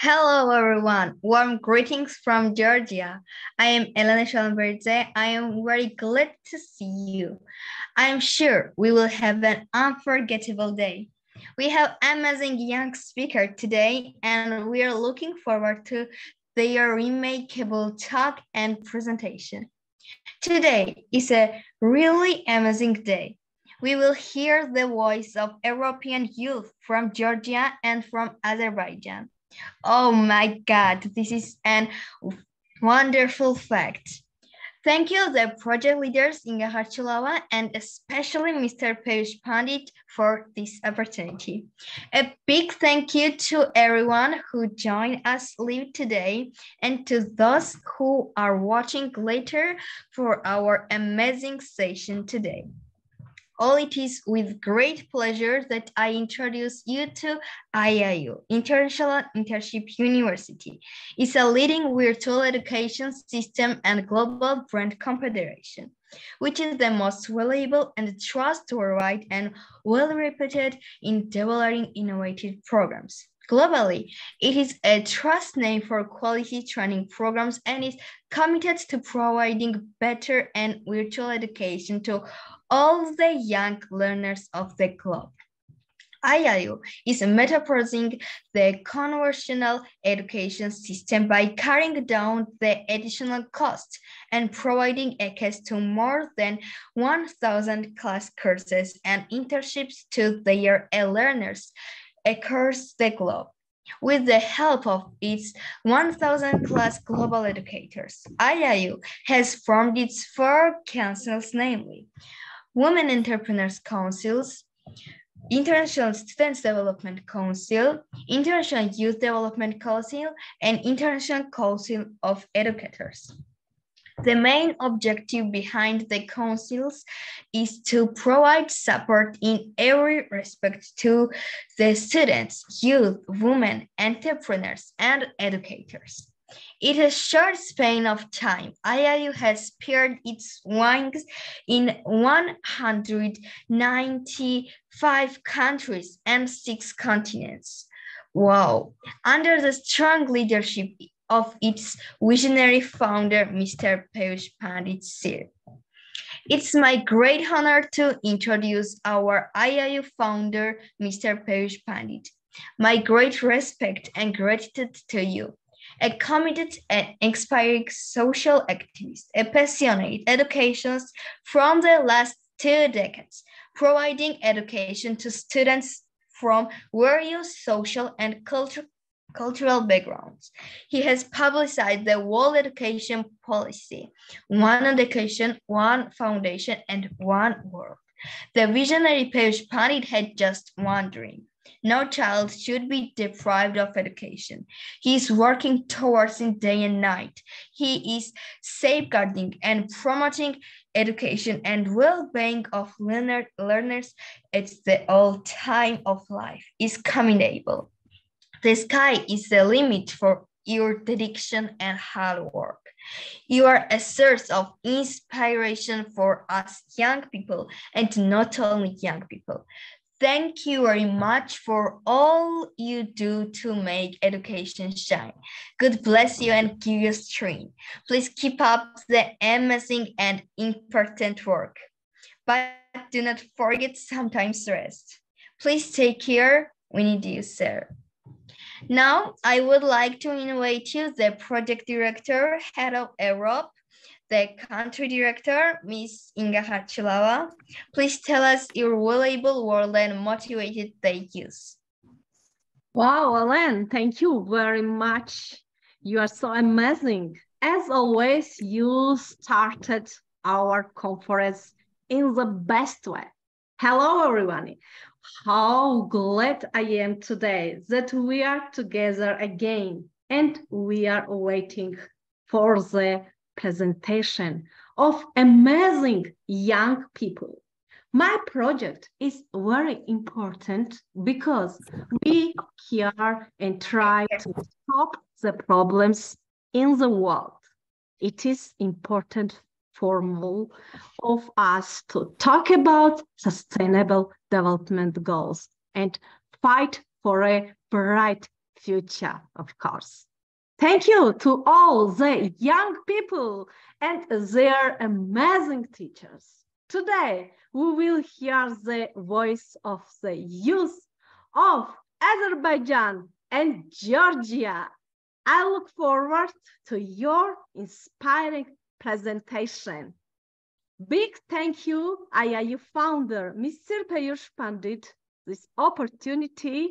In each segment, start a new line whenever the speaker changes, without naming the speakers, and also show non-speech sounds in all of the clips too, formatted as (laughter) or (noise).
Hello, everyone. Warm greetings from Georgia. I am Elena Shalamberdze. I am very glad to see you. I am sure we will have an unforgettable day. We have amazing young speaker today, and we are looking forward to their remarkable talk and presentation. Today is a really amazing day. We will hear the voice of European youth from Georgia and from Azerbaijan. Oh my God, this is an wonderful fact. Thank you, the project leaders Inga Kharchilava and especially Mr. Peyush Pandit for this opportunity. A big thank you to everyone who joined us live today and to those who are watching later for our amazing session today. All it is with great pleasure that I introduce you to IIU, International Internship University. It's a leading virtual education system and global brand confederation, which is the most valuable and trustworthy and well-reputed in developing innovative programs. Globally, it is a trust name for quality training programs and is committed to providing better and virtual education to all the young learners of the globe. IIU is metaposing the conventional education system by cutting down the additional costs and providing access to more than 1,000 class courses and internships to their learners across the globe. With the help of its 1,000 plus global educators, IIU has formed its four councils, namely Women Entrepreneurs Councils, International Students Development Council, International Youth Development Council, and International Council of Educators. The main objective behind the councils is to provide support in every respect to the students, youth, women, entrepreneurs, and educators. In a short span of time, IIU has spread its wings in 195 countries and six continents. Wow. Under the strong leadership of its visionary founder, Mr. Peyush Pandit Sir. It's my great honor to introduce our IIU founder, Mr. Peyush Pandit. My great respect and gratitude to you a committed and inspiring social activist, a passionate education from the last two decades, providing education to students from various social and cultural cultural backgrounds. He has publicized the World Education Policy, One Education, One Foundation, and One World. The visionary Peyush Pandit had just one dream no child should be deprived of education. He is working towards it day and night. He is safeguarding and promoting education and well-being of learner, learners at the all time of life is commendable. The sky is the limit for your dedication and hard work. You are a source of inspiration for us young people and not only young people. Thank you very much for all you do to make education shine. God bless you and give you strength. Please keep up the amazing and important work. But do not forget sometimes rest. Please take care. We need you, sir. Now, I would like to invite you, the project director, head of Europe, the country director, Ms. Inga Kharchilava. Please tell us your valuable word and motivated they use.
Wow, Alan, thank you very much. You are so amazing. As always, you started our conference in the best way. Hello, everyone. How glad I am today that we are together again and we are waiting for the presentation of amazing young people. My project is very important because we care and try to stop the problems in the world. It is important for all of us to talk about sustainable development goals and fight for a bright
future, of course. Thank you to all the young people and their amazing teachers. Today, we will hear the voice of the youth of Azerbaijan and Georgia. I look forward to your inspiring presentation. Big thank you, IIU founder, Mr. Peyush Pandit, this opportunity.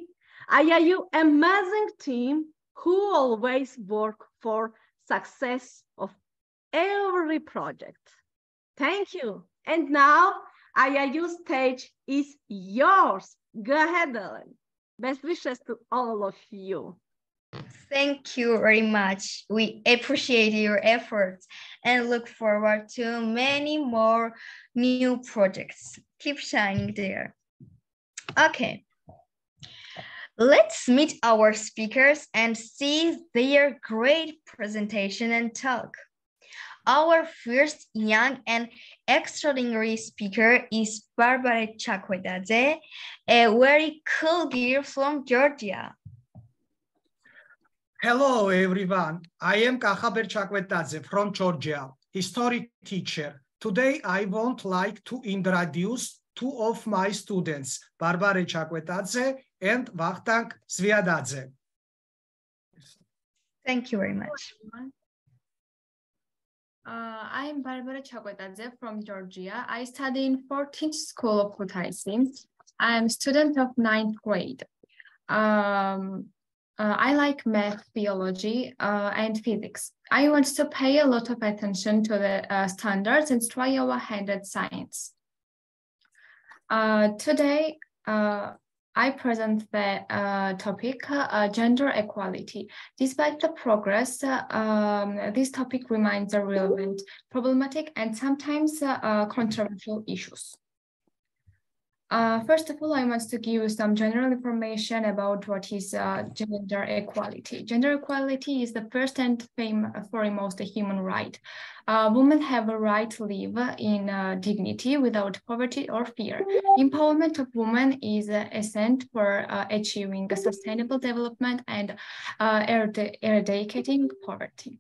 IIU amazing team who always work for success of every project. Thank you. And now IIU stage is yours. Go ahead, Ellen. Best wishes to all of you.
Thank you very much. We appreciate your efforts and look forward to many more new projects. Keep shining there. Okay. Let's meet our speakers and see their great presentation and talk. Our first young and extraordinary speaker is Barbara Chakwetadze, a very cool girl from Georgia.
Hello, everyone. I am Kakhaber Chakwetadze from Georgia, history teacher. Today, I would like to introduce two of my students, Barbara Chakwetadze and Vakhtang Zviadadze.
Thank you very much.
Uh, I'm Barbara Chakwetadze from Georgia. I study in 14th School of Kutaisi. I'm student of ninth grade. Um, uh, I like math, biology, uh, and physics. I want to pay a lot of attention to the uh, standards and try our hand at science. Uh, today, uh, I present the uh, topic gender equality. Despite the progress, um, this topic remains a relevant, problematic, and sometimes controversial issues. Uh, first of all, I want to give you some general information about what is uh, gender equality. Gender equality is the first and foremost human right. Uh, women have a right to live in uh, dignity without poverty or fear. Empowerment of women is essential for uh, achieving sustainable development and uh, eradicating poverty.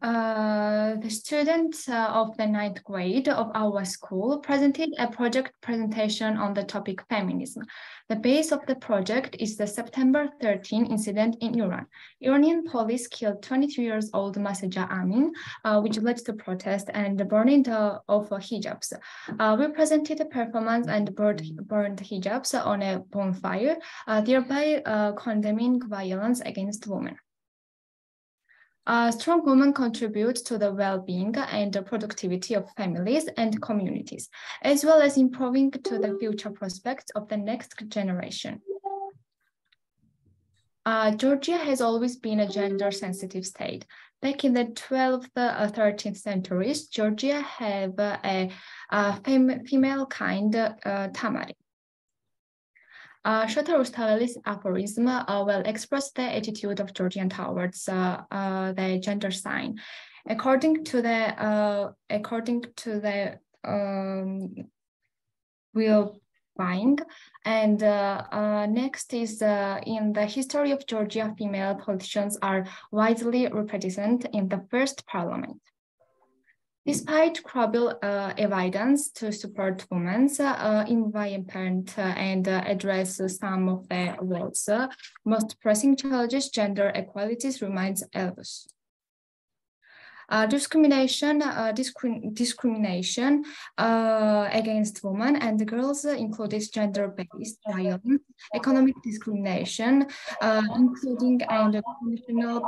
Uh, the students uh, of the ninth grade of our school presented a project presentation on the topic feminism. The base of the project is the September 13 incident in Iran. Iranian police killed 22 years old Mahsa Amin, uh, which led to protest and the burning of hijabs. Uh, we presented a performance and burned, burned hijabs on a bonfire, uh, thereby uh, condemning violence against women. Uh, strong women contribute to the well-being and the productivity of families and communities, as well as improving to the future prospects of the next generation. Uh, Georgia has always been a gender-sensitive state. Back in the 12th, uh, 13th centuries, Georgia have a, a fem female kind, uh, Tamari. Uh, Shota Rustaveli's aphorism uh, will express the attitude of Georgian towards uh, uh, the gender sign. According to the uh, according to the um, will bind. And uh, uh, next is uh, in the history of Georgia, female politicians are widely represented in the first parliament. Despite credible uh, evidence to support women's uh, environment uh, and uh, address some of the world's uh, most pressing challenges, gender equality remains elusive. Uh, discrimination, uh, discri discrimination uh, against women and girls includes gender-based violence, economic discrimination, including and conditional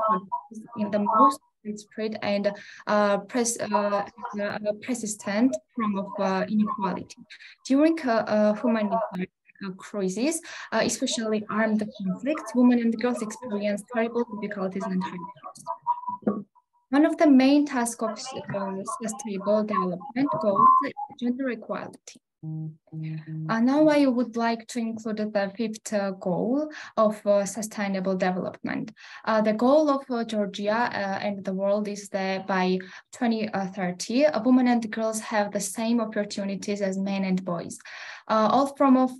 in the most widespread and uh, pres uh, uh, persistent form of uh, inequality. During uh, humanitarian crises, especially armed conflicts, women and girls experience terrible difficulties and hardships. One of the main tasks of sustainable development goals is gender equality. Uh, now I would like to include the fifth uh, goal of uh, sustainable development. Uh, the goal of uh, Georgia uh, and the world is that by 2030, women and girls have the same opportunities as men and boys. all form of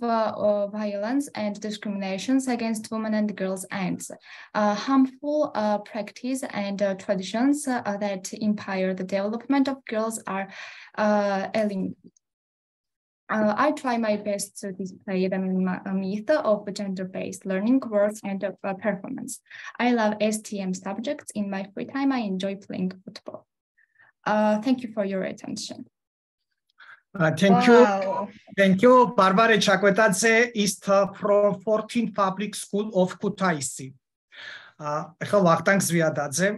violence and discriminations against women and girls ends. harmful practice and traditions that impair the development of girls are eliminated. Uh, I try my best to display the myth of gender-based learning, work, and uh, performance. I love STEM subjects. In my free time, I enjoy playing football. Uh, thank you for your attention.
Uh, thank wow. you. Thank you. Barbara Chakwetadze is from 14 Public School of Kutaisi. ეხლა ვახტანგ ზვიადაძე.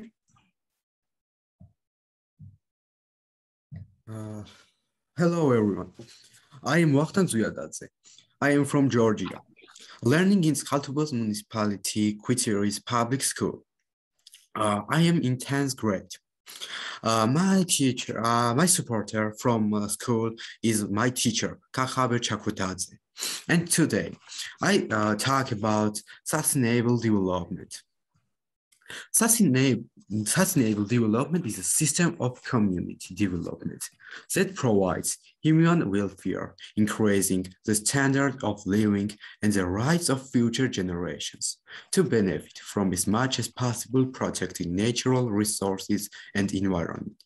Uh, hello everyone. I am Vakhtang Zviadadze. I am from Georgia. Learning in Khaltubas municipality, Quitiris public school. Uh, I am in 10th grade. Uh, my teacher, uh, my supporter from uh, school is my teacher, Kakhabe Chakwetadze. And today, I uh, talk about sustainable development. Sustainable, sustainable development is a system of community development that provides human welfare, increasing the standard of living and the rights of future generations to benefit from as much as possible protecting natural resources and environment.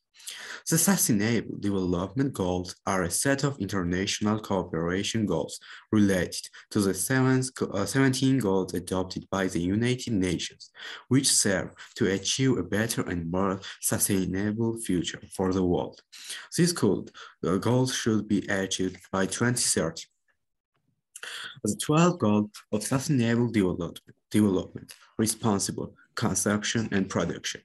The Sustainable Development Goals are a set of international cooperation goals related to the uh, 17 goals adopted by the United Nations, which serve to achieve a better and more sustainable future for the world. These uh, goals should be achieved by 2030. The 12 goals of sustainable development, development responsible consumption, and production.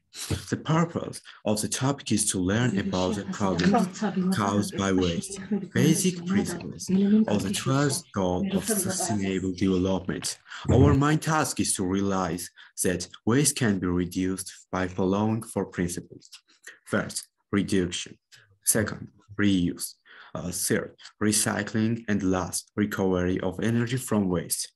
The purpose of the topic is to learn about the problems caused by waste, basic principles of the 12th goal of sustainable development. Our main task is to realize that waste can be reduced by following four principles. First, reduction. Second, reuse. Uh, third, recycling, and last, recovery of energy from waste.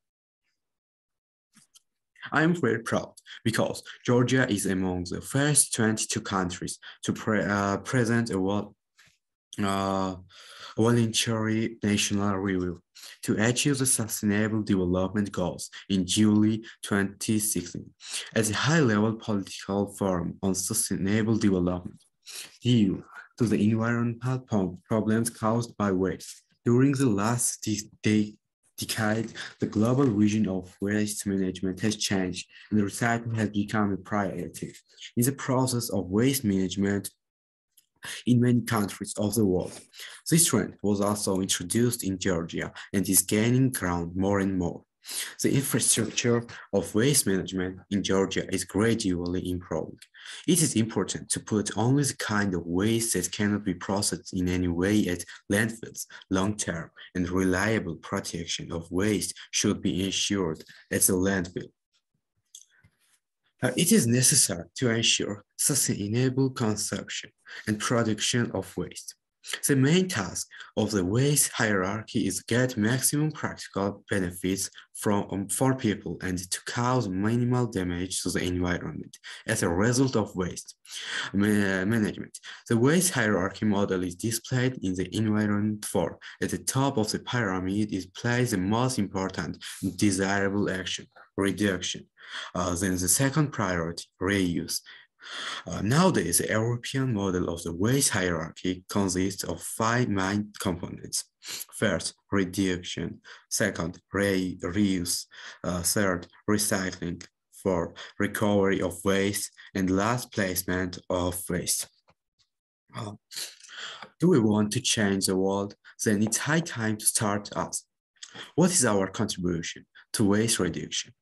I am very proud because Georgia is among the first 22 countries to pre uh, present a uh, voluntary national review to achieve the Sustainable Development Goals in July 2016 as a high-level political forum on sustainable development due to the environmental problems caused by waste. During the last decade, decade, the global vision of waste management has changed and recycling mm-hmm. has become a priority. In the process of waste management in many countries of the world, this trend was also introduced in Georgia and is gaining ground more and more. The infrastructure of waste management in Georgia is gradually improving. It is important to put only the kind of waste that cannot be processed in any way at landfills. Long-term and reliable protection of waste should be ensured at the landfill. It is necessary to ensure sustainable consumption and production of waste. The main task of the waste hierarchy is get maximum practical benefits from um, for people and to cause minimal damage to the environment as a result of waste management. The waste hierarchy model is displayed in the environment for at the top of the pyramid is placed the most important desirable action, reduction. Uh, then the second priority, reuse, uh, nowadays, the European model of the waste hierarchy consists of five main components. First, reduction. Second, re reuse. Uh, third, recycling. Fourth, recovery of waste. And last, placement of waste. Uh, do we want to change the world? Then it's high time to start us. What is our contribution to waste reduction?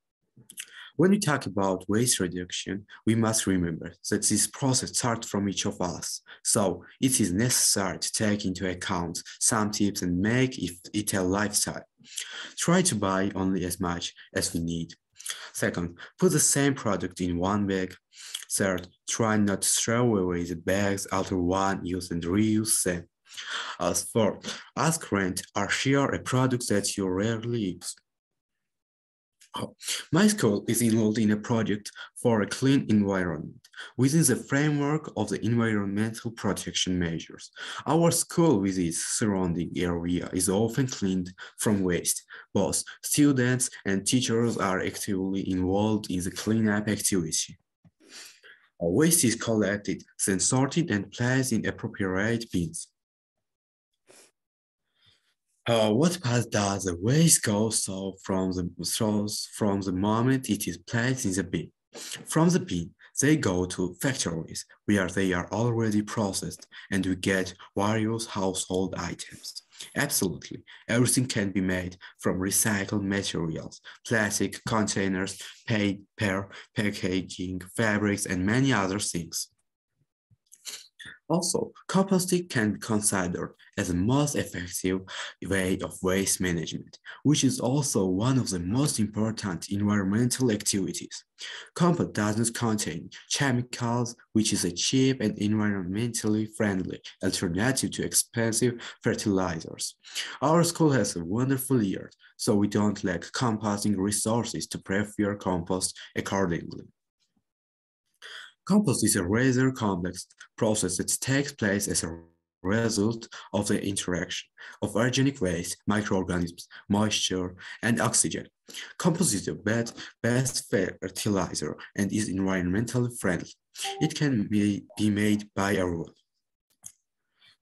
When we talk about waste reduction, we must remember that this process starts from each of us. So it is necessary to take into account some tips and make it a lifestyle. Try to buy only as much as we need. Second, put the same product in one bag. Third, try not to throw away the bags after one use and reuse them. Uh, as for ask rent or share a product that you rarely use. Oh, my school is involved in a project for a clean environment within the framework of the environmental protection measures. Our school with its surrounding area is often cleaned from waste. Both students and teachers are actively involved in the cleanup activity. Waste is collected, then sorted and placed in appropriate bins. Uh, what path does the waste go so from the source from the moment it is placed in the bin? From the bin, they go to factories where they are already processed and we get various household items. Absolutely, everything can be made from recycled materials, plastic containers, paper, packaging, fabrics, and many other things. Also, composting can be considered as the most effective way of waste management, which is also one of the most important environmental activities. Compost doesn't contain chemicals, which is a cheap and environmentally friendly alternative to expensive fertilizers. Our school has a wonderful year, so we don't lack composting resources to prepare compost accordingly. Compost is a rather complex process that takes place as a result of the interaction of organic waste, microorganisms, moisture, and oxygen. Compost is the best, fertilizer and is environmentally friendly. It can be, be made by everyone.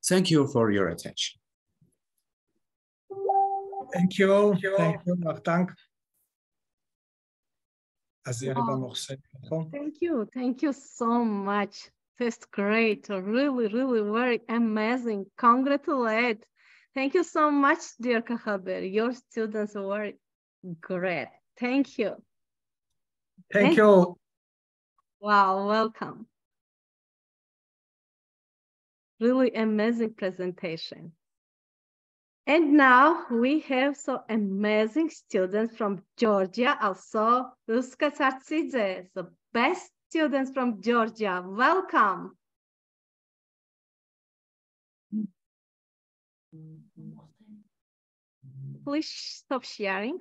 Thank you for your attention.
Thank you. Thank you,
Thank you. Thank you so much. That's great, really, really very amazing. Congratulate. Thank you so much, dear Kakhaber. Your students were great. Thank you.
Thank, Thank you.
Wow, welcome. Really amazing presentation. And now we have so amazing students from Georgia, also Ruska Tsartsidze, the best students from Georgia. Welcome. Please stop sharing.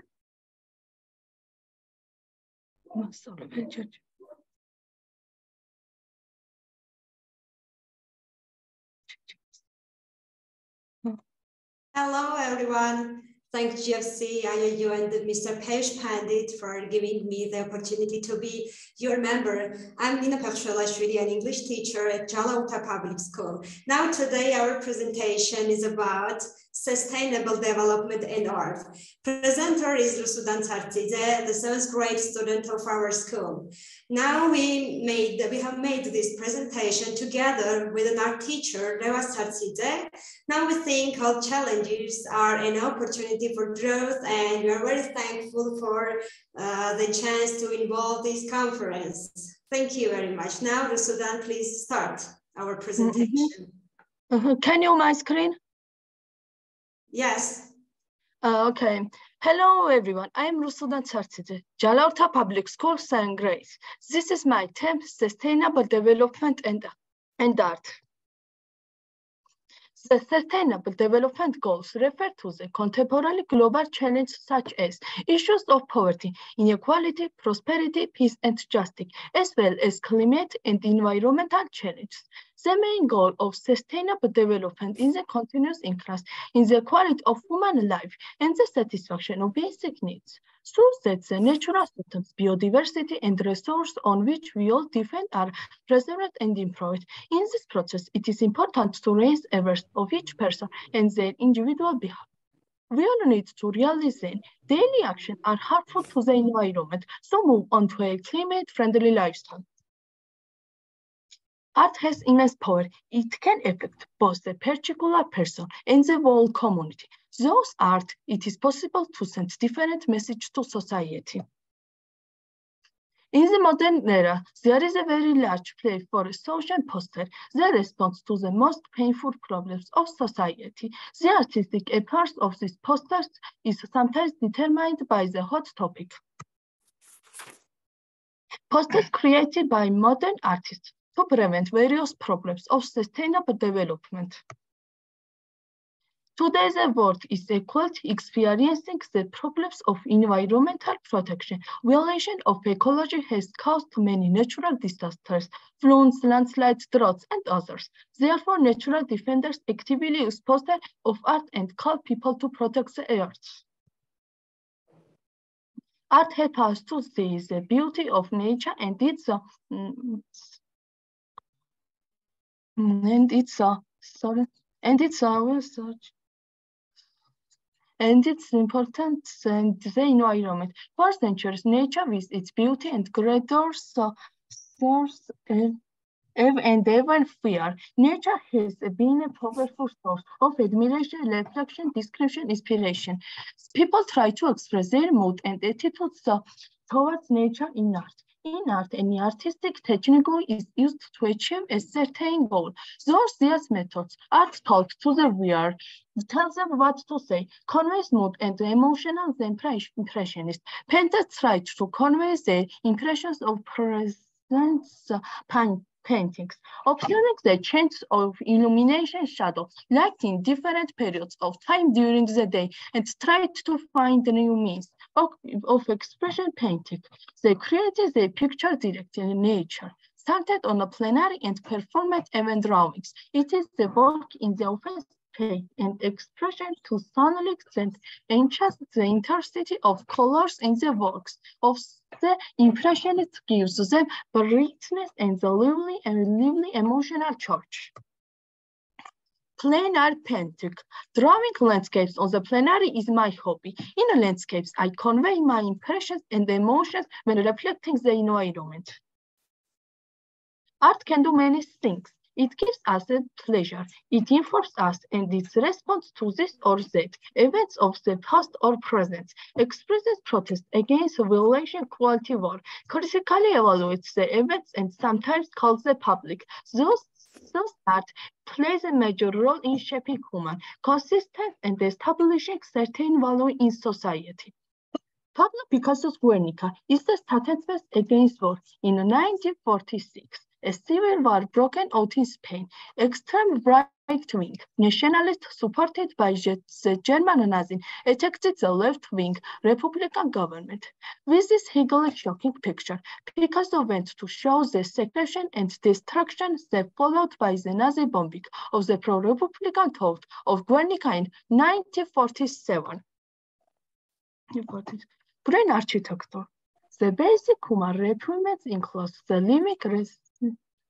Hello, everyone. Thank GFC, IOU, and Mr. Pesh Pandit for giving me the opportunity to be your member. I'm Nina Pachshalashvili, an English teacher at Jalauta Public School. Now, today, our presentation is about sustainable development and art. Presenter is Rusudan Tsartidze, the seventh grade student of our school. Now we made we have made this presentation together with an art teacher, Revas Tsartidze. Now we think all challenges are an opportunity for growth and we are very thankful for uh, the chance to involve this conference. Thank you very much. Now, Rusudan, please start our presentation. Mm
-hmm. Uh -huh. Can you my screen?
Yes.
Uh, okay. Hello, everyone. I am Rusudan Tsartidze, Jalalta Public School, St. Grace. This is my theme, Sustainable Development and, and Art. The Sustainable Development Goals refer to the contemporary global challenges such as issues of poverty, inequality, prosperity, peace, and justice, as well as climate and environmental challenges. The main goal of sustainable development is the continuous increase in the quality of human life and the satisfaction of basic needs, so that the natural systems, biodiversity, and resources on which we all depend are preserved and improved. In this process, it is important to raise awareness of each person and their individual behavior We all need to realize that daily action are harmful to the environment, so move on to a climate-friendly lifestyle. Art has immense power. It can affect both the particular person and the whole community. Those art, it is possible to send different message to society. In the modern era, there is a very large place for social poster that responds to the most painful problems of society. The artistic approach of these posters is sometimes determined by the hot topic. Posters created by modern artists to prevent various problems of sustainable development. Today's world is equality experiencing the problems of environmental protection. Violation of ecology has caused many natural disasters, floods, landslides, droughts, and others. Therefore, natural defenders actively use posters of art and call people to protect the earth. Art helps us to see the beauty of nature and its uh, and it's a sorry and it's our research and it's important and the environment. For centuries, nature with its beauty and grandeur so, source and, and even fear. Nature has been a powerful source of admiration, reflection, description, inspiration. People try to express their mood and attitudes towards nature in art. In art, any artistic technique is used to achieve a certain goal. Those these methods, art talk to the viewer, tells them what to say, conveys mood and emotional impressionist. Painters try to convey the impressions of present paintings, observing the change of illumination shadow, light in different periods of time during the day, and try to find new means of, expression painting. They created a picture directly in nature, started on a plenary and performed event drawings. It is the work in the office page and expression to sonic and enhance the intensity of colors in the works of the impressionist gives them brightness and the lively and lively emotional charge plenar painting. Drawing landscapes on the plenary is my hobby. In landscapes, I convey my impressions and emotions when reflecting the environment. Art can do many things. It gives us a pleasure. It informs us and its response to this or that, events of the past or present, expresses protest against violation quality war, critically evaluates the events and sometimes calls the public. Those thus art plays a major role in shaping human consistent and establishing certain value in society. Pablo Picasso's Guernica is the statement against war in 1946. A civil war broke out in Spain. Extreme right-wing nationalists supported by the German Nazis attacked the left-wing Republican government. With this hugely shocking picture, Picasso went to show the segregation and destruction that followed by the Nazi bombing of the pro-Republican town of Guernica in 1947. Green architecture. The basic human requirements include the living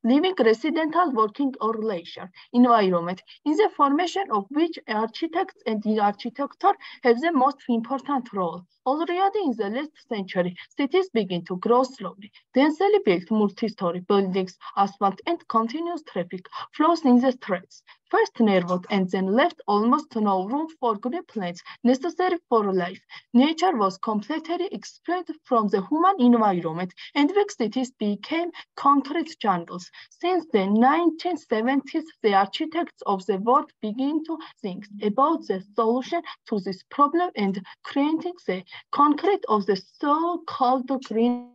living residential, working, or leisure environment, in the formation of which architects and the architecture have the most important role. Already in the last century, cities begin to grow slowly. Densely built multi-story buildings, asphalt, and continuous traffic flows in the streets first narrowed and then left almost no room for green plants necessary for life. Nature was completely expelled from the human environment and big cities became concrete jungles. Since the 1970s, the architects of the world began to think about the solution to this problem and creating the concrete of the so-called green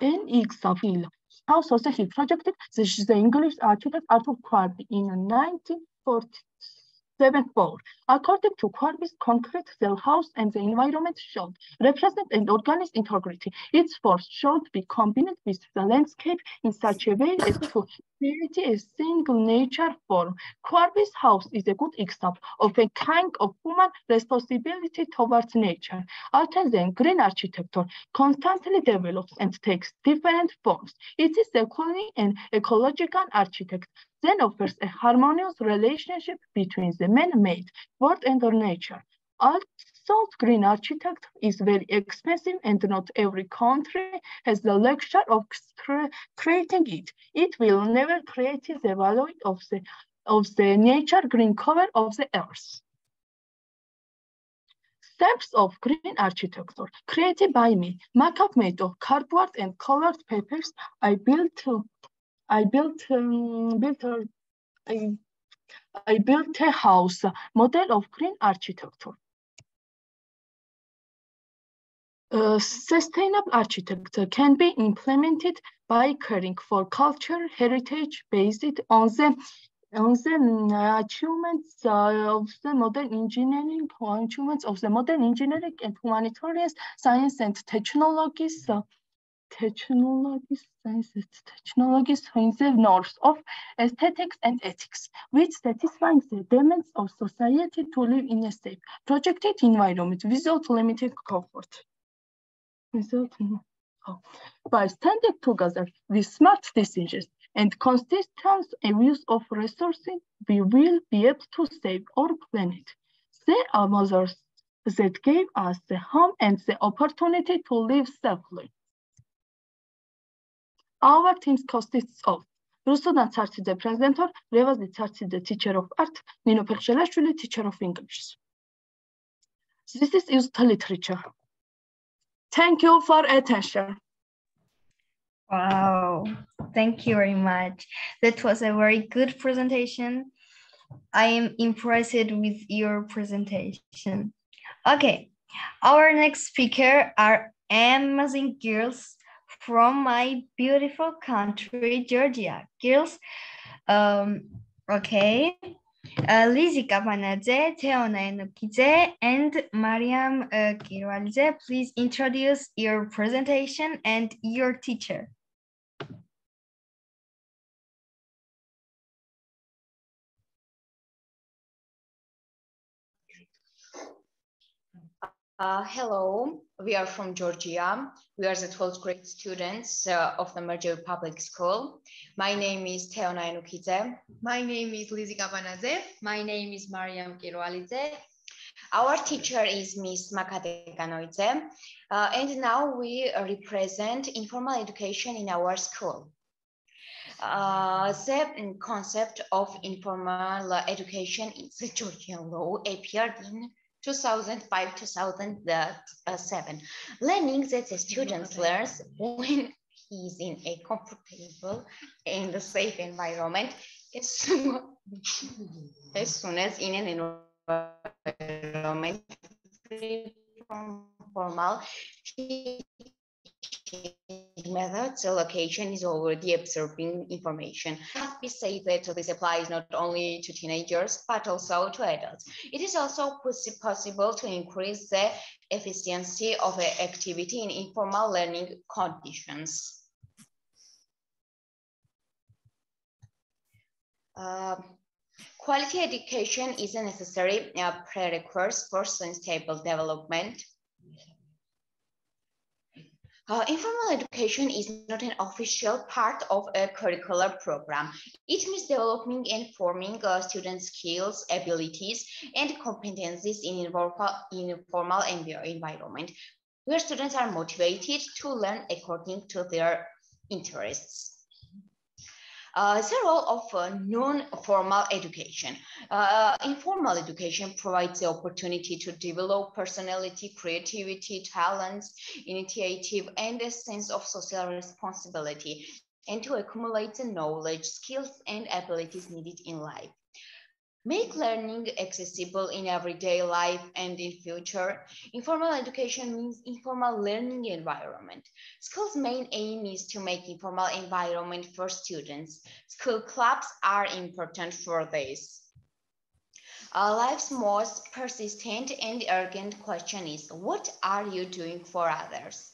In example, how society projected the English architect Arthur Quarmby in 1940. 7.4. According to Quarmby's concrete cell house and the environment should represent an organic integrity. Its force should be combined with the landscape in such a way as to create a single nature form. Quarmby's house is a good example of a kind of human responsibility towards nature. Although green architecture constantly develops and takes different forms. It is equally an ecological architect then offers a harmonious relationship between the man-made world and our nature. Also, green architect is very expensive and not every country has the luxury of creating it. It will never create the value of the, of the nature green cover of the earth. Steps of green architecture created by me, makeup made of cardboard and colored papers. I built I built um, built a, I, I built a house model of green architecture. uh, sustainable architecture can be implemented by caring for culture heritage based on the on the achievements of the modern engineering, achievements of the modern engineering and humanitarian science and technologies, uh, technologies, science and technologies in north of aesthetics and ethics, which satisfies the demands of society to live in a safe, protected environment without limited comfort. Without, oh. By standing together with smart decisions, and consistent use of resources, we will be able to save our planet. There are mothers that gave us the home and the opportunity to live safely. Our team consists of Rusudan the presenter, Revazi the teacher of art, Nino Pekşelashvili, teacher of English. This is used literature. Thank you for attention.
Wow, thank you very much. That was a very good presentation. I am impressed with your presentation. Okay, our next speaker are amazing girls from my beautiful country, Georgia. Girls, um, okay. Uh, Lizzie Kapanadze, Teona Enukidze, and Mariam uh, please introduce your presentation and your teacher.
Uh, hello, we are from Georgia. We are the 12th grade students uh, of the Mergeu Public School. My name is Teona Enukidze.
My name is Lizzie Kapanadze.
My name is Mariam Kiroalidze.
Our teacher is Miss Makate Kanoidze. Uh, and now we represent informal education in our school. Uh, the concept of informal education is the Georgian law appeared in 2005-2007. Learning that the student learns when he's in a comfortable and a safe environment as soon as, soon as in an environment from formal methods, the location is already absorbing information. We say that this applies not only to teenagers, but also to adults. It is also possible to increase the efficiency of activity in informal learning conditions. Uh, quality education is a necessary uh, prerequisite for sustainable development uh, informal education is not an official part of a curricular program. It means developing and forming uh, student skills, abilities, and competencies in informal, informal environment, where students are motivated to learn according to their interests. Uh, the role of uh, non-formal education. Uh, informal education provides the opportunity to develop personality, creativity, talents, initiative, and a sense of social responsibility, and to accumulate the knowledge, skills, and abilities needed in life. Make learning accessible in everyday life and in future. Informal education means informal learning environment. School's main aim is to make informal environment for students. School clubs are important for this. Life's most persistent and urgent question is, what are you doing for others?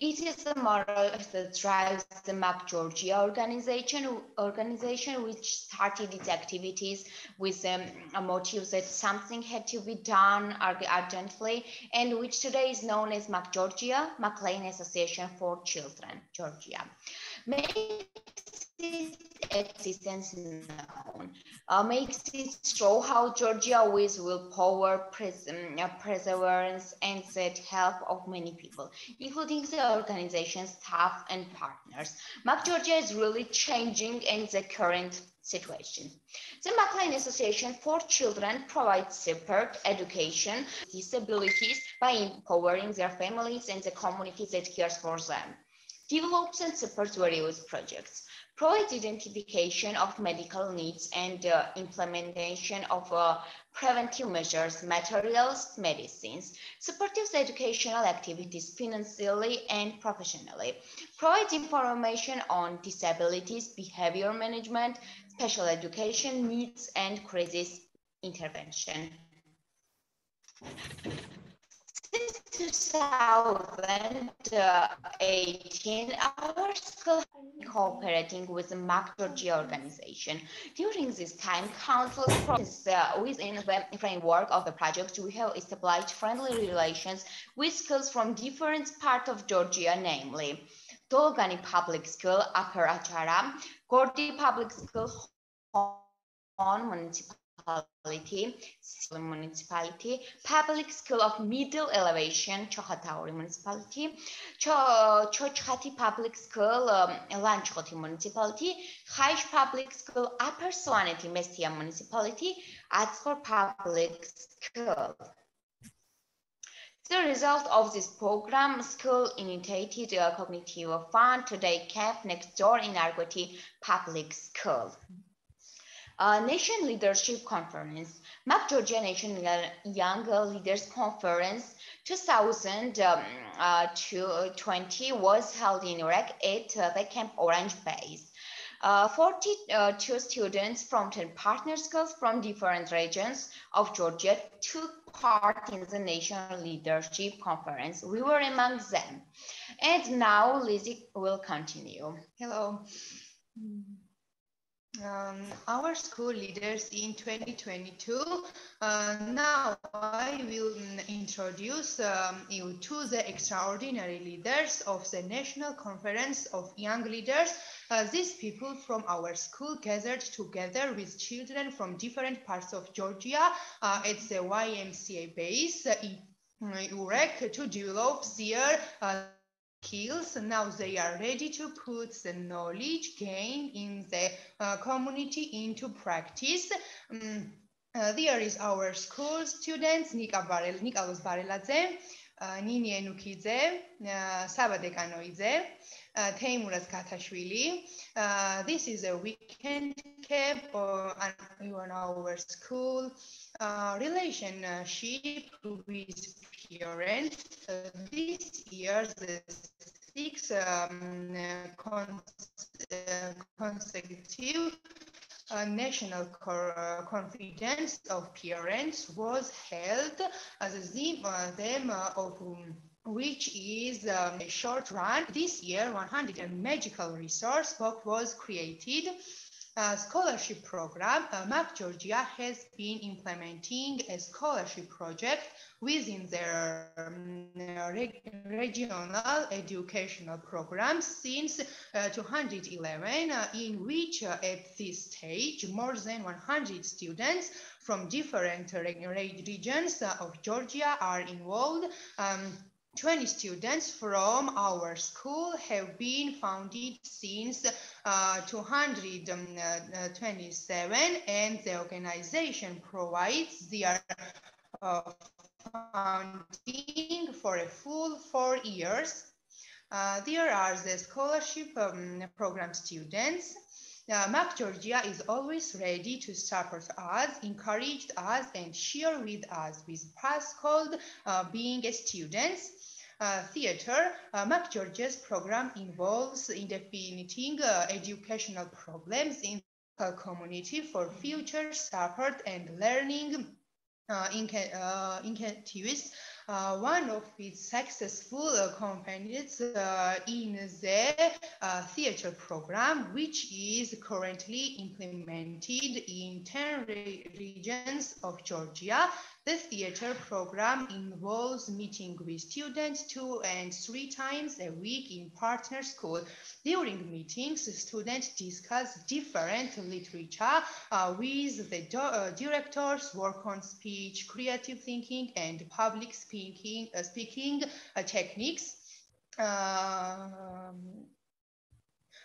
It is the model that drives the MAC Georgia organization, organization which started its activities with um, a motive that something had to be done urgently, and which today is known as MAC Georgia, McLain Association for Children, Georgia. Makes its existence uh, makes it show how Georgia with willpower, pres uh, perseverance, and the help of many people, including the organization staff and partners. MAC Georgia is really changing in the current situation. The McLain Association for Children provides support, education, disabilities by empowering their families and the community that cares for them develops and supports various projects. Provides identification of medical needs and uh, implementation of uh, preventive measures, materials, medicines, supports educational activities financially and professionally, provides information on disabilities, behavior management, special education needs, and crisis intervention. Since 2018, our school has been cooperating with the MAC Georgia organization. During this time, Council process uh, within the framework of the project, we have established friendly relations with schools from different parts of Georgia, namely Dolgani Public School, Upper Achara, Gordy Public School, Hon Municipal municipality, municipality, public school of middle elevation, Chokhatauri municipality, Chochati public school, um, Lanchkhuti municipality, Khaish public school, Upper Svaneti Mestia municipality, Atskor public school. The result of this program, school initiated a cognitive fund today camp next door in Argoti Public School uh, Nation Leadership Conference, MAP Georgia Nation Young Leaders Conference 2020 um, uh, was held in Iraq at uh, the Camp Orange base. Uh, 42 students from 10 partner schools from different regions of Georgia took part in the National Leadership Conference. We were among them. And now Lizzie will continue.
Hello. Um, our school leaders in 2022. Uh, now I will introduce um, you to the extraordinary leaders of the National Conference of Young Leaders. Uh, these people from our school gathered together with children from different parts of Georgia uh, at the YMCA base in Urek to develop their uh, skills. Now they are ready to put the knowledge gained in the uh, community into practice. Um, uh, there is our school students, Nika Barel, Nikolus Bareladze, uh, Nini Enukidze, uh, Sabade Kanoidze, uh, Teimuras Katashvili. Uh, this is a weekend camp uh, on our school uh, relationship with parents. Uh, this year, the six um, uh, consecutive uh, national uh, confidence of parents was held as a theme, theme of um, which is um, a short run. This year, 100 magical resource book was created uh, scholarship program, uh, MAC Georgia has been implementing a scholarship project within their um, reg regional educational programs since uh, 2011, uh, in which uh, at this stage more than 100 students from different regions uh, of Georgia are involved. Um, 20 students from our school have been founded since uh, 227 and the organization provides their uh, funding for a full four years. Uh, there are the scholarship um, program students. Uh, Georgia is always ready to support us, encourage us, and share with us with past called uh, being a student. Uh, theater, uh, Georgia's program involves in definiting uh, educational problems in the community for future support and learning uh, incentives uh, one of its successful components uh, in the uh, theater program, which is currently implemented in 10 re regions of Georgia. The theater program involves meeting with students two and three times a week in partner school. During meetings, students discuss different literature uh, with the uh, directors, work on speech, creative thinking, and public speaking uh, speaking uh, techniques. Um,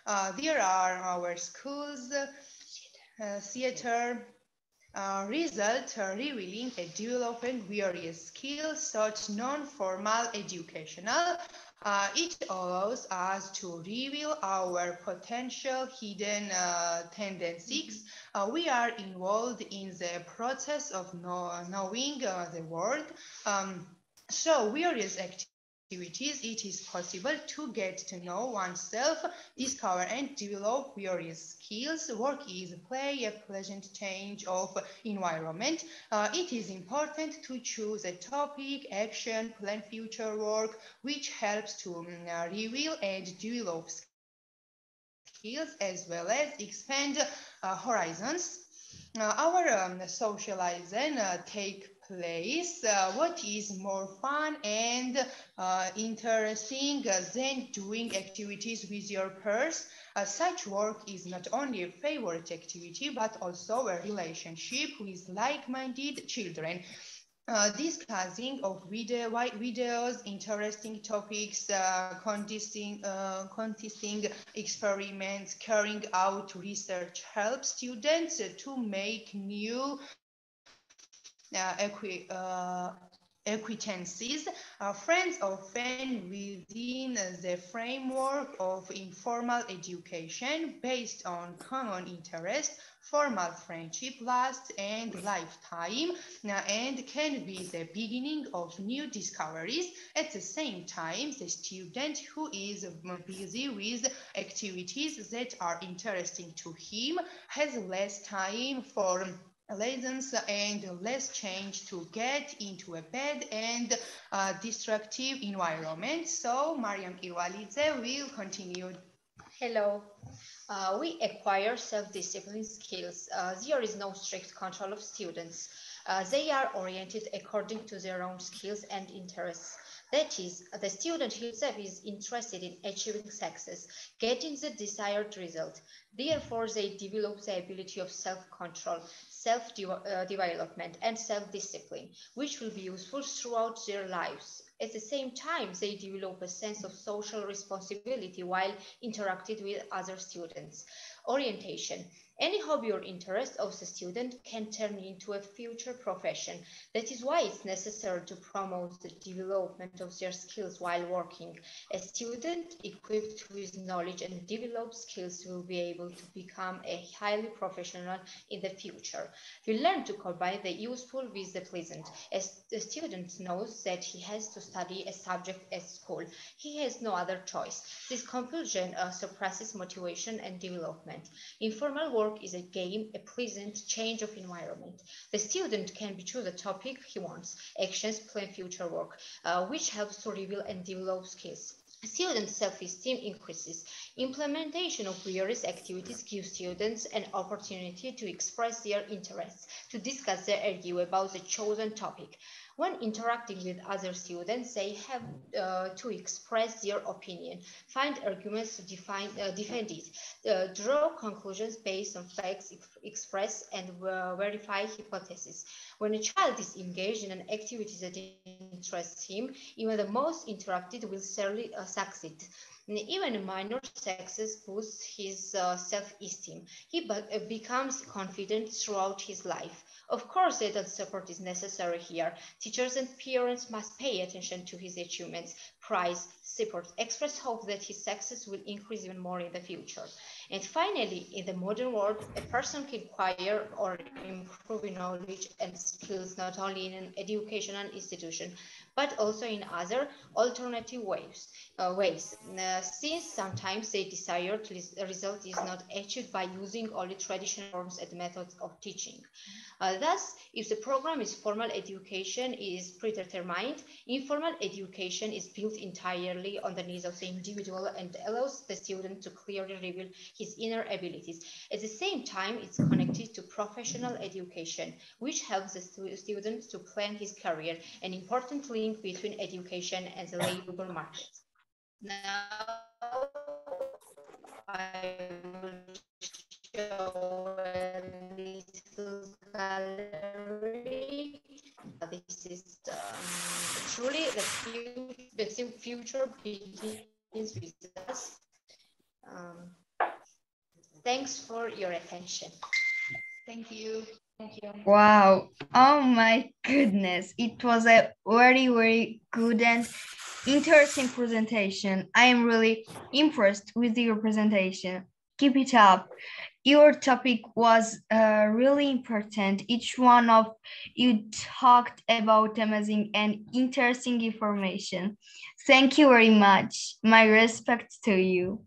uh, there are our schools, theater, uh, result revealing a development various skills such non-formal educational Uh, it allows us to reveal our potential hidden uh, tendencies. Uh, we are involved in the process of know knowing uh, the world. Um, so various activities activities, it is possible to get to know oneself, discover and develop various skills. Work is play, a pleasant change of environment. Uh, it is important to choose a topic, action, plan future work, which helps to um, reveal and develop skills as well as expand uh, horizons. Uh, our um, socializing uh, take place, uh, what is more fun and uh, interesting than doing activities with your peers? Uh, such work is not only a favorite activity, but also a relationship with like-minded children. Uh, discussing of video, videos, interesting topics, uh, contesting, uh, contesting experiments, carrying out research helps students to make new equi uh, acquaintances are friends often within the framework of informal education based on common interest formal friendship lasts and lifetime uh, and can be the beginning of new discoveries. At the same time the student who is busy with activities that are interesting to him has less time for lessons and less change to get into a bad and uh, destructive environment. So Mariam Kirwalidze will continue.
Hello. Uh, we acquire self-discipline skills. Uh, there is no strict control of students. Uh, they are oriented according to their own skills and interests. That is, the student himself is interested in achieving success, getting the desired result. Therefore, they develop the ability of self-control, self-development, and self-discipline, which will be useful throughout their lives. At the same time, they develop a sense of social responsibility while interacting with other students. Orientation. Any hobby or interest of the student can turn into a future profession. That is why it's necessary to promote the development of their skills while working. A student equipped with knowledge and developed skills will be able to become a highly professional in the future. We learn to combine the useful with the pleasant. As the student knows that he has to study a subject at school, he has no other choice. This compulsion uh, suppresses motivation and development. Informal work work is a game, a pleasant change of environment. The student can choose a topic he wants, actions, plan future work, uh, which helps to reveal and develop skills. Student self-esteem increases. Implementation of various activities gives students an opportunity to express their interests, to discuss their idea about the chosen topic. When interacting with other students, they have uh, to express their opinion, find arguments to define, uh, defend it, uh, draw conclusions based on facts, express and uh, verify hypotheses. When a child is engaged in an activity that interests him, even the most interrupted will certainly uh, succeed. Even a minor success boosts his uh, self-esteem. He becomes confident throughout his life. Of course, adult support is necessary here. Teachers and parents must pay attention to his achievements, praise, support, express hope that his success will increase even more in the future. And finally, in the modern world, a person can acquire or improve knowledge and skills not only in an educational institution, but also in other alternative ways. Uh, ways. Uh, since sometimes the desired result is not achieved by using only traditional forms and methods of teaching. Uh, thus, if the program is formal education is predetermined, informal education is built entirely on the needs of the individual and allows the student to clearly reveal his inner abilities. At the same time, it's connected to professional education, which helps the stu student to plan his career, an important link between education and the labor market. Now, I will show a little gallery. This is um, truly the, the future begins with us. Um, thanks for your attention.
Thank you. Thank you.
Wow. Oh my goodness. It was a very, very good and interesting presentation. I am really impressed with your presentation. Keep it up. Your topic was uh, really important. Each one of you talked about amazing and interesting information. Thank you very much. My respect to you.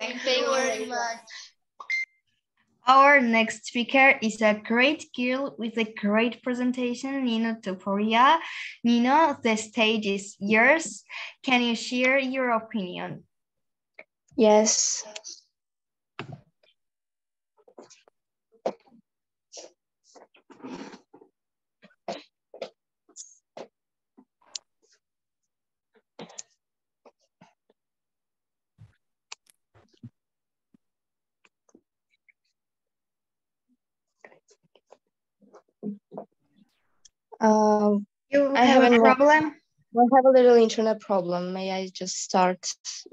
Thank you very much.
Our next speaker is a great girl with a great presentation, Nino Topuria. Nino, the stage is yours. Can you share your opinion?
Yes. Um,
You
I
have a problem?
I have a little internet problem. May I just start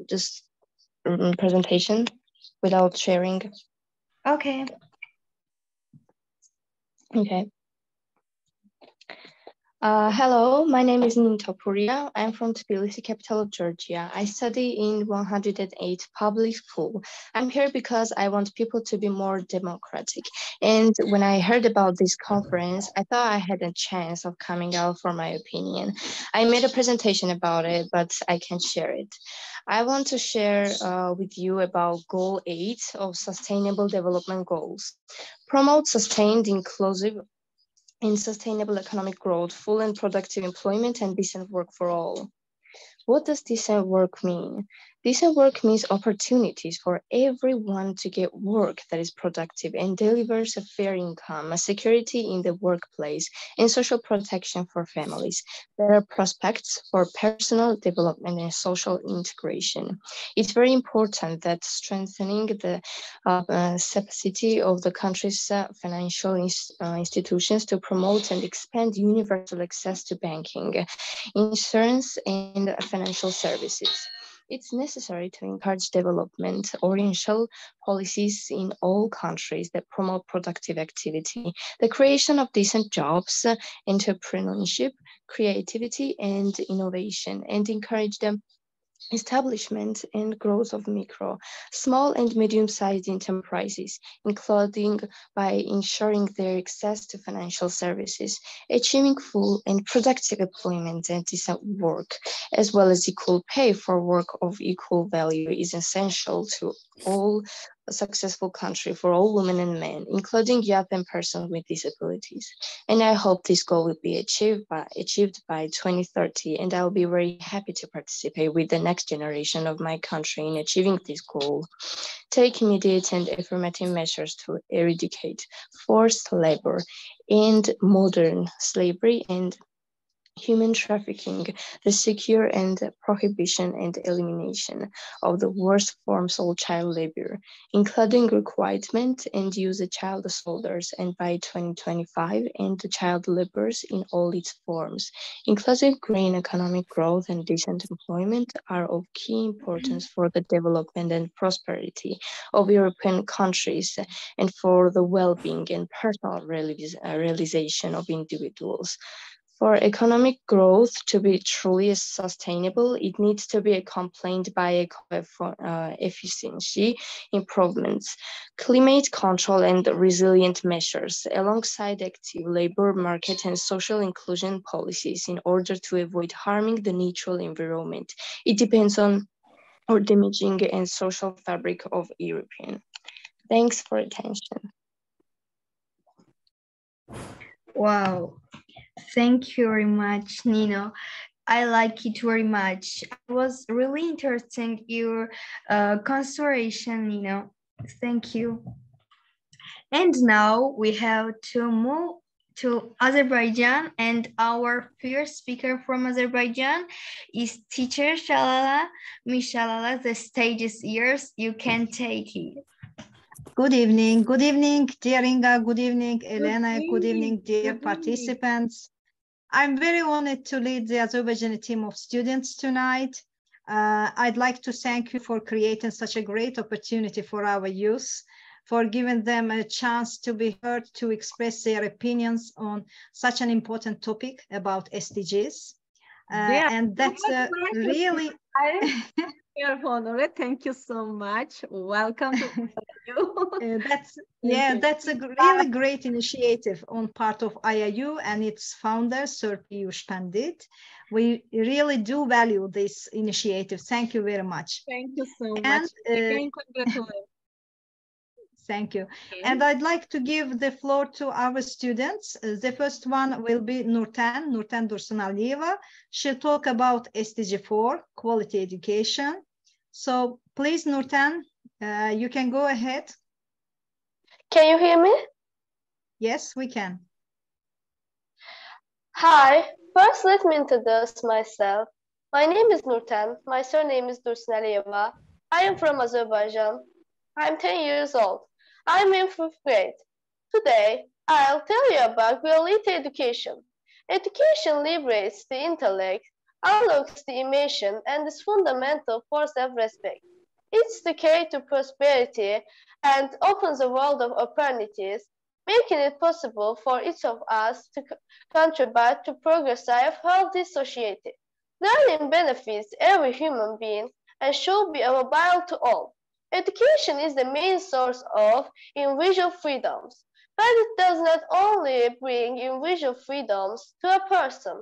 just um, presentation without sharing?
Okay.
Okay. Uh, hello, my name is Nino Topuria. I'm from Tbilisi, capital of Georgia. I study in 108 public school. I'm here because I want people to be more democratic. And when I heard about this conference, I thought I had a chance of coming out for my opinion. I made a presentation about it, but I can't share it. I want to share uh, with you about Goal 8 of Sustainable Development Goals. Promote sustained, inclusive, in sustainable economic growth, full and productive employment, and decent work for all. What does decent work mean? Decent work means opportunities for everyone to get work that is productive and delivers a fair income, a security in the workplace, and social protection for families, better prospects for personal development and social integration. It's very important that strengthening the uh, uh, capacity of the country's uh, financial uh, institutions to promote and expand universal access to banking, insurance, and financial services. It's necessary to encourage development oriental policies in all countries that promote productive activity, the creation of decent jobs, entrepreneurship, creativity, and innovation, and encourage them establishment and growth of micro, small and medium-sized enterprises, including by ensuring their access to financial services, achieving full and productive employment and decent work, as well as equal pay for work of equal value is essential to all a successful country for all women and men, including youth and persons with disabilities. And I hope this goal will be achieved by, achieved by 2030. And I'll be very happy to participate with the next generation of my country in achieving this goal. Take immediate and affirmative measures to eradicate forced labor and modern slavery and human trafficking, the secure and prohibition and elimination of the worst forms of child labor, including requirement and use of child soldiers, and by 2025, end child laborers in all its forms. Inclusive green economic growth and decent employment are of key importance for the development and prosperity of European countries and for the well-being and personal realization of individuals. For economic growth to be truly sustainable, it needs to be accompanied by uh, efficiency improvements, climate control, and resilient measures, alongside active labor market and social inclusion policies in order to avoid harming the natural environment. It depends on or damaging and social fabric of European. Thanks for attention.
Wow. Thank you very much, Nino. I like it very much. It was really interesting your uh, consideration, Nino. Thank you. And now we have to move to Azerbaijan and our first speaker from Azerbaijan is teacher Shalala. Miss Shalala, the stage is yours. You can take it.
Good evening. Good evening, dear Inga. Good evening, Elena. Good
evening.
evening, dear
Good
participants. I'm very honored to lead the Azerbaijani team of students tonight. Uh, I'd like to thank you for creating such a great opportunity for our youth, for giving them a chance to be heard to express their opinions on such an important topic about SDGs. Uh,
Yeah.
and that's uh, really (laughs)
Here, Honore, thank you so much. Welcome to (laughs) you.
Uh, that's (laughs) yeah, that's a really great initiative on part of IIU and its founder, Sir Piyush Pandit. We really do value this initiative. Thank you very much.
Thank you so
And,
much.
uh,
Again, congratulations.
Thank you. And I'd like to give the floor to our students. Uh, The first one will be Nurten, Nurten Dursunaliyeva. She'll talk about SDG4, quality education. So please, Nurten, uh, you can go ahead.
Can you hear me?
Yes, we can.
Hi, first let me introduce myself. My name is Nurten. My surname is Dursunaliyeva. I am from Azerbaijan. I'm 10 years old. I'm in fifth grade. Today, I'll tell you about quality education. Education liberates the intellect, unlocks the emotion, and is fundamental for self-respect. It's the key to prosperity and opens a world of opportunities, making it possible for each of us to contribute to progress of healthy society. Learning benefits every human being and should be available to all. Education is the main source of individual freedoms, but it does not only bring individual freedoms to a person.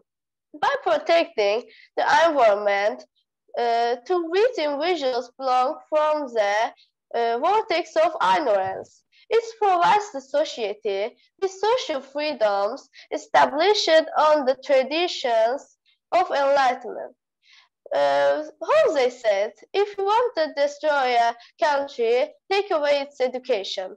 By protecting the environment, uh, to which individuals belong from the uh, vortex of ignorance. It provides the society with social freedoms established on the traditions of enlightenment. Uh, Jose said, if you want to destroy a country, take away its education.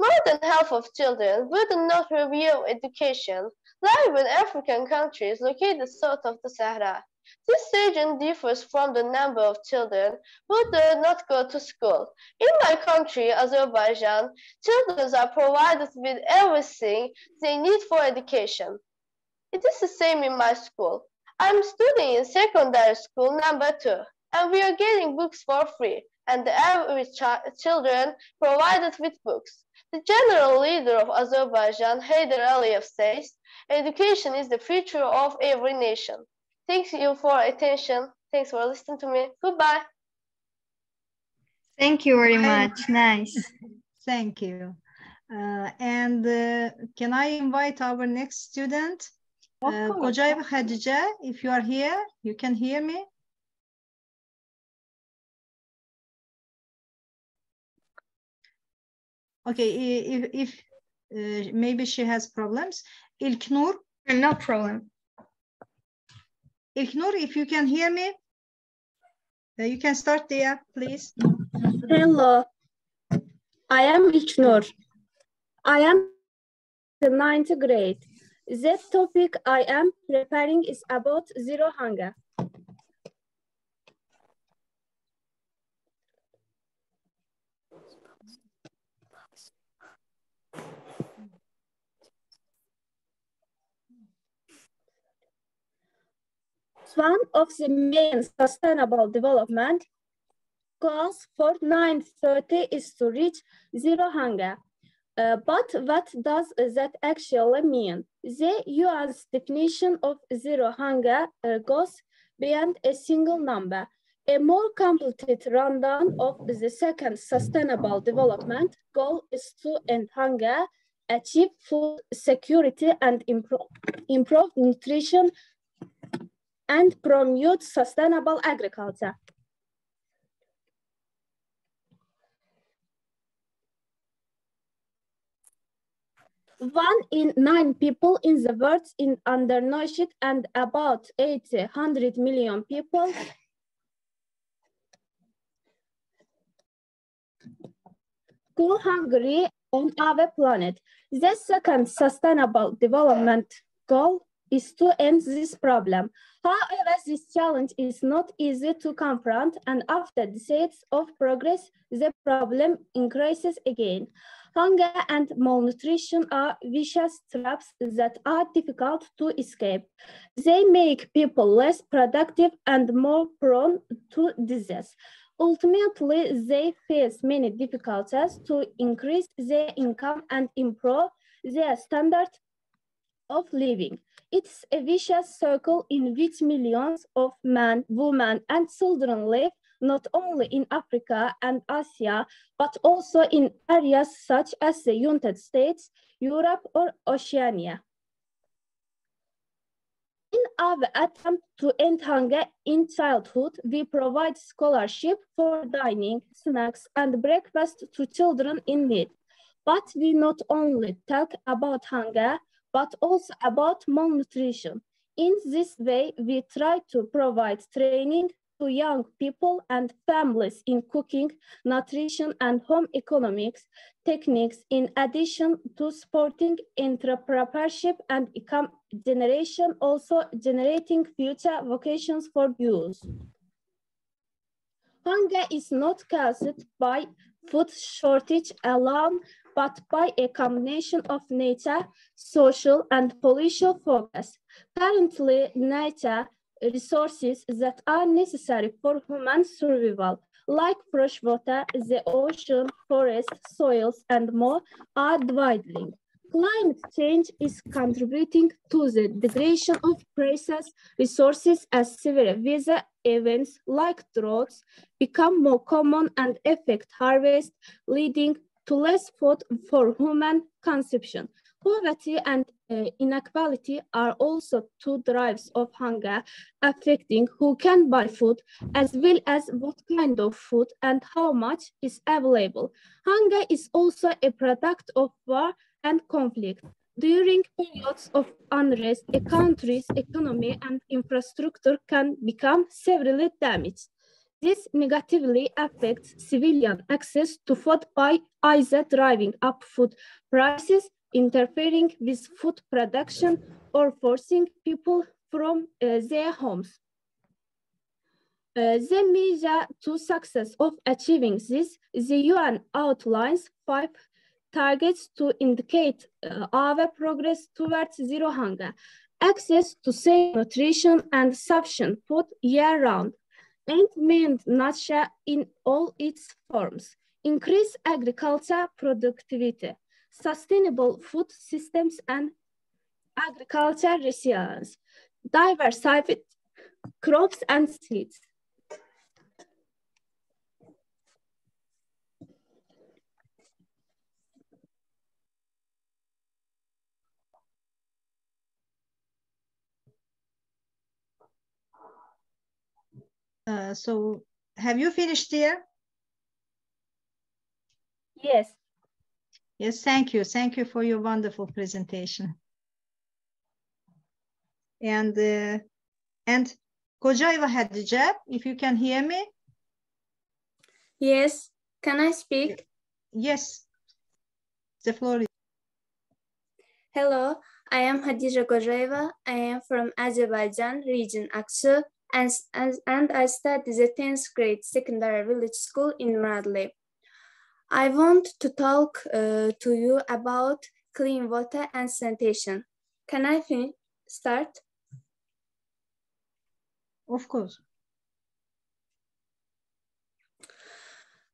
More than half of children would not review education live in African countries located south of the Sahara. This region differs from the number of children who do not go to school. In my country, Azerbaijan, children are provided with everything they need for education. It is the same in my school. I'm studying in secondary school number two, and we are getting books for free, and average chi- children provided with books. The general leader of Azerbaijan, Heydar Aliyev, says, education is the future of every nation. Thank you for attention. Thanks for listening to me. Goodbye.
Thank you very much. Nice. (laughs)
Thank you. Uh, and uh, can I invite our next student?
Of
Uh,
course.
Kocaev if you are here, you can hear me? Okay, if, if uh, maybe she has problems. İlknur,
No problem.
İlknur, if you can hear me, uh, you can start there, please.
Hello, I am İlknur. I am the ninth grade. The topic I am preparing is about zero hunger. One of the main sustainable development goals for 930 is to reach zero hunger. Uh, but what does that actually mean? The UN's definition of zero hunger uh, goes beyond a single number. A more complete rundown of the second sustainable development goal is to end hunger, achieve food security and improve, improve nutrition and promote sustainable agriculture. One in nine people in the world is undernourished and about 800 million people go hungry on our planet. The second sustainable development goal is to end this problem. However, this challenge is not easy to confront and after decades of progress, the problem increases again. Hunger and malnutrition are vicious traps that are difficult to escape. They make people less productive and more prone to disease. Ultimately, they face many difficulties to increase their income and improve their standard of living. It's a vicious circle in which millions of men, women, and children live not only in Africa and Asia, but also in areas such as the United States, Europe, or Oceania. In our attempt to end hunger in childhood, we provide scholarship for dining, snacks, and breakfast to children in need. But we not only talk about hunger, but also about malnutrition. In this way, we try to provide training to young people and families in cooking, nutrition, and home economics techniques, in addition to supporting entrepreneurship and income generation, also generating future vocations for youth. Hunger is not caused by food shortage alone, but by a combination of nature, social, and political focus. Currently, nature resources that are necessary for human survival, like fresh water, the ocean, forest, soils, and more, are dwindling. Climate change is contributing to the degradation of precious resources as severe weather events like droughts become more common and affect harvest, leading to less food for human consumption. Poverty and uh, inequality are also two drives of hunger affecting who can buy food as well as what kind of food and how much is available. Hunger is also a product of war and conflict. During periods of unrest, a country's economy and infrastructure can become severely damaged. This negatively affects civilian access to food by either driving up food prices interfering with food production or forcing people from uh, their homes. Uh, the measure to success of achieving this, the UN outlines five targets to indicate uh, our progress towards zero hunger, access to safe nutrition and sufficient food year-round, and meant nature in all its forms, increase agriculture productivity, sustainable food systems and agriculture resilience, diversified crops and seeds.
Uh, so have you finished here?
Yes.
Yes, thank you. Thank you for your wonderful presentation. And uh, and Kojaiva Hadice, if you can hear me.
Yes, can I speak?
Yes, the floor is.
Hello, I am Hadice Kojaiva. I am from Azerbaijan, region Aksu, and, and, and I study the 10th grade secondary village school in Muradli. I want to talk uh, to you about clean water and sanitation. Can I finish, start?
Of course.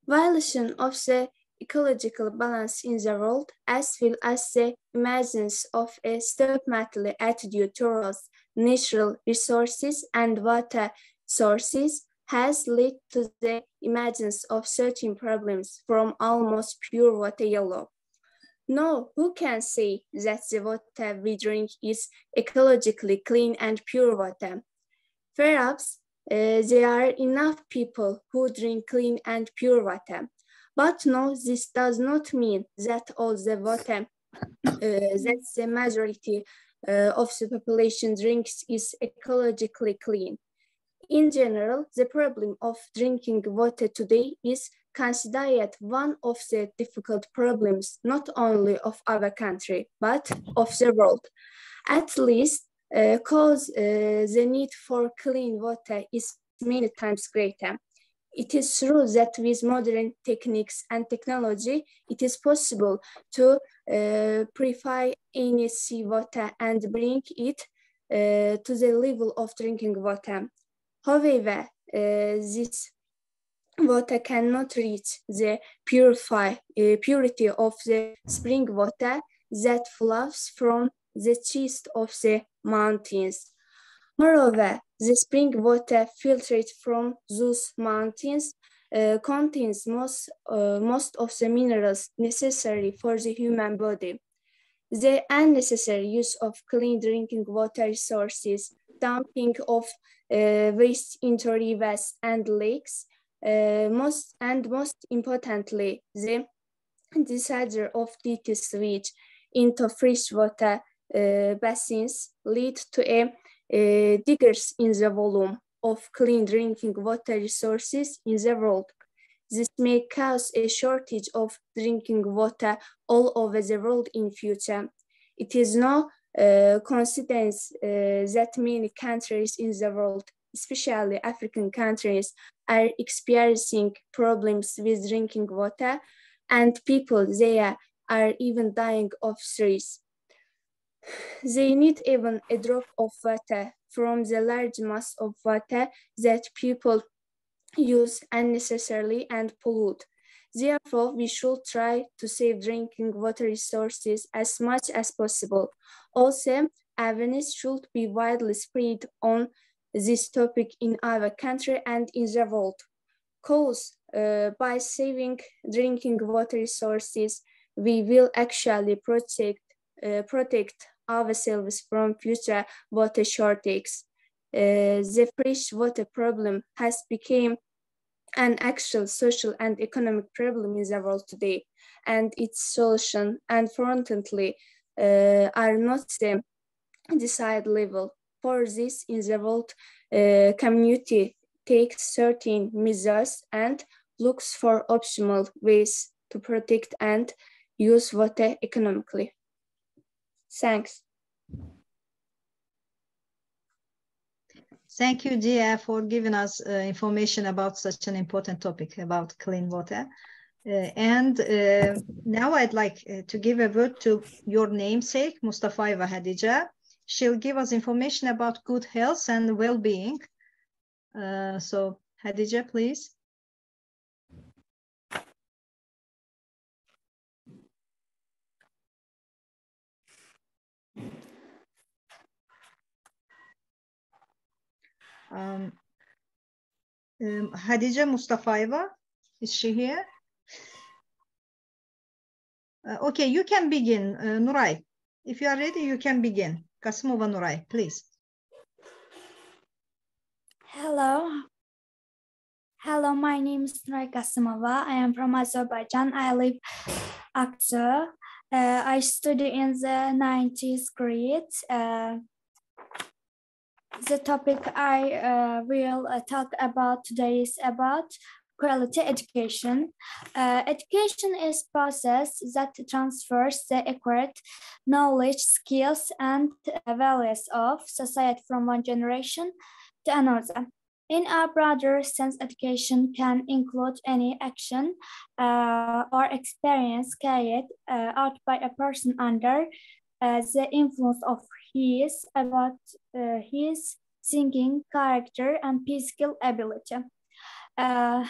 Violation of the ecological balance in the world, as well as the emergence of a stepmotherly attitude towards natural resources and water sources, has led to the emergence of certain problems from almost pure water yellow. No, who can say that the water we drink is ecologically clean and pure water? Perhaps uh, there are enough people who drink clean and pure water. But no, this does not mean that all the water uh, that the majority uh, of the population drinks is ecologically clean. In general, the problem of drinking water today is considered one of the difficult problems, not only of our country, but of the world. At least, because uh, uh, the need for clean water is many times greater. It is true that with modern techniques and technology, it is possible to uh, purify any seawater and bring it uh, to the level of drinking water. However, uh, this water cannot reach the purify, uh, purity of the spring water that flows from the chest of the mountains. Moreover, the spring water filtered from those mountains uh, contains most, uh, most of the minerals necessary for the human body. The unnecessary use of clean drinking water resources, dumping of uh, waste into rivers and lakes, uh, most and most importantly, the discharge of dirty sewage into freshwater uh, basins lead to a uh, decrease in the volume of clean drinking water resources in the world. This may cause a shortage of drinking water all over the world in future. It is no uh, coincidence uh, that many countries in the world, especially African countries, are experiencing problems with drinking water and people there are even dying of thirst. They need even a drop of water from the large mass of water that people use unnecessarily and pollute. Therefore, we should try to save drinking water resources as much as possible. Also, awareness should be widely spread on this topic in our country and in the world. Cause uh, by saving drinking water resources, we will actually protect, uh, protect ourselves from future water shortages. Uh, the fresh water problem has become an actual social and economic problem in the world today, and its solution, unfortunately, uh, are not the desired level. For this, in the world uh, community takes certain measures and looks for optimal ways to protect and use water economically. Thanks.
Thank you, Dia, for giving us uh, information about such an important topic about clean water. Uh, and uh, now I'd like uh, to give a word to your namesake, Mustafayeva Hadija. She'll give us information about good health and well-being. Uh, so Hadija, please. Um, um, Hadija Mustafayeva, is she here? Uh, okay, you can begin, uh, Nuray. If you are ready, you can begin. Kasimova Nuray, please.
Hello. Hello, my name is Nuray Kasimova. I am from Azerbaijan. I live Aksu. Uh, I study in the 90th grade. Uh, the topic I uh, will uh, talk about today is about quality education. Uh, education is process that transfers the acquired knowledge, skills, and values of society from one generation to another. In a broader sense, education can include any action uh, or experience carried uh, out by a person under uh, the influence of his about uh, his thinking, character, and physical ability. Uh,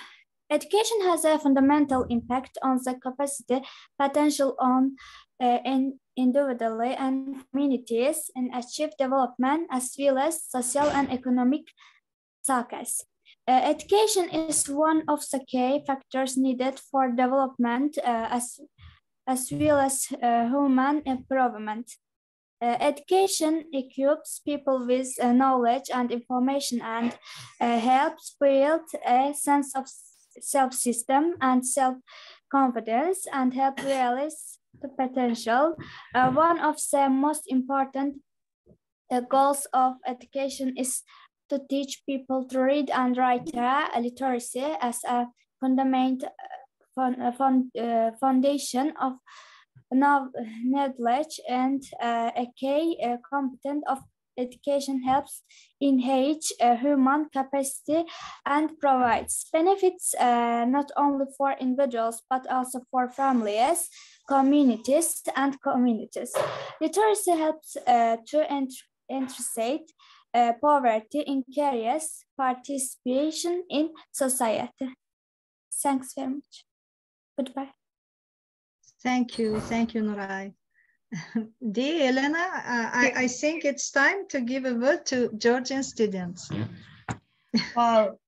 education has a fundamental impact on the capacity, potential on uh, in individually and communities and achieve development as well as social and economic success. Uh, education is one of the key factors needed for development uh, as, as well as uh, human improvement. Uh, education equips people with uh, knowledge and information and uh, helps build a sense of self-system and self-confidence and help realize the potential. Uh, one of the most important uh, goals of education is to teach people to read and write literacy as a fundament, fundamental foundation of knowledge and uh, a key uh, of education helps enhance uh, human capacity and provides benefits uh, not only for individuals but also for families, communities, and communities. Literacy helps uh, to interstate uh, poverty, encourages participation in society. Thanks very much. Goodbye.
Thank you. Thank you, Nuray. (laughs) Dear Elena, uh, I, I think it's time to give a word to Georgian students.
Wow,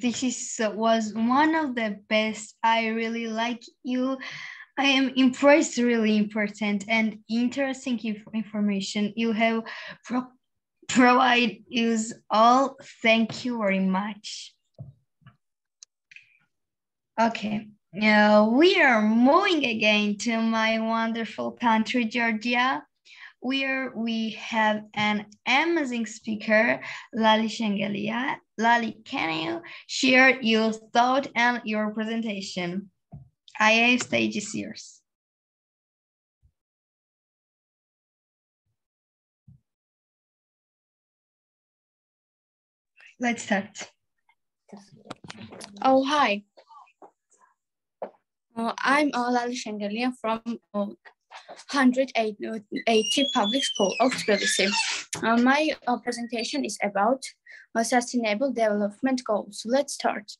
this is uh, was one of the best. I really like you. I am impressed, really important and interesting inf information you have pro provide us all. Thank you very much. Okay, now we are moving again to my wonderful country, Georgia, where we have an amazing speaker, Lali Shengelia. Lali, can you share your thought and your presentation? IA stage is yours. Let's start.
Oh, hi. Uh, I'm Lali Shangalia from uh, 180 Public School of Tbilisi. Uh, my uh, presentation is about uh, Sustainable Development Goals. Let's start.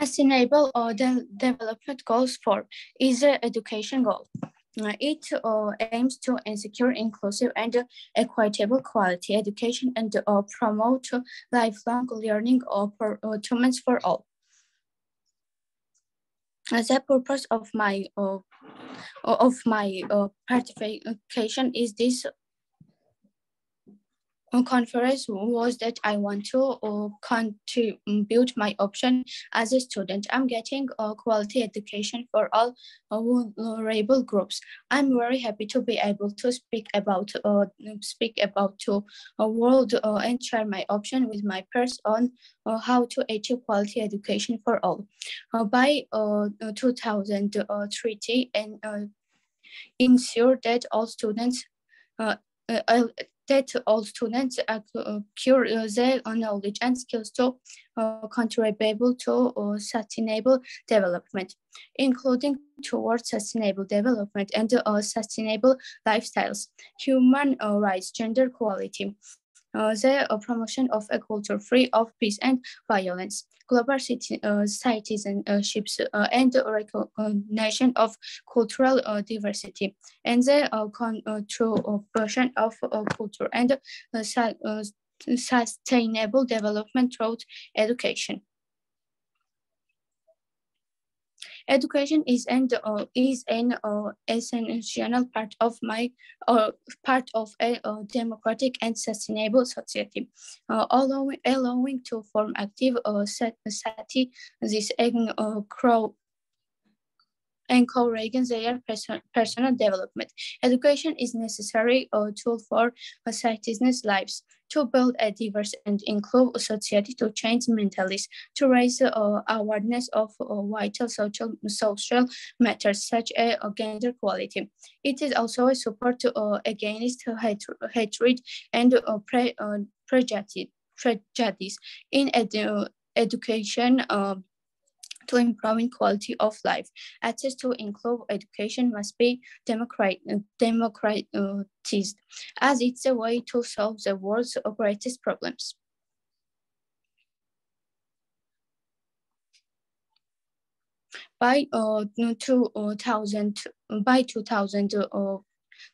Sustainable uh, de development goals for is an education goal. Uh, it uh, aims to ensure inclusive and equitable quality education and uh, promote lifelong learning opportunities for all. The purpose of my uh, of my uh, participation is this conference was that I want to uh, contribute my option as a student. I'm getting a quality education for all uh, vulnerable groups. I'm very happy to be able to speak about uh, speak about to a world uh, and share my option with my peers on uh, how to achieve quality education for all. Uh, by uh, 2030 and ensure that all students uh, uh, that all students acquire their knowledge and skills to uh, contribute to uh, sustainable development, including towards sustainable development and uh, sustainable lifestyles, human rights, gender equality, uh, the uh, promotion of a culture free of peace and violence, global uh, citizenships and recognition of cultural diversity, and the contribution of culture and sustainable development through education. Education is an uh, is an uh, essential part of my uh, part of a uh, democratic and sustainable society, uh, allowing allowing to form active uh, society. This uh, crow encouraging their person, personal development. Education is necessary uh, tool for a citizens' lives to build a diverse and inclusive society to change mentalities, to raise uh, awareness of uh, vital social, social matters such as uh, gender equality. It is also a support uh, against hatred and uh, pre, uh, prejudice in edu education. To improving quality of life. Access to inclusive education must be democratized, as it's a way to solve the world's greatest problems. By uh, 2000, by 2000, uh,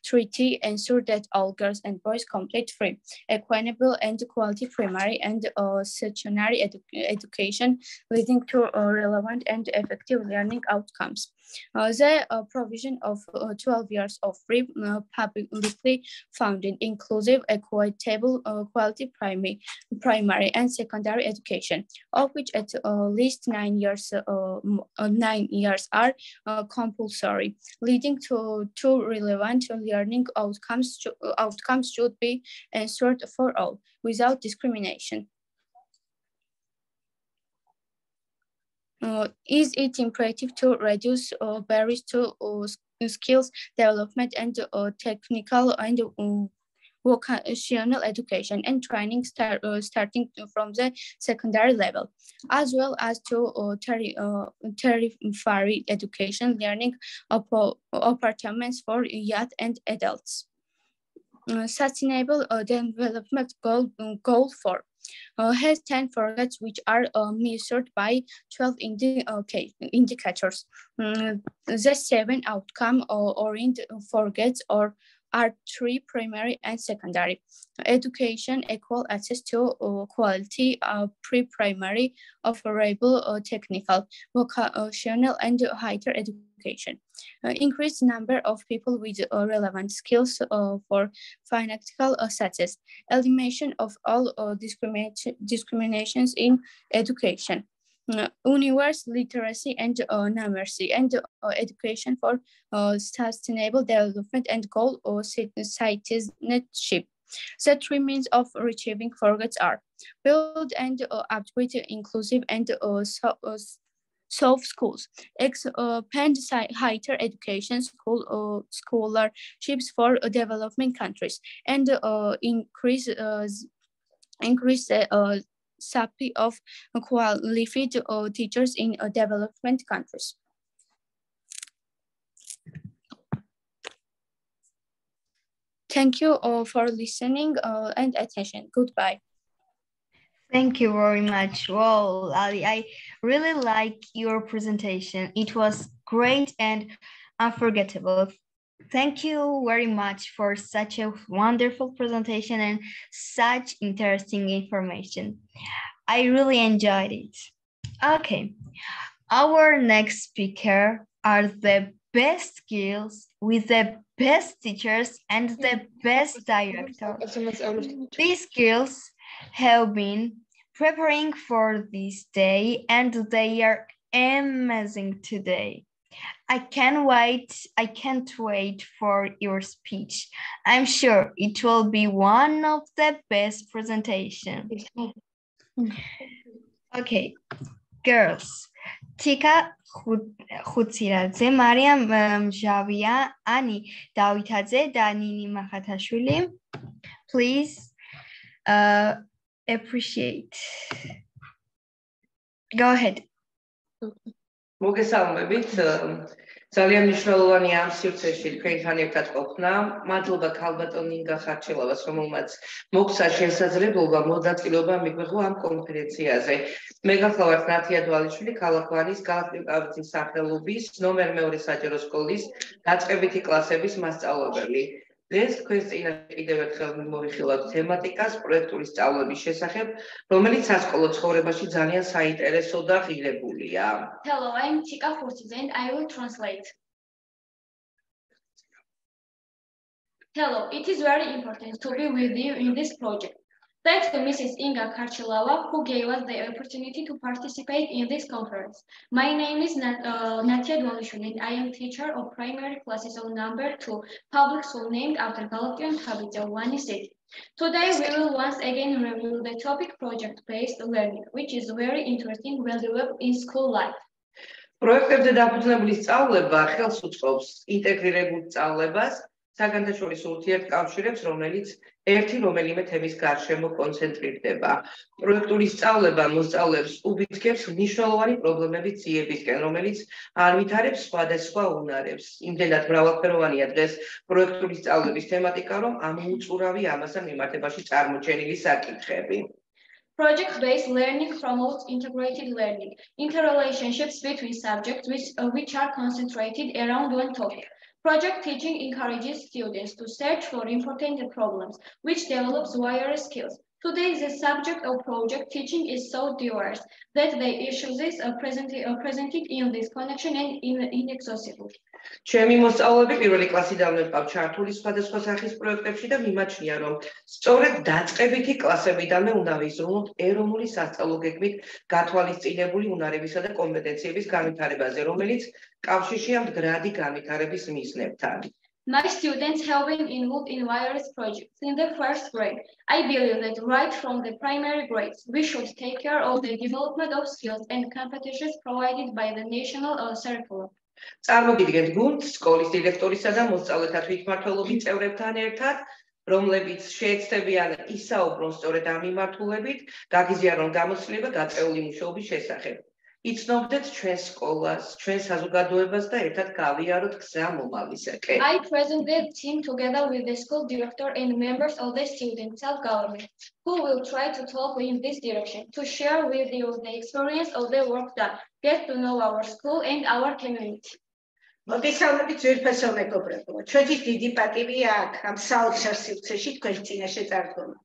treaty ensure that all girls and boys complete free, equitable and quality primary and uh, secondary edu education, leading to uh, relevant and effective learning outcomes. Uh, the uh, provision of uh, 12 years of free, publicly funded, inclusive, equitable, quality primary, primary and secondary education, of which at least nine years, nine years are compulsory, leading to two relevant learning outcomes, outcomes should be ensured for all without discrimination. Is it imperative to reduce uh, barriers to uh, skills development and uh, technical and uh, vocational education and training start, uh, starting from the secondary level, as well as to uh, tertiary education learning opportunities for youth and adults. Uh, sustainable uh, development goal, goal for uh, has 10 targets which are uh, measured by 12 indi okay, indicators. Mm, the seven outcome oriented targets or are three primary and secondary. Education, equal access to uh, quality, uh, pre-primary, affordable, uh, technical, vocational, and higher education. Uh, increased number of people with uh, relevant skills uh, for financial success. Elimination of all discrimination, discriminations in education uh, universal literacy and uh, numeracy and uh, education for sustainable development and goal or citizenship. The three means of achieving targets are build and upgrade inclusive and so, uh, solve schools, expand higher education school uh, scholarships for uh, developing countries, and uh, increase uh, increase uh, supply of qualified uh, teachers in uh, development countries. Thank you all for listening uh, and attention. Goodbye.
Thank you very much. Well, Ali, I really like your presentation. It was great and unforgettable. Thank you very much for such a wonderful presentation and such interesting information. I really enjoyed it. Okay, our next speaker are the best skills with the best teachers and the best director. These skills have been preparing for this day and they are amazing today. I can't wait. I can't wait for your speech. I'm sure it will be one of the best presentations. (laughs) okay, girls. Tika ხუცირაძე, მარიამ მჟავია, ანი დავითაძე და ნინი მახათაშვილი. Please uh, appreciate. Go ahead.
მოგესალმებით. ძალიან მნიშვნელოვანია ამ სივრცეში თქვენთან ერთად ყოფნა. მადლობა ქალბატონ ნინგა ხარჩელავას, რომელმაც მოგცა შესაძლებლობა მოდაწილობა მიგვიღო ამ კონფერენციაზე. მე გახლავართ ნათია დვალიშვილი, ქალაქვანის გალაქტიკავიცის სახელობის ნომერ მეორე საჯარო სკოლის დაწყებითი კლასების მასწავლებელი. დღეს თქვენს წინა კიდევ ერთხელ მოვიხილავთ თემატიკას პროექტული სწავლების შესახებ, რომელიც სასკოლო ცხოვრებაში ძალიან საინტერესო და ღირებულია.
Hello, I'm Tika Fortizan and I will translate. Hello, it is very important to be with you in this project. Thanks to Mrs. Inga Kharchilava, who gave us the opportunity to participate in this conference. My name is Nat, uh, Natya and I am teacher of primary classes of number two, public school named after Galatian Habita, Wani City. Today, we will once again review the topic project-based learning, which is very interesting valuable in school life.
პროექტებზე დაფუძნებული სწავლება ხელს უწყობს ინტეგრირებულ სწავლებას, საგანთაშორისო ურთიერთკავშირებს, რომელიც ერთი რომელიმე თემის გარშემო კონცენტრირდება. პროექტული სწავლება მოსწავლებს უბიძგებს მნიშვნელოვანი პრობლემების ძიებისკენ, რომელიც არ ვითარებს სხვადასხვა უნარებს. იმდენად მრავალფეროვანია დღეს პროექტული სწავლების თემატიკა, რომ ამოუწურავი ამასთან მიმართებაში წარმოჩენილი საკითხები.
Project-based learning promotes integrated learning, interrelationships between subjects which, uh, which are concentrated around one topic. Project teaching encourages students to search for important problems, which develops wider skills. Today, the subject of project teaching is so diverse that the issues are presented, are presented in this connection and in, inexhaustible.
ჩემი მოსწავლეები პირველი კლასიდან მეყავ ჩართული სხვადასხვა სახის პროექტებში და მიმაჩნია, რომ სწორედ დაწყებითი კლასებიდანვე უნდა ვიზრუნოთ ეროვნული სასწავლო გეგმით გათვალისწინებული უნარებისა და კომპეტენციების განვითარებაზე, რომელიც კავშირშია მდგრადი განვითარების მიზნებთან.
My students have been involved in various projects in the first grade. I believe that right from the primary grades, we should take care of the development of skills and competitions provided by the national uh, curriculum.
წარმოგიდგენთ გუნდს სკოლის დირექტორისა და მოსწავლეთა თვითმმართველობის წევრებთან ერთად რომლებიც შეეცდებიან ისაუბრონ სწორედ ამ მიმართულებით, გაგიზიარონ გამოცდილება გაწეული მუშაობის შესახებ. იცნობდეთ ჩვენ სკოლას, ჩვენ საზოგადოებას და ერთად გავიაროთ გზა მომავლისაკენ.
I present the team together with the school director and members of the student self-government who will try to talk in this direction to share with you the experience of the work done, get to know our school and our community.
მოგესალმებით ძვირფასო მეგობრებო. ჩვენი დიდი პატივია აქ ამ საოცარ სივრცეში თქვენ წინაშე წარდგომა.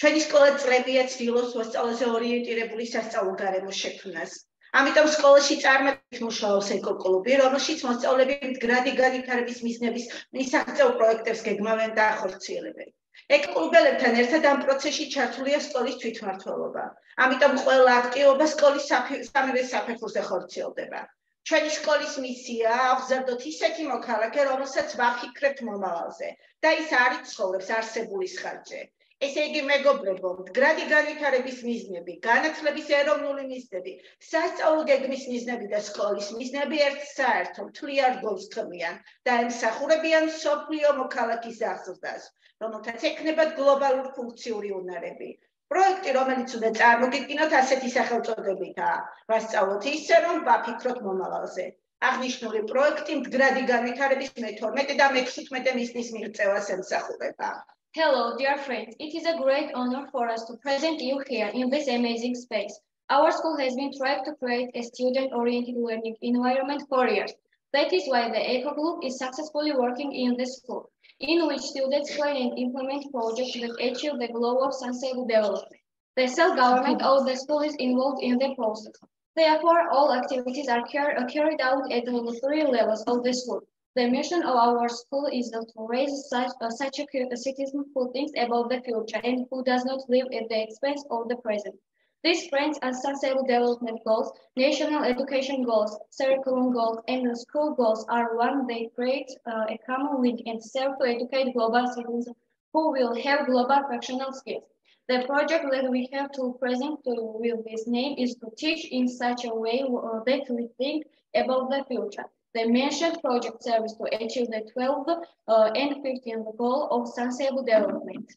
ჩვენი სკოლა წლებია ცდილობს მოსწავლეზე ორიენტირებული სასწავლო გარემო შექმნას. ამიტომ სკოლაში წარმატებით მუშაობს ეკოკლუბი, რომელშიც მოსწავლეები მდგრადი განვითარების მიზნების მისაღწევ პროექტებს გეგმავენ და ახორციელებენ. ეკოკლუბელებთან ერთად ამ პროცესში ჩართულია სკოლის თვითმმართველობა. ამიტომ ყველა აქტივობა სკოლის სამივე საფეხურზე ხორციელდება. ჩვენი სკოლის მისია აღზრდოთ ისეთი მოქალაქე, რომელსაც ვაფიქრებთ მომავალზე და ის არის ცხოვრობს არსებულის ხარჯზე. ესე იგი მეგობრებო, მდგრადი განვითარების მიზნები, განათლების ეროვნული მიზნები, სასწავლო გეგმის მიზნები და სკოლის მიზნები ერთ საერთო მთლიან გოლს ქმნიან და ემსახურებიან სოფლიო მოქალაქის აღზრდას, რომელთაც ექნებათ გლობალური ფუნქციური უნარები. პროექტი, რომელიც უნდა წარმოგიდგინოთ ასეთი სახელწოდებითაა, ვასწავლოთ ისე, რომ ვაფიქროთ მომავალზე. აღნიშნული პროექტი მდგრადი განვითარების მე-12 და მე-15 მისნის მიღწევას ემსახურება.
Hello, dear friends. It is a great honor for us to present you here in this amazing space. Our school has been trying to create a student-oriented learning environment for years. That is why the ECO Group is successfully working in the school. in which students plan and implement projects that achieve the goal of sustainable development. The self-government of the school is involved in the process. Therefore, all activities are carried out at the three levels of the school. The mission of our school is to raise such, uh, such a citizen who thinks about the future and who does not live at the expense of the present. These friends are sustainable development goals, national education goals, curriculum goals, and school goals are one they create uh, a common link and serve to educate global citizens who will have global functional skills. The project that we have to present to with this name is to teach in such a way uh, that we think about the future. The mentioned project serves to achieve the 12th uh, and 15th goal of sustainable development.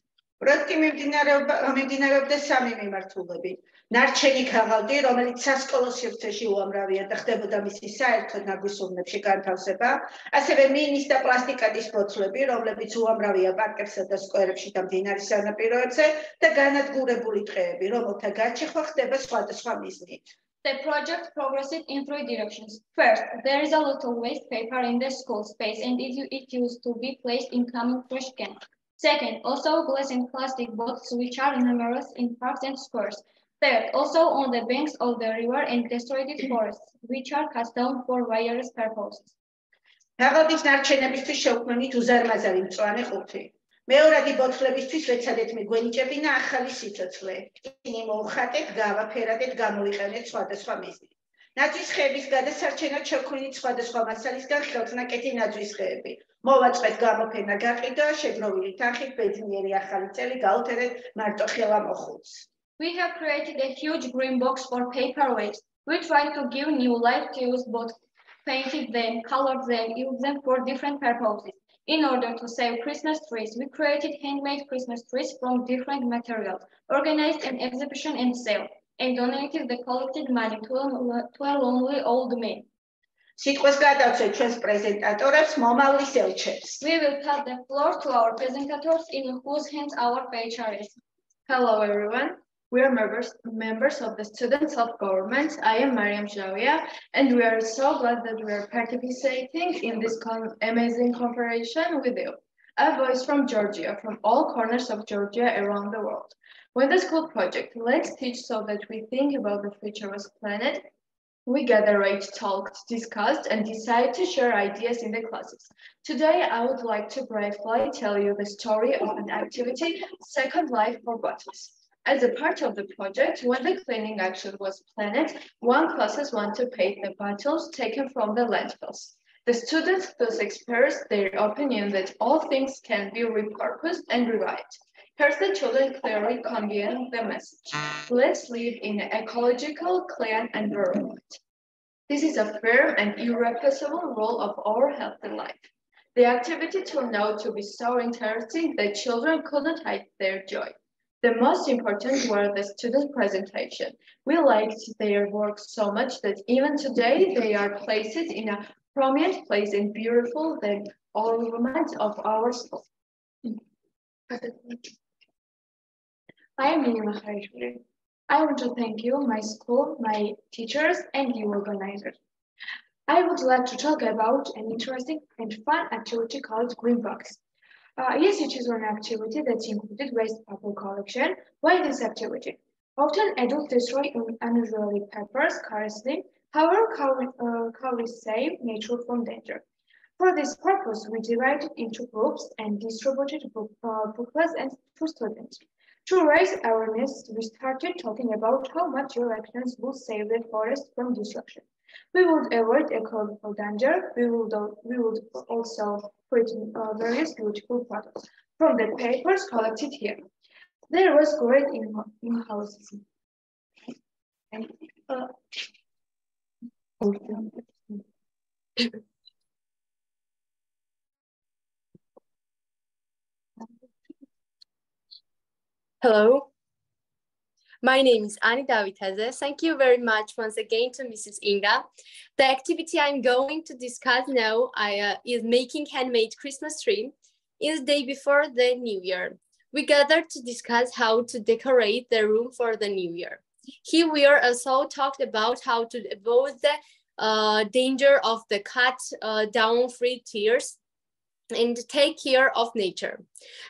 პროექტი მიმდინარეობდა სამი მიმართულებით. ნარჩენი ქაღალდი, რომელიც სასკოლო სივრცეში უამრავია და ხდებოდა მისი საერთო ნაგვისურნებში განთავსება, ასევე მინის და პლასტიკადის ბოთლები, რომლებიც უამრავია პარკებსა და სკვერებში და მდინარის სანაპიროებზე და განადგურებული ტყეები, რომელთა გაჩეხვა ხდება სხვადასხვა მიზნით.
The project progressed in three directions. First, there is a lot of waste paper in the school space and it, it used to be placed in common trash cans. Second, also glass and plastic bottles which are numerous in parks and squares. Third, also on the banks of the river and destroyed (clears throat) forests, which are cut down for various purposes.
ფაღობის ნარჩენებისთვის შევქმნით უზარმაზარი მწვანე ყუთი. მეორადი ბოთლებისთვის ვეცადეთ მიგვენიჭებინა ახალი სიცოცხლე. ისინი მოუხატეთ, გავაფერადეთ, გამოიყენეთ სხვადასხვა მიზნით. ნაძვის ხეების გადასარჩენად შევქმნით სხვადასხვა მასალისგან ხელთნაკეთი ნაძვის ხეები. მოვაწყეთ გამოფენა გაყიდვა, შეგროვილი თანხით ბედნიერი ახალი წელი გაუთერეთ მარტოხელა მოხუც.
We have created a huge green box for paper waste. We try to give new life to use both painted them, colored them, use them for different purposes. In order to save Christmas trees, we created handmade Christmas trees from different materials, organized an exhibition and sale, and donated the collected money to a, to a lonely old man.
სიტყვას გადავწევ ჩვენს პრეზენტატორებს მომავლის ელჩებს.
We will pass the floor to our presentators in whose hands our future is.
Hello everyone. We are members, members of the Student Self-Government. I am Mariam Javia, and we are so glad that we are participating in this con amazing conversation with you. A voice from Georgia, from all corners of Georgia around the world. When the school project Let's Teach So That We Think About the Future was planned, we gathered, talked, discussed, and decided to share ideas in the classes. Today, I would like to briefly tell you the story of an activity, Second Life for Bottles. As a part of the project, when the cleaning action was planned, one classes want to paint the bottles taken from the landfills. The students thus expressed their opinion that all things can be repurposed and revived. Here's the children clearly conveying the message. Let's live in an ecological, clean environment. This is a firm and irreplaceable rule of our healthy life. The activity turned out to be so interesting that children couldn't hide their joy. The most important were the student presentation. We liked their work so much that even today they are placed in a prominent place and beautiful the ornament of our school. I am Nina Maharishwari. I want to thank you, my school, my teachers, and you organizers. I would like to talk about an interesting and fun activity called Green Box. Uh, yes, it is an activity that included waste paper collection. Why this activity? Often adults destroy unusually papers carelessly. However, how we, uh, save nature from danger? For this purpose, we divided into groups and distributed book, uh, booklets and to students. To raise awareness, we started talking about how much your actions will save the forest from destruction. We would avoid ecological danger. We would, we would also create uh, various beautiful products from the papers collected here. There was great in, in
Hello, my name is Ani Davitadze. Thank you very much once again to Mrs. Inga. The activity I'm going to discuss now I, uh, is making handmade Christmas tree. Is the day before the New Year. We gathered to discuss how to decorate the room for the New Year. Here we are also talked about how to avoid the uh, danger of the cut uh, down free tears and take care of nature.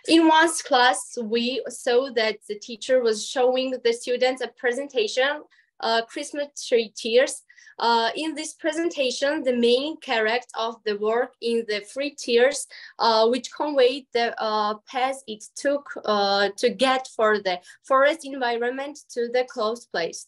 In one class, we saw that the teacher was showing the students a presentation, uh, Christmas tree tears. Uh, in this presentation, the main character of the work in the three tiers, uh, which conveyed the uh, path it took uh, to get for the forest environment to the closed place.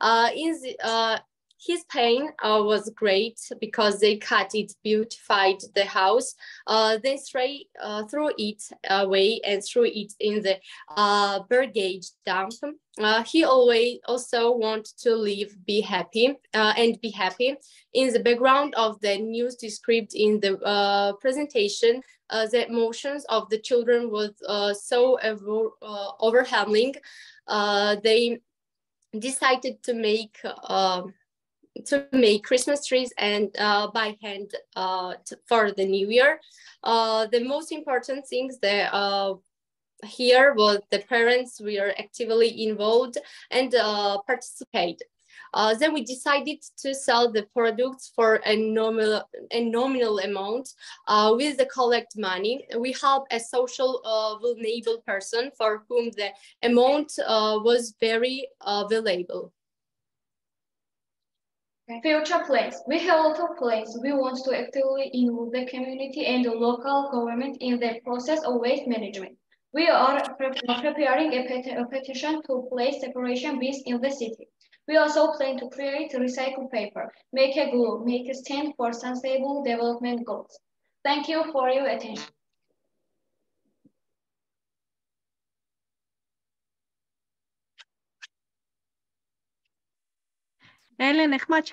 Uh, in the, uh, his pain uh, was great because they cut it, beautified the house. Uh, they threw, uh, threw it away and threw it in the uh, baggage dump. Uh, he always also wanted to live, be happy, uh, and be happy. In the background of the news described in the uh, presentation, the emotions of the children was so over, overwhelming. they decided to make to make Christmas trees and uh, by hand uh, for the new year. Uh, the most important things that uh, here was the parents were actively involved and uh, participate. Uh, then we decided to sell the products for a nominal, a nominal amount with the collect money. We help a social vulnerable person for whom the amount was very valuable.
Future plans. We have a lot of plans. We want to actively involve the community and the local government in the process of waste management. We are pre preparing a, pet a, petition to place separation bins in the city. We also plan to create recycled paper, make a glue, make a stand for sustainable development goals. Thank you for your attention.
Ellen, נחמד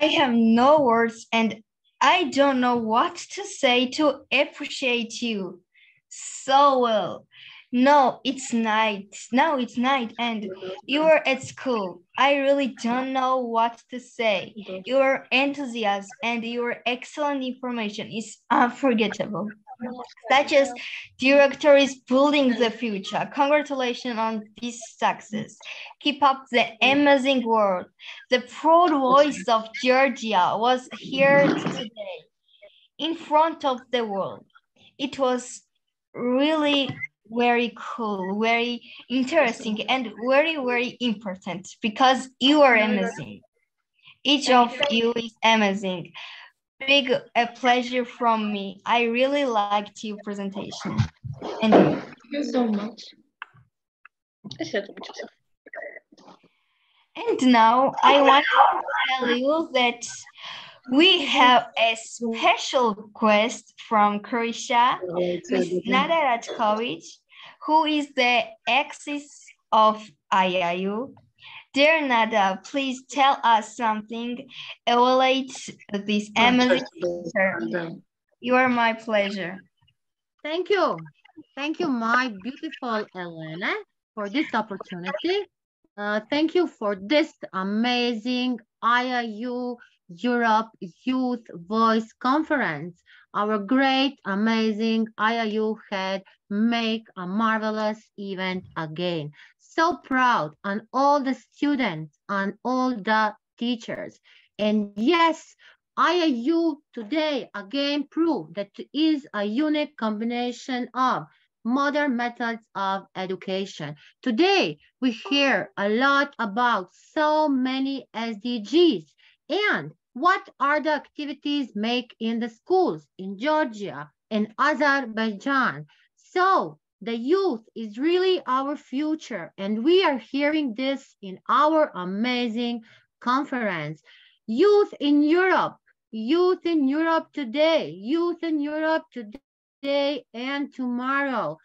I have no words and I don't know what to say to appreciate you so well. No, it's night. Now it's night and you are at school. I really don't know what to say. Your enthusiasm and your excellent information is unforgettable such as director is building the future. Congratulations on this success. Keep up the amazing work. The proud voice of Georgia was here today in front of the world. It was really very cool, very interesting, and very, very important because you are amazing. Each of you is amazing big a pleasure from me. I really liked your presentation. And
Thank you so much.
And now I want to tell you that we have a special request from Croatia, Ms. Nada Ratkovic, who is the axis of IIU. Dear Nada, please tell us something. Evaluate this amazing picture. You are my pleasure.
Thank you. Thank you, my beautiful Elena, for this opportunity. Uh, thank you for this amazing IIU Europe Youth Voice Conference. Our great, amazing IIU head make a marvelous event again. So proud on all the students, on all the teachers. And yes, IIU today again proved that it is a unique combination of modern methods of education. Today, we hear a lot about so many SDGs and what are the activities make in the schools in Georgia and Azerbaijan. So the youth is really our future and we are hearing this in our amazing conference. Youth in Europe, youth in Europe today, youth in Europe today and tomorrow.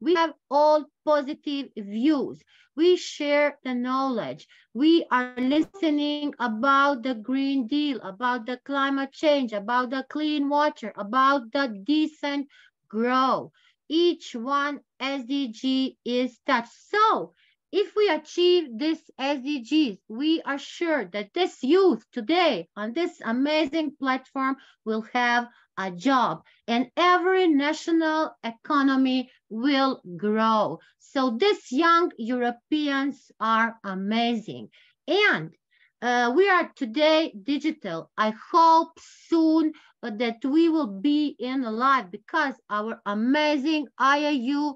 We have all positive views. We share the knowledge. We are listening about the Green Deal, about the climate change, about the clean water, about the decent growth. Each one SDG is touched. So if we achieve this SDGs, we are sure that this youth today on this amazing platform will have a job and every national economy will grow. So these young Europeans are amazing. And uh, we are today digital. I hope soon uh, that we will be in live because our amazing IIU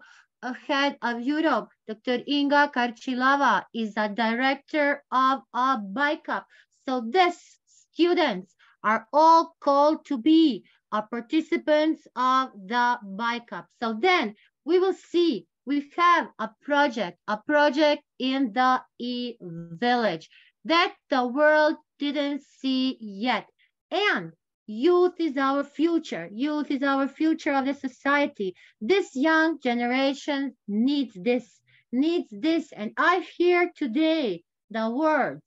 head of Europe, Dr. Inga Kharchilava, is a director of a BICAP. So these students are all called to be a participants of the BICAP. So then we will see, we have a project, a project in the e-village that the world didn't see yet. And Youth is our future. Youth is our future of the society. This young generation needs this, needs this. And I hear today the words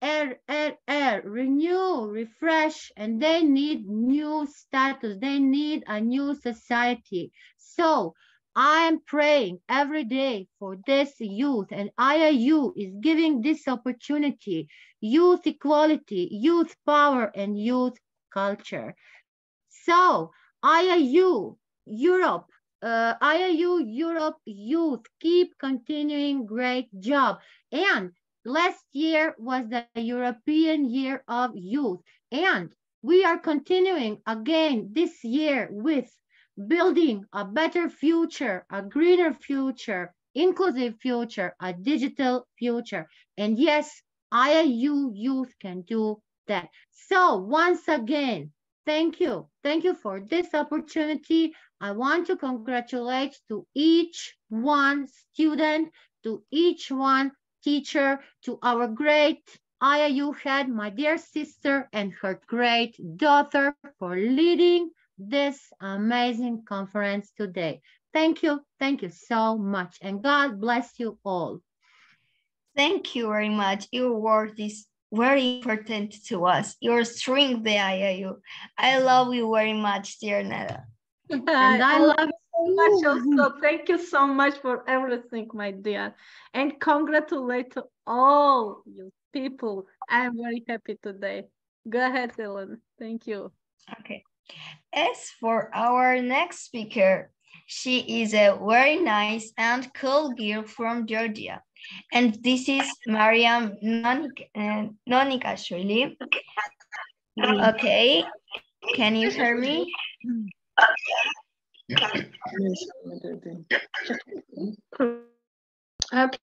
air, air, air, renew, refresh, and they need new status. They need a new society. So I'm praying every day for this youth and IIU is giving this opportunity, youth equality, youth power, and youth culture. So IIU Europe, uh, Europe youth keep continuing great job. And last year was the European Year of Youth. And we are continuing again this year with building a better future, a greener future, inclusive future, a digital future. And yes, IIU youth can do that. So once again, thank you. Thank you for this opportunity. I want to congratulate to each one student, to each one teacher, to our great IIU head, my dear sister and her great daughter for leading this amazing conference today. Thank you. Thank you so much. And God bless you all.
Thank you very much. Your work is very important to us. Your strength, the IIU. I love you very much, dear Nada. (laughs)
and I love you so much also. Thank you so much for everything, my dear. And congratulate to all you people. I'm very happy today. Go ahead, Ellen. Thank you.
Okay. As for our next speaker, she is a very nice and cool girl from Georgia. And this is Mariam uh, Nonikashvili. Okay, can you hear me?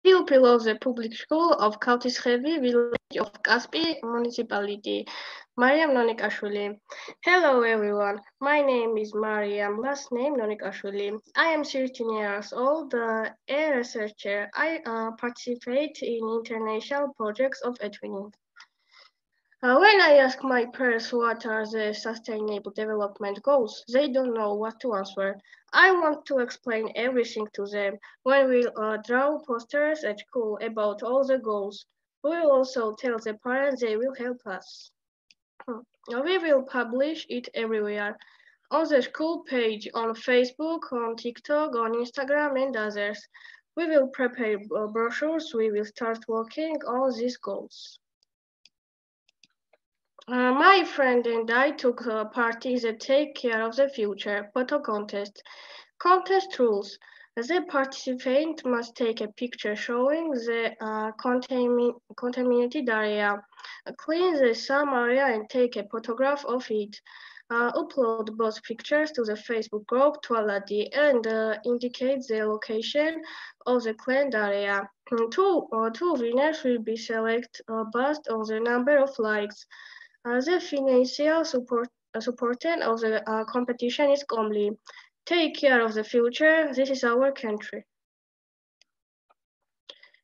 Pupil of the public school of Kaltishevi, village of Kaspi municipality. Mariam Nonikashvili. Hello everyone, my name is Mariam, last name Nonikashvili. I am 13 years old, a researcher. I uh, participate in international projects of Edwin. Uh, when I ask my parents what are the sustainable development goals, they don't know what to answer. I want to explain everything to them when we uh, draw posters at school about all the goals. We will also tell the parents they will help us. We will publish it everywhere on the school page, on Facebook, on TikTok, on Instagram, and others. We will prepare brochures. We will start working on these goals. Uh, my friend and I took part in the Take Care of the Future photo contest. Contest rules. The participant must take a picture showing the uh, contamin contaminated area, clean the some area and take a photograph of it. Uh, upload both pictures to the Facebook group Tualadi and uh, indicate the location of the cleaned area. two, uh, two winners will be selected uh, based on the number of likes. Uh, the financial support, uh, supporting of the competition is Comly. Take care of the future. This is our country.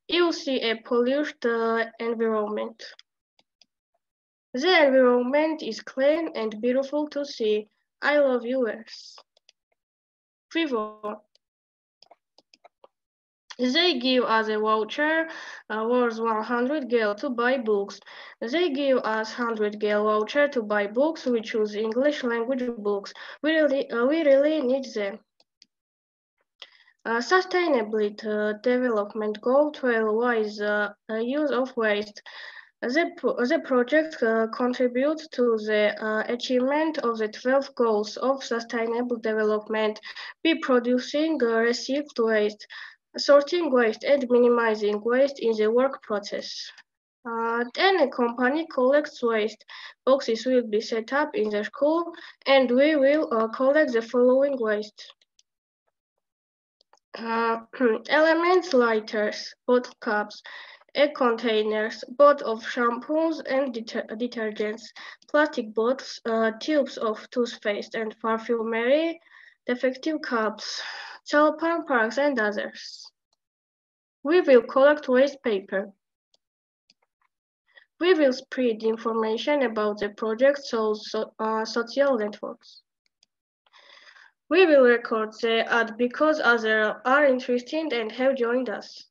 You see a polluted environment. The environment is clean and beautiful to see. I love viewers. Vivo. They give us a voucher uh, worth 100 gel to buy books. They give us 100 gel voucher to buy books. We choose English language books. We really, uh, we really need them. Uh, sustainability uh, development goal 12 is uh, use of waste. The, the project uh, contributes to the uh, achievement of the 12 goals of sustainable development, be producing uh, recycled waste, sorting waste and minimizing waste in the work process. Uh, then a company collects waste. Boxes will be set up in the school and we will uh, collect the following waste. Uh, (clears throat) elements, lighters, bottle caps, egg containers, bottles of shampoos and deter detergents, plastic bottles, uh, tubes of toothpaste and perfumery, defective cups, telephone parks, and others. We will collect waste paper. We will spread information about the project so, so uh, social networks. We will record the ad because others are interested and have joined us.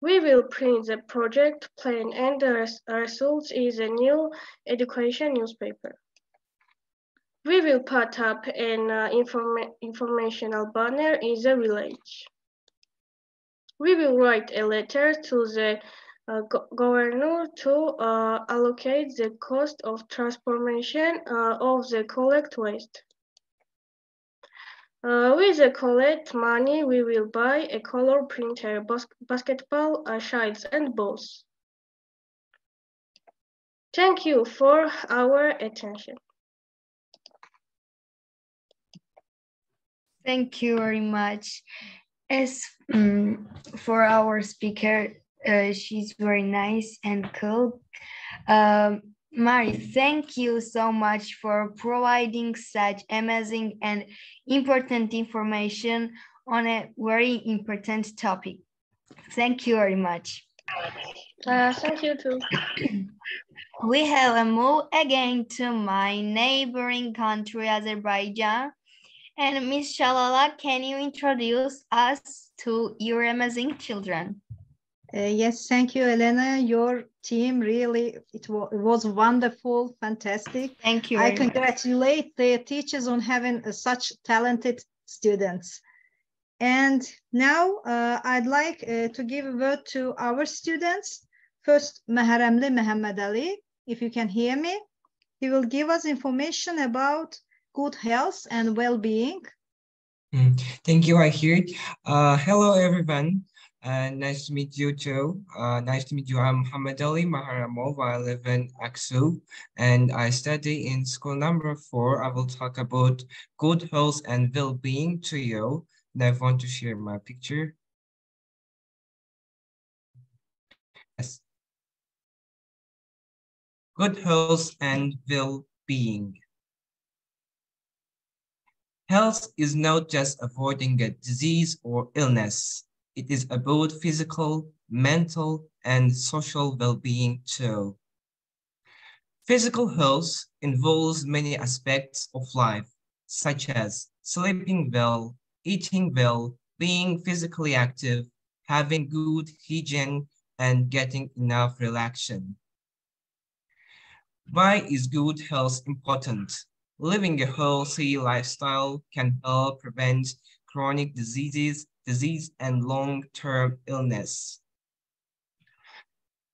We will print the project plan and the res results in a new education newspaper. We will put up an uh, informa informational banner in the village. We will write a letter to the uh, go governor to uh, allocate the cost of transformation uh, of the collect waste. Uh, with the collect money, we will buy a color printer, bas basketball uh, shields, and balls. Thank you for our attention.
Thank you very much. As um, for our speaker, uh, she's very nice and cool. Um, Mari, thank you so much for providing such amazing and important information on a very important topic. Thank you very much.
Uh, thank you too.
we have a move again to my neighboring country, Azerbaijan. And Miss Shalala, can you introduce us to your amazing children?
Uh, yes, thank you, Elena. Your team really, it, it was wonderful, fantastic.
Thank you.
I congratulate much. the teachers on having uh, such talented students. And now uh, I'd like uh, to give a word to our students. First, Maharemli Muhammad Ali, if you can hear me. He will give us information about good health and well-being.
Mm, thank you, I hear. Uh, hello, everyone. Uh, nice to meet you too. Uh, nice to meet you. I'm Muhammad Ali Maharamov. I live in Aksu and I study in school number four. I will talk about good health and well-being to you. And I want to share my picture. Yes. Good health and well-being. Health is not just avoiding a disease or illness. It is about physical, mental, and social well-being too. Physical health involves many aspects of life, such as sleeping well, eating well, being physically active, having good hygiene, and getting enough relaxation. Why is good health important? Living a healthy lifestyle can help prevent chronic diseases, disease and long-term illness.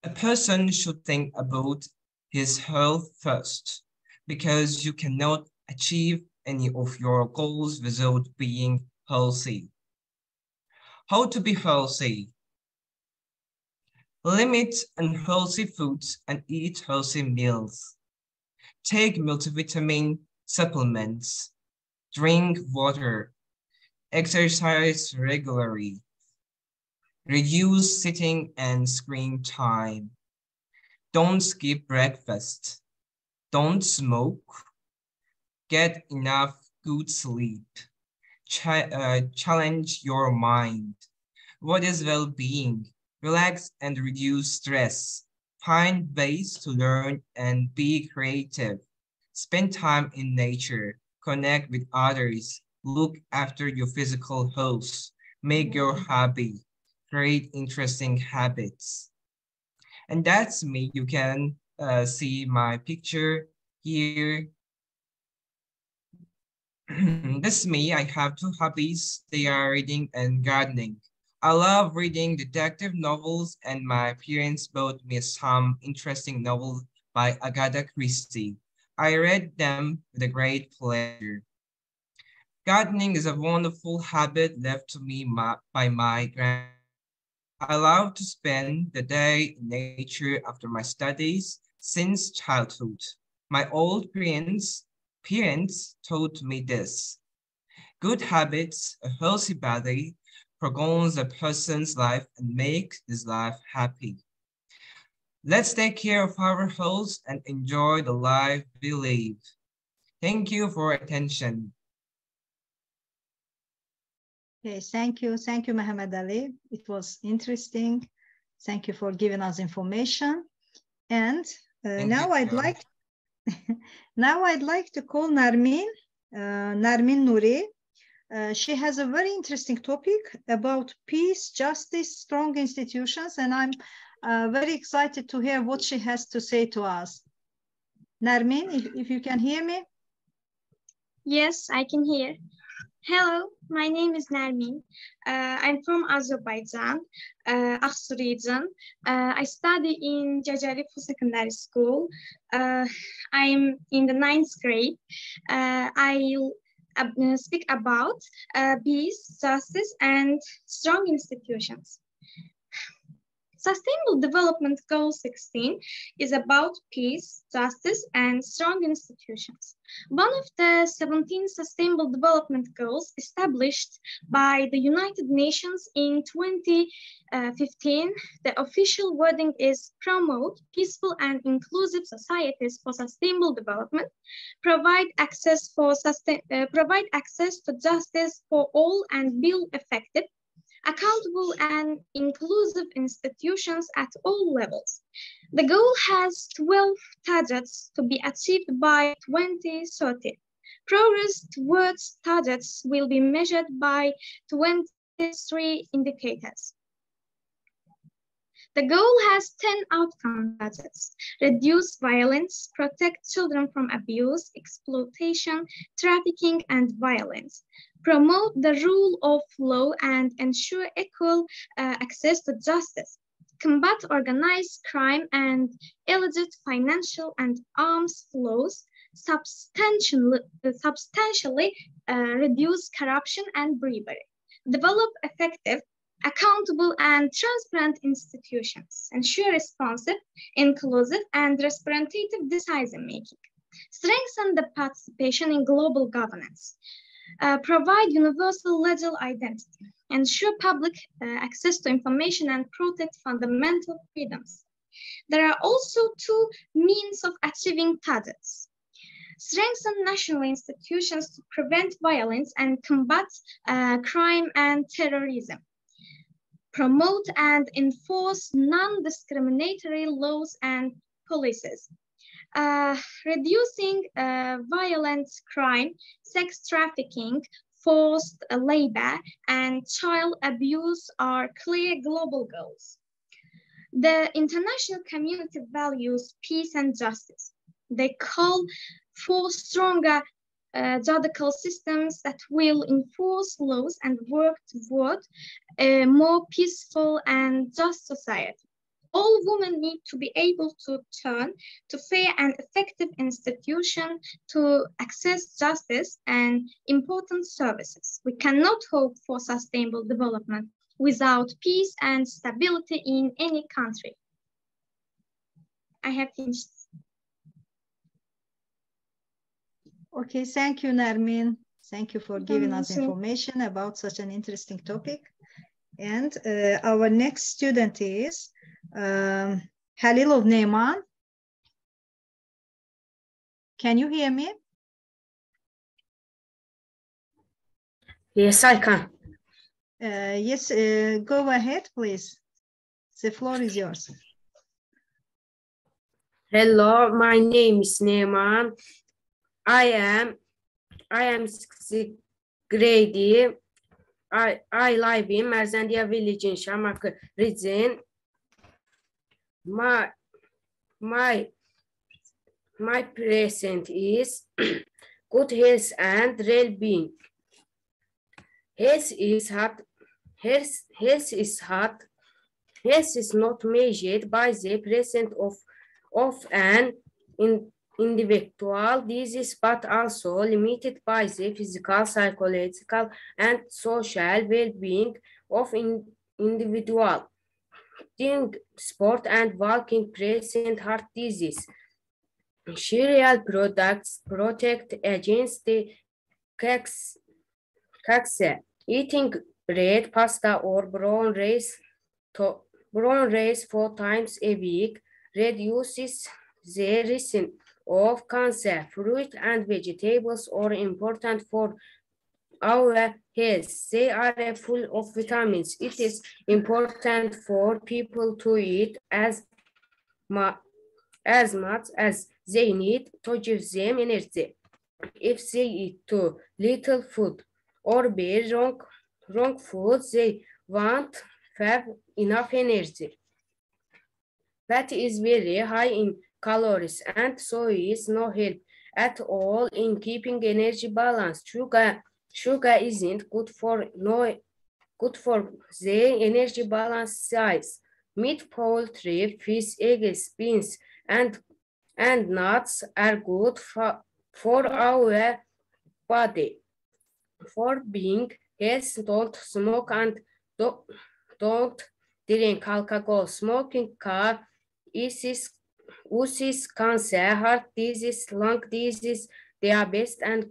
A person should think about his health first because you cannot achieve any of your goals without being healthy. How to be healthy? Limit unhealthy foods and eat healthy meals. Take multivitamin supplements. Drink water. Exercise regularly. Reduce sitting and screen time. Don't skip breakfast. Don't smoke. Get enough good sleep. Ch uh, challenge your mind. What is well-being? Relax and reduce stress. Find ways to learn and be creative. Spend time in nature. Connect with others. Look after your physical health. Make your hobby. Create interesting habits. And that's me. You can uh, see my picture here. (clears throat) this is me. I have two hobbies. They are reading and gardening. I love reading detective novels and my parents bought me some interesting novels by Agatha Christie. I read them with a great pleasure. Gardening is a wonderful habit left to me by my grand. I love to spend the day in nature after my studies since childhood. My old parents, parents taught me this. Good habits, a healthy body, prolongs a person's life and make his life happy. Let's take care of our health and enjoy the life we live. Thank you for attention.
Okay, thank you. Thank you, Mohammed Ali. It was interesting. Thank you for giving us information. And uh, now you, I'd like (laughs) now I'd like to call Narmin, uh, Narmin Nuri. Uh, she has a very interesting topic about peace, justice, strong institutions, and I'm uh, very excited to hear what she has to say to us. Narmin, if, if you can hear me.
Yes, I can hear. Hello, my name is Narmin. Uh, I'm from Azerbaijan, uh, Aksu region. Uh, I study in Jajarifu Secondary School. Uh, I'm in the ninth grade. Uh, I'll uh, speak about uh, peace, justice, and strong institutions. Sustainable Development Goal 16 is about peace, justice, and strong institutions. One of the 17 Sustainable Development Goals established by the United Nations in 2015, the official wording is promote peaceful and inclusive societies for sustainable development, provide access for sustain, uh, provide access to justice for all and build effective accountable and inclusive institutions at all levels. The goal has 12 targets to be achieved by 2030. Progress towards targets will be measured by 23 indicators. The goal has 10 outcome targets. Reduce violence, protect children from abuse, exploitation, trafficking, and violence. Promote the rule of law and ensure equal uh, access to justice, combat organized crime and illicit financial and arms flows, substantially, substantially uh, reduce corruption and bribery, develop effective, accountable and transparent institutions, ensure responsive, inclusive and representative decision-making, strengthen the participation in global governance, uh, provide universal legal identity, ensure public uh, access to information and protect fundamental freedoms. There are also two means of achieving targets. Strengthen national institutions to prevent violence and combat uh, crime and terrorism. Promote and enforce non-discriminatory laws and policies uh, reducing uh, violent crime, sex trafficking, forced labor, and child abuse are clear global goals. The international community values peace and justice. They call for stronger uh, judicial systems that will enforce laws and work toward a more peaceful and just society. All women need to be able to turn to fair and effective institutions to access justice and important services. We cannot hope for sustainable development without peace and stability in any country. I have finished.
Okay, thank you, Nermin. Thank you for giving us
Thank
information about such an interesting topic. And uh, our next student is um, Halilov Neyman. Can you hear me?
Yes, I can.
Uh, yes, uh, go ahead, please. The floor is yours.
Hello, my name is Neyman. I am I am sixth grade. I, I live in Marzandia village in Shamak region. My my my present is (clears throat) good health and well-being. Health is hard. Health, health is hard. Health is not measured by the present of of an in, individual disease, but also limited by the physical, psychological, and social well-being of in, individual. Doing sport and walking present heart disease. Cereal products protect against the cancer. Eating bread, pasta, or brown rice, brown rice four times a week reduces the risk of cancer. Fruit and vegetables are important for our health. They are full of vitamins. It is important for people to eat as, as much as they need to give them energy. If they eat too little food or buy wrong, wrong food, they won't have enough energy. Fat is very high in calories and so is no help at all in keeping energy balance. Sugar, sugar isn't good for no good for the energy balance size. Meat, poultry, fish, eggs, beans, and and nuts are good for, for our body. For being healthy, don't smoke and don't, don't drink alcohol. Smoking car causes, causes cancer, heart disease, lung disease, diabetes, and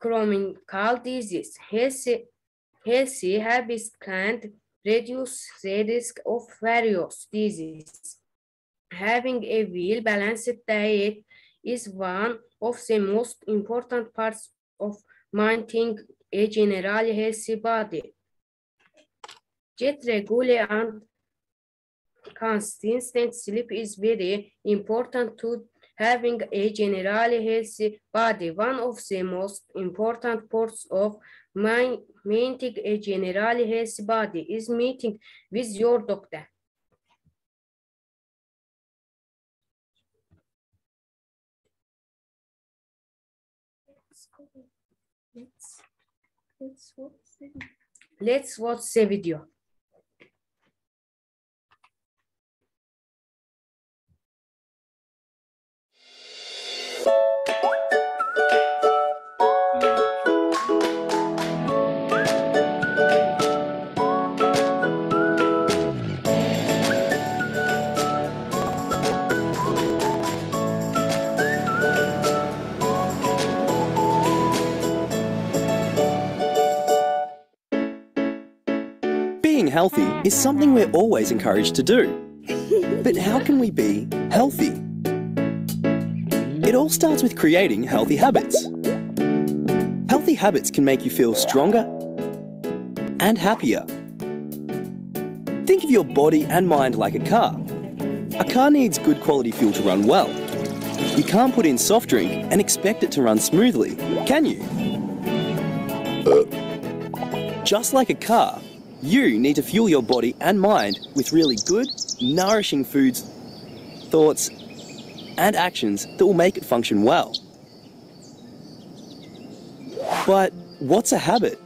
chronic disease. Healthy, healthy habits can reduce the risk of various diseases. Having a well-balanced diet is one of the most important parts of maintaining a generally healthy body. Get regular and consistent sleep is very important to having a generally healthy body. One of the most important parts of main- maintaining a generally healthy body is meeting with your doctor.
Let's watch the
video.
Being healthy is something we're always encouraged to do. But how can we be healthy? It all starts with creating healthy habits. Healthy habits can make you feel stronger and happier. Think of your body and mind like a car. A car needs good quality fuel to run well. You can't put in soft drink and expect it to run smoothly, can you? Just like a car, you need to fuel your body and mind with really good, nourishing foods, thoughts, and actions that will make it function well. But what's a habit?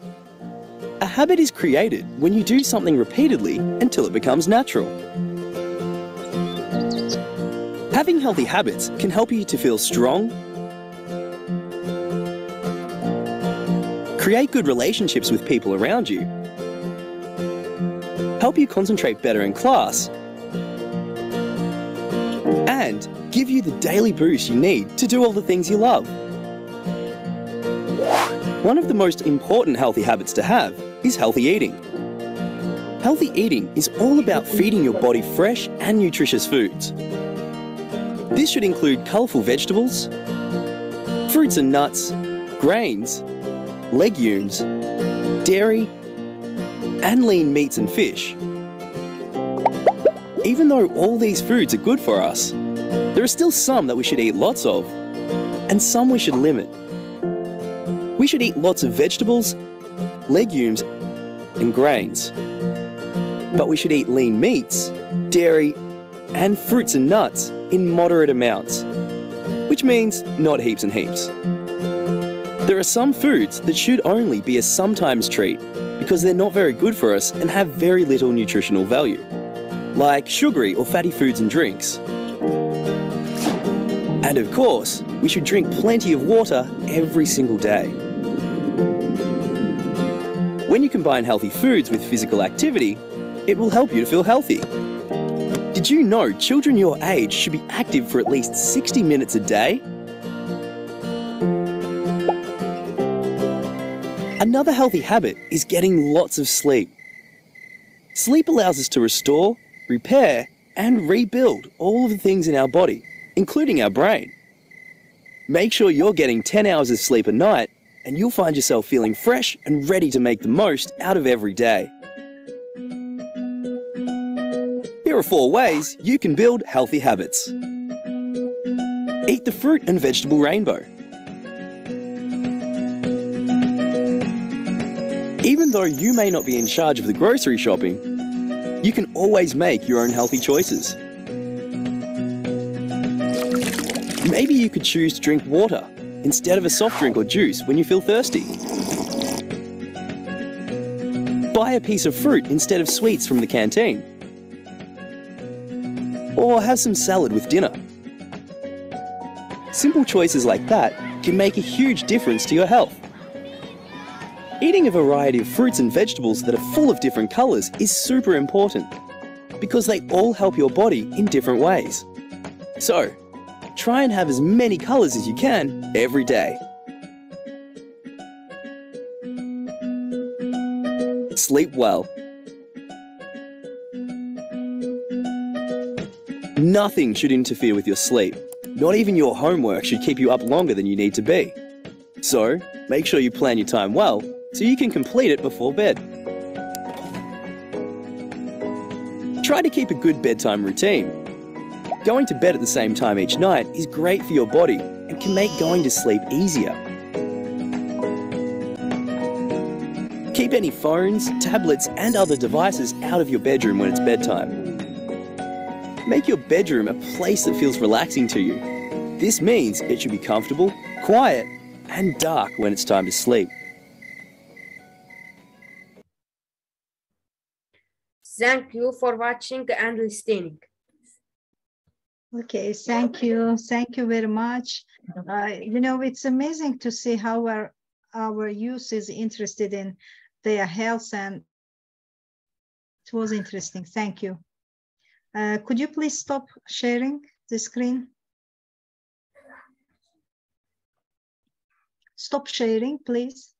A habit is created when you do something repeatedly until it becomes natural. Having healthy habits can help you to feel strong, create good relationships with people around you, help you concentrate better in class, and give you the daily boost you need to do all the things you love. One of the most important healthy habits to have is healthy eating. Healthy eating is all about feeding your body fresh and nutritious foods. This should include colourful vegetables, fruits and nuts, grains, legumes, dairy, and lean meats and fish. Even though all these foods are good for us, there are still some that we should eat lots of, and some we should limit. We should eat lots of vegetables, legumes, and grains. But we should eat lean meats, dairy, and fruits and nuts in moderate amounts, which means not heaps and heaps. There are some foods that should only be a sometimes treat because they're not very good for us and have very little nutritional value, like sugary or fatty foods and drinks. And of course, we should drink plenty of water every single day. When you combine healthy foods with physical activity, it will help you to feel healthy. Did you know children your age should be active for at least 60 minutes a day? Another healthy habit is getting lots of sleep. Sleep allows us to restore, repair, and rebuild all of the things in our body, including our brain. Make sure you're getting 10 hours of sleep a night, and you'll find yourself feeling fresh and ready to make the most out of every day. Here are four ways you can build healthy habits. Eat the fruit and vegetable rainbow. Even though you may not be in charge of the grocery shopping, you can always make your own healthy choices. Maybe you could choose to drink water instead of a soft drink or juice when you feel thirsty. Buy a piece of fruit instead of sweets from the canteen. Or have some salad with dinner. Simple choices like that can make a huge difference to your health. Eating a variety of fruits and vegetables that are full of different colours is super important because they all help your body in different ways. So, try and have as many colours as you can every day. Sleep well. Nothing should interfere with your sleep. Not even your homework should keep you up longer than you need to be. So, make sure you plan your time well so you can complete it before bed. Try to keep a good bedtime routine. Going to bed at the same time each night is great for your body and can make going to sleep easier. Keep any phones, tablets, and other devices out of your bedroom when it's bedtime. Make your bedroom a place that feels relaxing to you. This means it should be comfortable, quiet, and dark when it's time to sleep.
Thank you for watching and listening.
Okay, thank you. Thank you very much. Uh, you know, it's amazing to see how our, our youth is interested in their health and it was interesting. Thank you. Uh, could you please stop sharing the screen? Stop sharing, please.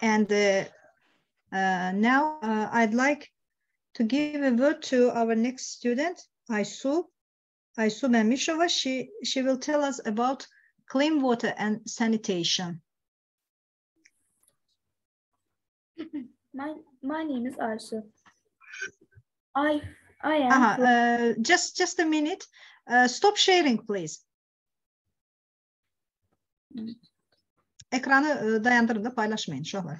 And uh, uh, now uh, I'd like to give a word to our next student, Aysu. Aysu Memishova. She, she will tell us about clean water and sanitation. (clears throat)
My, my name is Aysu. I, I am.
Aha, uh, just, just a minute. Uh, stop sharing, please. Ekranı e, dayandırın da paylaşmayın uşaqlar.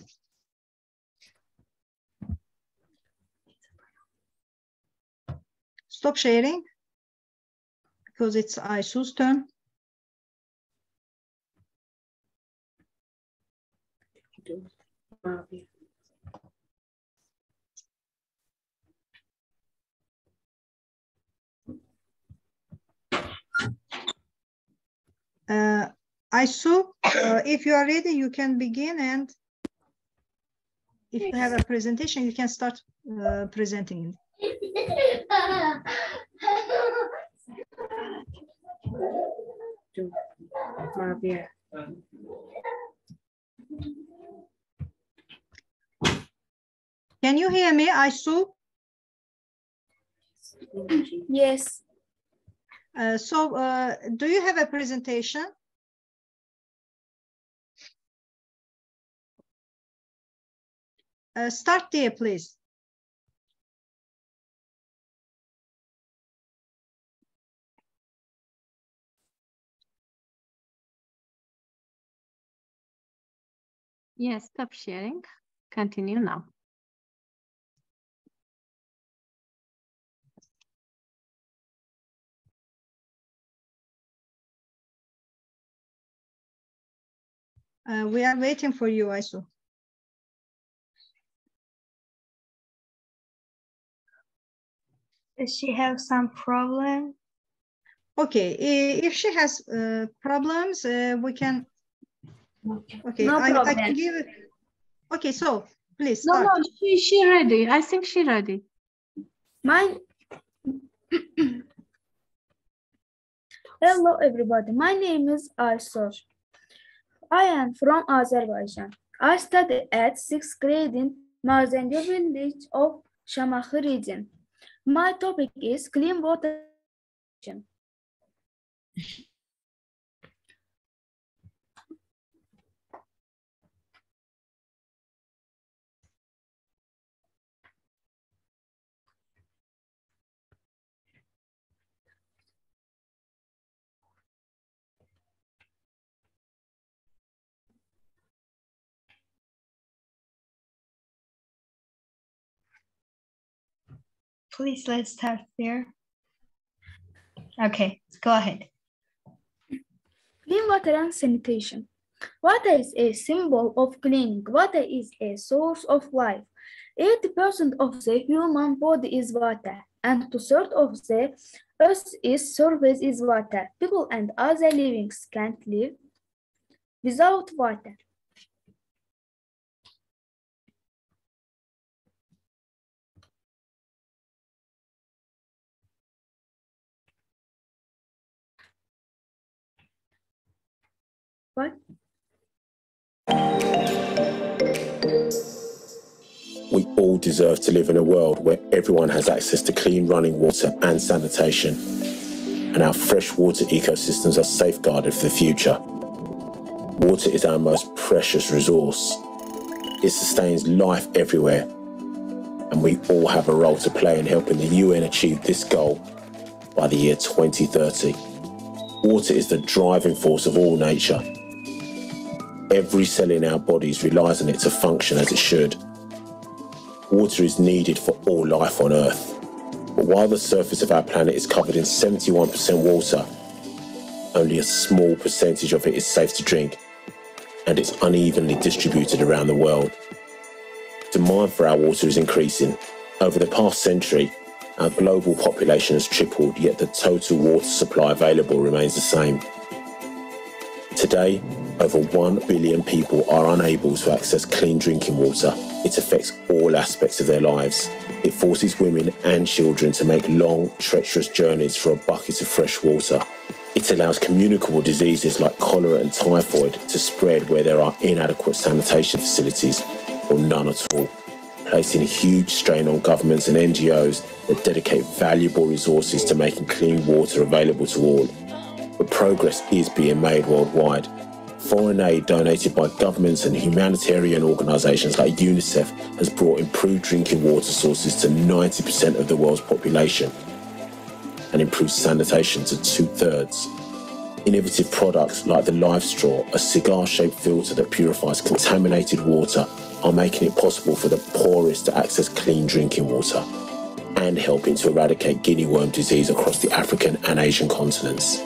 Stop sharing because it's Aysu's turn. Uh, Aysu, uh, if you are ready, you can begin and if you have a presentation, you can start uh, presenting. Can you hear me, Aysu?
Yes.
Uh, so uh, do you have a presentation? Uh, start there, please.
Yes, stop sharing. Continue now.
Uh, we are waiting for you, Aysu.
Does she have some problem?
Okay, if she has uh, problems, uh, we can. Okay,
No
I, I
problem.
can give it. Okay, so please
No,
start.
no, she, she ready. I think she ready.
My (coughs) Hello everybody, my name is Aysor. I am from Azerbaijan. I study at sixth grade in Marzengel village of Şamaxı region. My topic is clean water.
Please, let's start there. Okay, go ahead.
Clean water and sanitation. Water is a symbol of cleaning. Water is a source of life. 80% of the human body is water, and two-thirds of the Earth's surface is water. People and other livings can't live without water.
We all deserve to live in a world where everyone has access to clean running water and sanitation, and our freshwater ecosystems are safeguarded for the future. Water is our most precious resource. It sustains life everywhere, and we all have a role to play in helping the UN achieve this goal by the year 2030. Water is the driving force of all nature. Every cell in our bodies relies on it to function as it should. Water is needed for all life on Earth. But while the surface of our planet is covered in 71% water, only a small percentage of it is safe to drink, and it's unevenly distributed around the world. Demand for our water is increasing. Over the past century, our global population has tripled, yet the total water supply available remains the same. Today, over 1 billion people are unable to access clean drinking water. It affects all aspects of their lives. It forces women and children to make long, treacherous journeys for a bucket of fresh water. It allows communicable diseases like cholera and typhoid to spread where there are inadequate sanitation facilities or none at all, placing a huge strain on governments and NGOs that dedicate valuable resources to making clean water available to all. But progress is being made worldwide. Foreign aid donated by governments and humanitarian organisations like UNICEF has brought improved drinking water sources to 90% of the world's population and improved sanitation to two thirds. Innovative products like the LifeStraw, a cigar shaped filter that purifies contaminated water, are making it possible for the poorest to access clean drinking water. and helping to eradicate guinea worm disease across the African and Asian continents.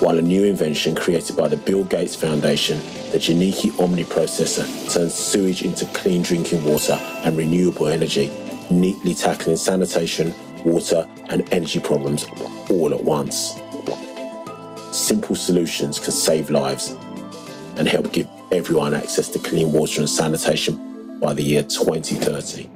While a new invention created by the Bill Gates Foundation, the Janicki Omni processor turns sewage into clean drinking water and renewable energy, neatly tackling sanitation, water, and energy problems all at once. Simple solutions can save lives and help give everyone access to clean water and sanitation by the year 2030.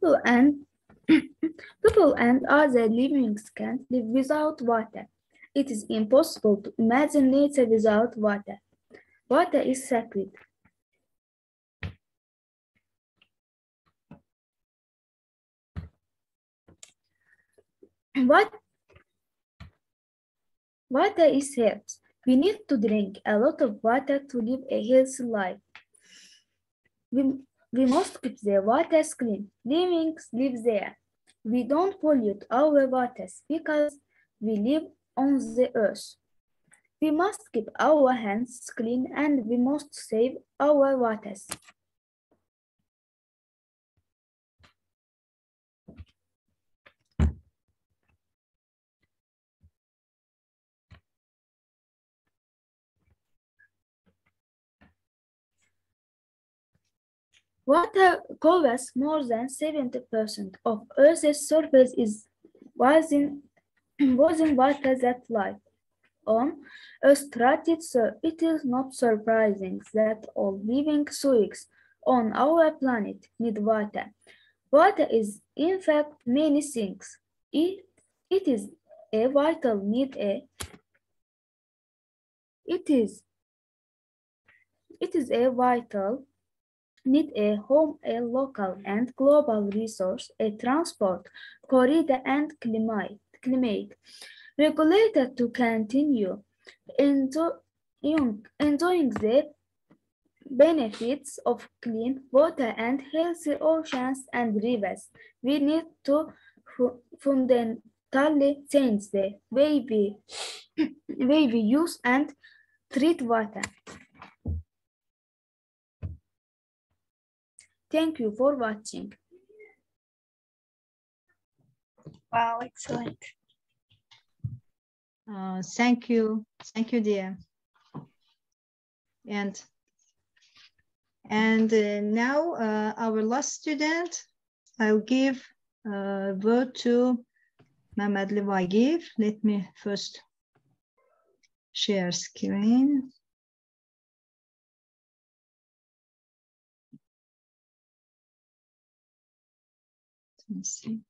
People and (clears throat) people and other living can't live without water. It is impossible to imagine nature without water. Water is sacred. What water is health. We need to drink a lot of water to live a healthy life. We, we must keep the waters clean. Livings live there. We don't pollute our waters because we live on the earth. We must keep our hands clean and we must save our waters. Water covers more than 70% of Earth's surface is was in, (clears throat) was in water that life on a strated so it is not surprising that all living soils on our planet need water. Water is in fact many things. It, it is a vital need a it is it is a vital need a home, a local and global resource, a transport, corridor and climate, climate regulated to continue enjoying, enjoying the benefits of clean water and healthy oceans and rivers. We need to fundamentally change the way we, (coughs) way we use and treat water. Thank you for watching.
Wow, excellent.
Uh, thank you. Thank you, dear. And, and uh, now uh, our last student, I'll give a word to Mehmet Livagiev. Let me first share screen. Let's see.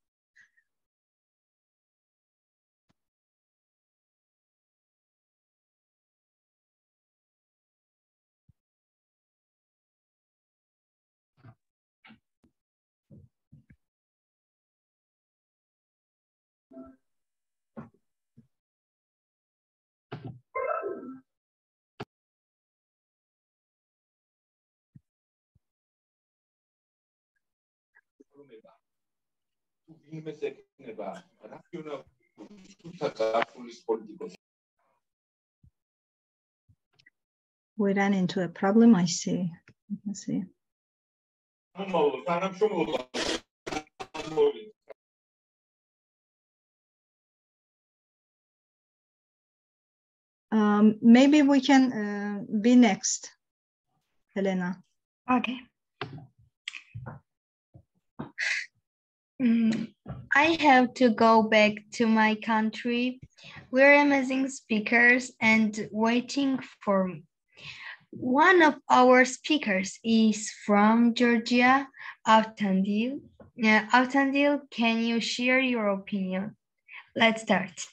We ran into a problem, I see. Let's see. Um, maybe we can uh, be next, Helena.
Okay. Mm, I have to go back to my country. We're amazing speakers and waiting for me. One of our speakers is from Georgia, Avtandil. Uh, can you share your opinion? Let's start.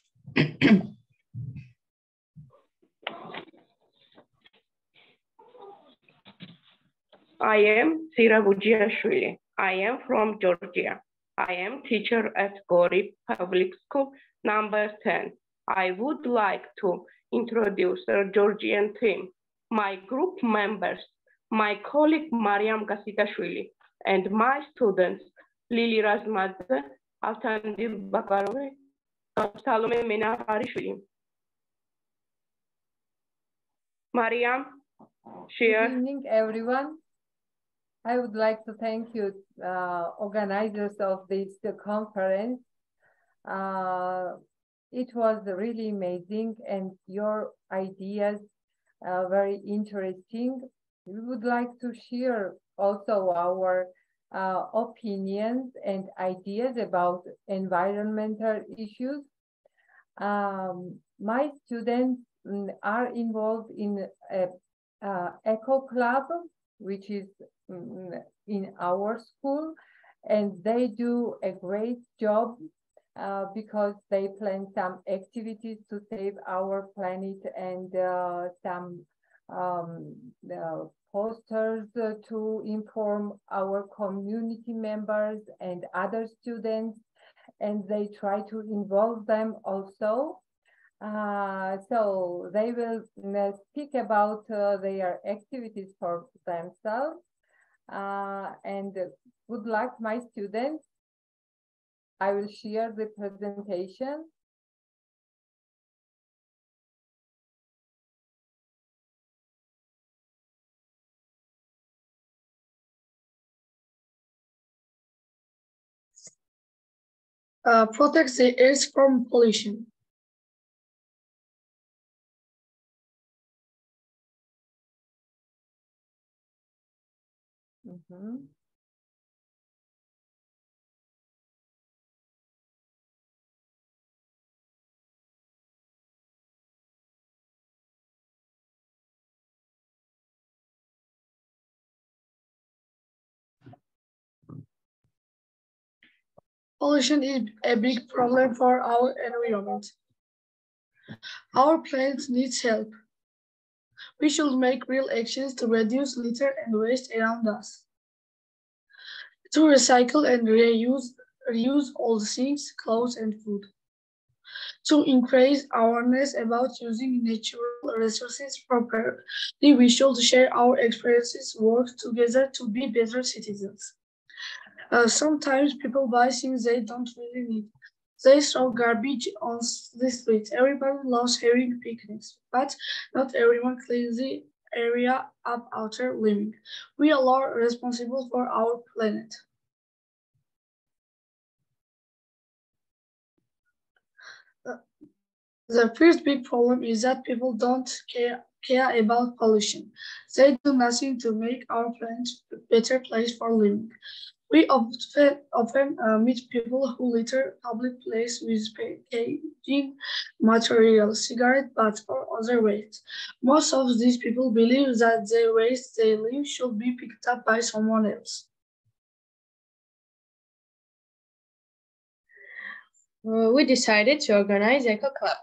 I am Sira Bujiashvili. I am from Georgia. I am teacher at Gori Public School number 10. I would like to introduce the Georgian team, my group members, my colleague Mariam Gasidashvili, and my students Lili Razmadze, Avtandil Bakarove, Salome Menaharishvili.
Mariam,
share. Good evening, everyone. I would like to thank you, uh, organizers of this conference. Uh, it was really amazing and your ideas uh, very interesting. We would like to share also our uh, opinions and ideas about environmental issues. Um, my students mm, are involved in a, a eco club, which is in our school, and they do a great job uh, because they plan some activities to save our planet and uh, some um, uh, posters to inform our community members and other students and they try to involve them also. Uh, so they will uh, speak about uh, their activities for themselves uh, and good luck my students. I will share the presentation.
uh, protects the air from pollution.
-hmm.
Pollution is a big problem for our environment. Our planet needs help. We should make real actions to reduce litter and waste around us. To recycle and reuse, reuse all things, clothes and food. To increase awareness about using natural resources properly, we should share our experiences, work together to be better citizens. Uh, sometimes people buy things they don't really need. They throw garbage on the street. Everybody loves having picnics, but not everyone cleans the area of outer living. We are all responsible for our planet. The first big problem is that people don't care, care about pollution. They do nothing to make our planet a better place for living. We often, often uh, meet people who litter public places with packaging material, cigarette butts, or other waste. Most of these people believe that the waste they leave should be picked up by someone else.
Uh, we decided to organize Eco Club.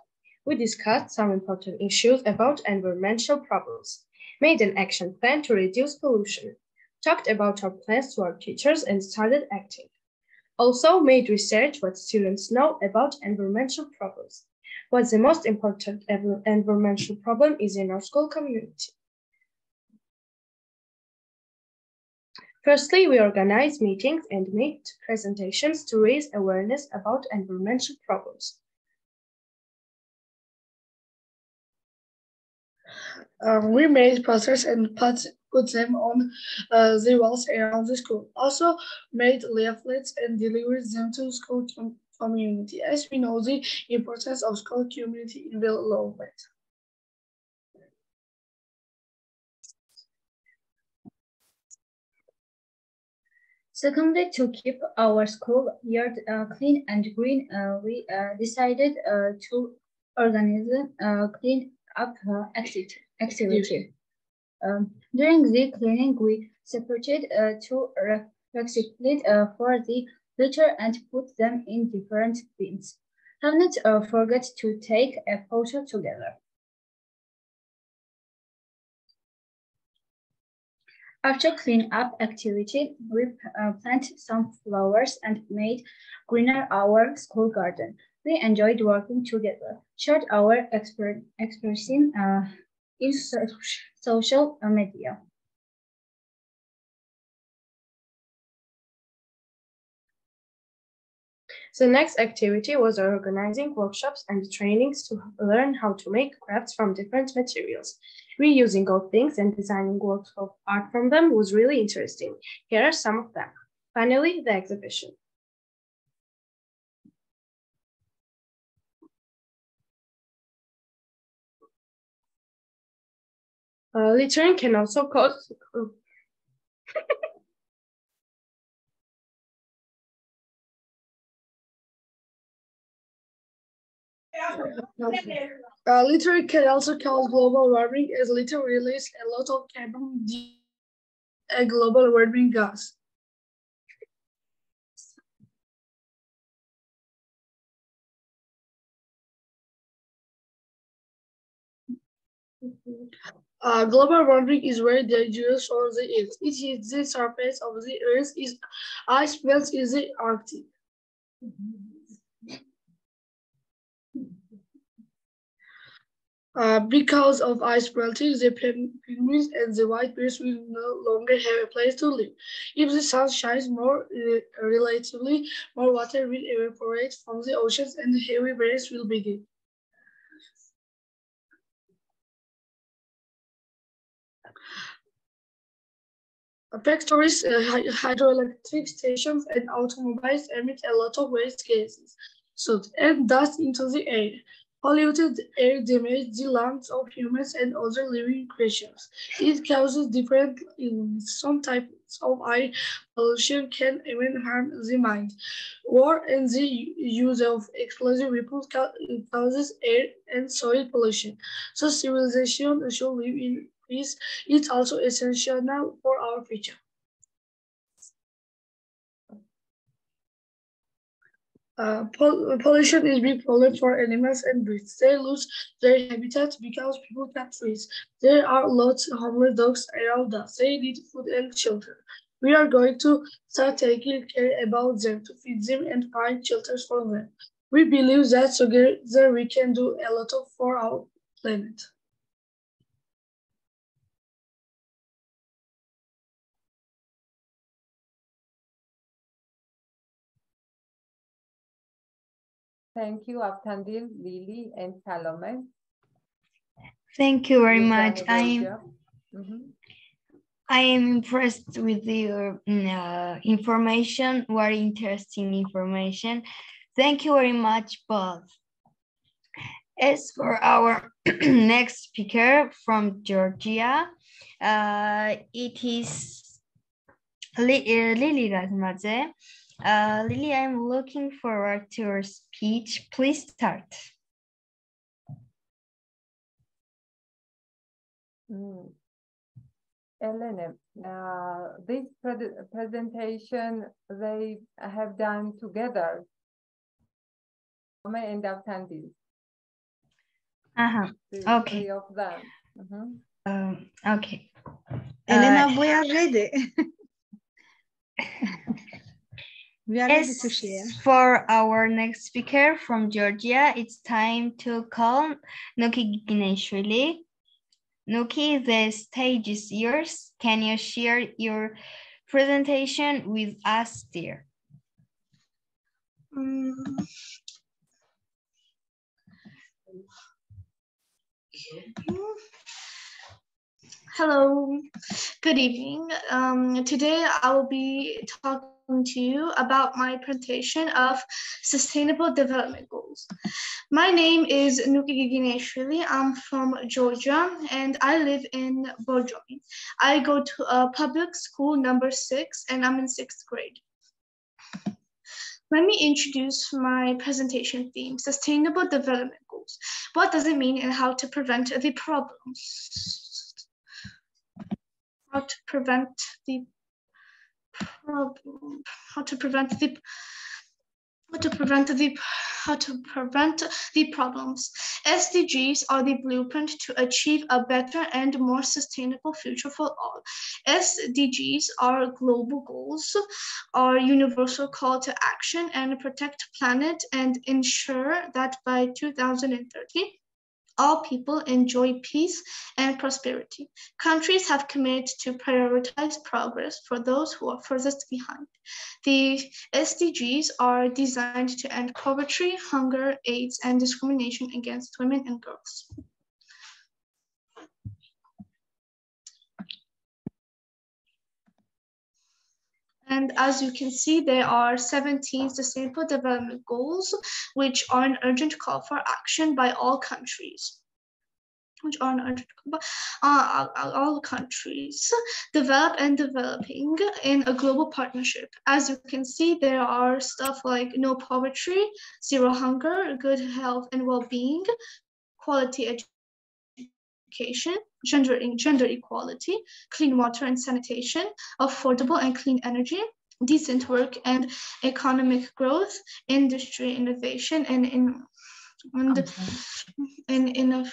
We discussed some important issues about environmental problems, made an action plan to reduce pollution, talked about our plans to our teachers and started acting. Also made research what students know about environmental problems. What the most important environmental problem is in our school community. Firstly, we organize meetings and made presentations to raise awareness about environmental problems.
Um, we made posters and put, put them on uh, the walls around the school. Also made leaflets and delivered them to school community as we know the importance of school community in development.
Secondly, to keep our school yard uh, clean and green, uh, we uh, decided uh, to organize a uh, clean up uh, activity activity. Um, during the cleaning, we separated uh, two recyclates uh, for the litter and put them in different bins. Have not uh, forget to take a photo together. After clean-up activity, we uh, planted some flowers and made greener our school garden. We enjoyed working together, shared our exper uh, in social media.
The next activity was organizing workshops and trainings to learn how to make crafts from different materials. Reusing old things and designing works of art from them was really interesting. Here are some of them. Finally, the exhibition. Uh, littering can also cause
Uh, litter can also cause global warming as litter releases a lot of carbon a global warming gas. Uh, global warming is very dangerous for the Earth. It hits the surface of the Earth is ice melts in the Arctic. Uh, because of ice melting, the penguins and the white bears will no longer have a place to live. If the sun shines more, uh, relatively more water will evaporate from the oceans and heavy rains will begin. Factories, uh, hydroelectric stations, and automobiles emit a lot of waste gases, soot, and dust into the air. Polluted air damages the lungs of humans and other living creatures. It causes different illnesses. Some types of air pollution can even harm the mind. War and the use of explosive weapons causes air and soil pollution. So civilization should live in peace. It's also essential now for our future. Uh, pol pollution is big problem for animals and birds. They lose their habitat because people cut trees. There are lots of homeless dogs around us. They need food and shelter. We are going to start taking care about them to feed them and find shelters for them. We believe that together we can do a lot of for our planet.
Thank you, Avtandil, Lily, and Salome.
Thank you very much. I am,
mm -hmm.
I am impressed with your uh, information, very interesting information. Thank you very much, both. As for our (clears throat) next speaker from Georgia, uh, it is Lily Razmadze. Uh, Lily, I'm looking forward to your speech. Please start.
Mm. Elena, uh, this pre presentation they have done together. And Avtandil.
Uh-huh. Okay.
Three of them. Mm -hmm.
um, okay.
Elena,
Uh,
we are ready. (laughs) (laughs) we are ready
As
to share.
for our next speaker from Georgia, it's time to call Nuki Gineshvili. Nuki, the stage is yours. Can you share your presentation with us, dear?
Mm.
Hello, good evening. Um, today I will be talking to you about my presentation of Sustainable Development Goals. My name is Nuki Gigineshvili. I'm from Georgia and I live in Borjomi. I go to a public school number six and I'm in sixth grade. Let me introduce my presentation theme, Sustainable Development Goals. What does it mean and how to prevent the problems? how to prevent the how to prevent the how to prevent the how to prevent the problems. SDGs are the blueprint to achieve a better and more sustainable future for all. SDGs are global goals, are universal call to action and protect planet and ensure that by 2030 all people enjoy peace and prosperity. Countries have committed to prioritize progress for those who are furthest behind. The SDGs are designed to end poverty, hunger, AIDS, and discrimination against women and girls. And as you can see, there are 17 Sustainable Development Goals, which are an urgent call for action by all countries which are call uh, all countries develop and developing in a global partnership. As you can see, there are stuff like no poverty, zero hunger, good health and well-being, quality education, gender, gender equality, clean water and sanitation, affordable and clean energy, decent work and economic growth, industry innovation, and in and in, in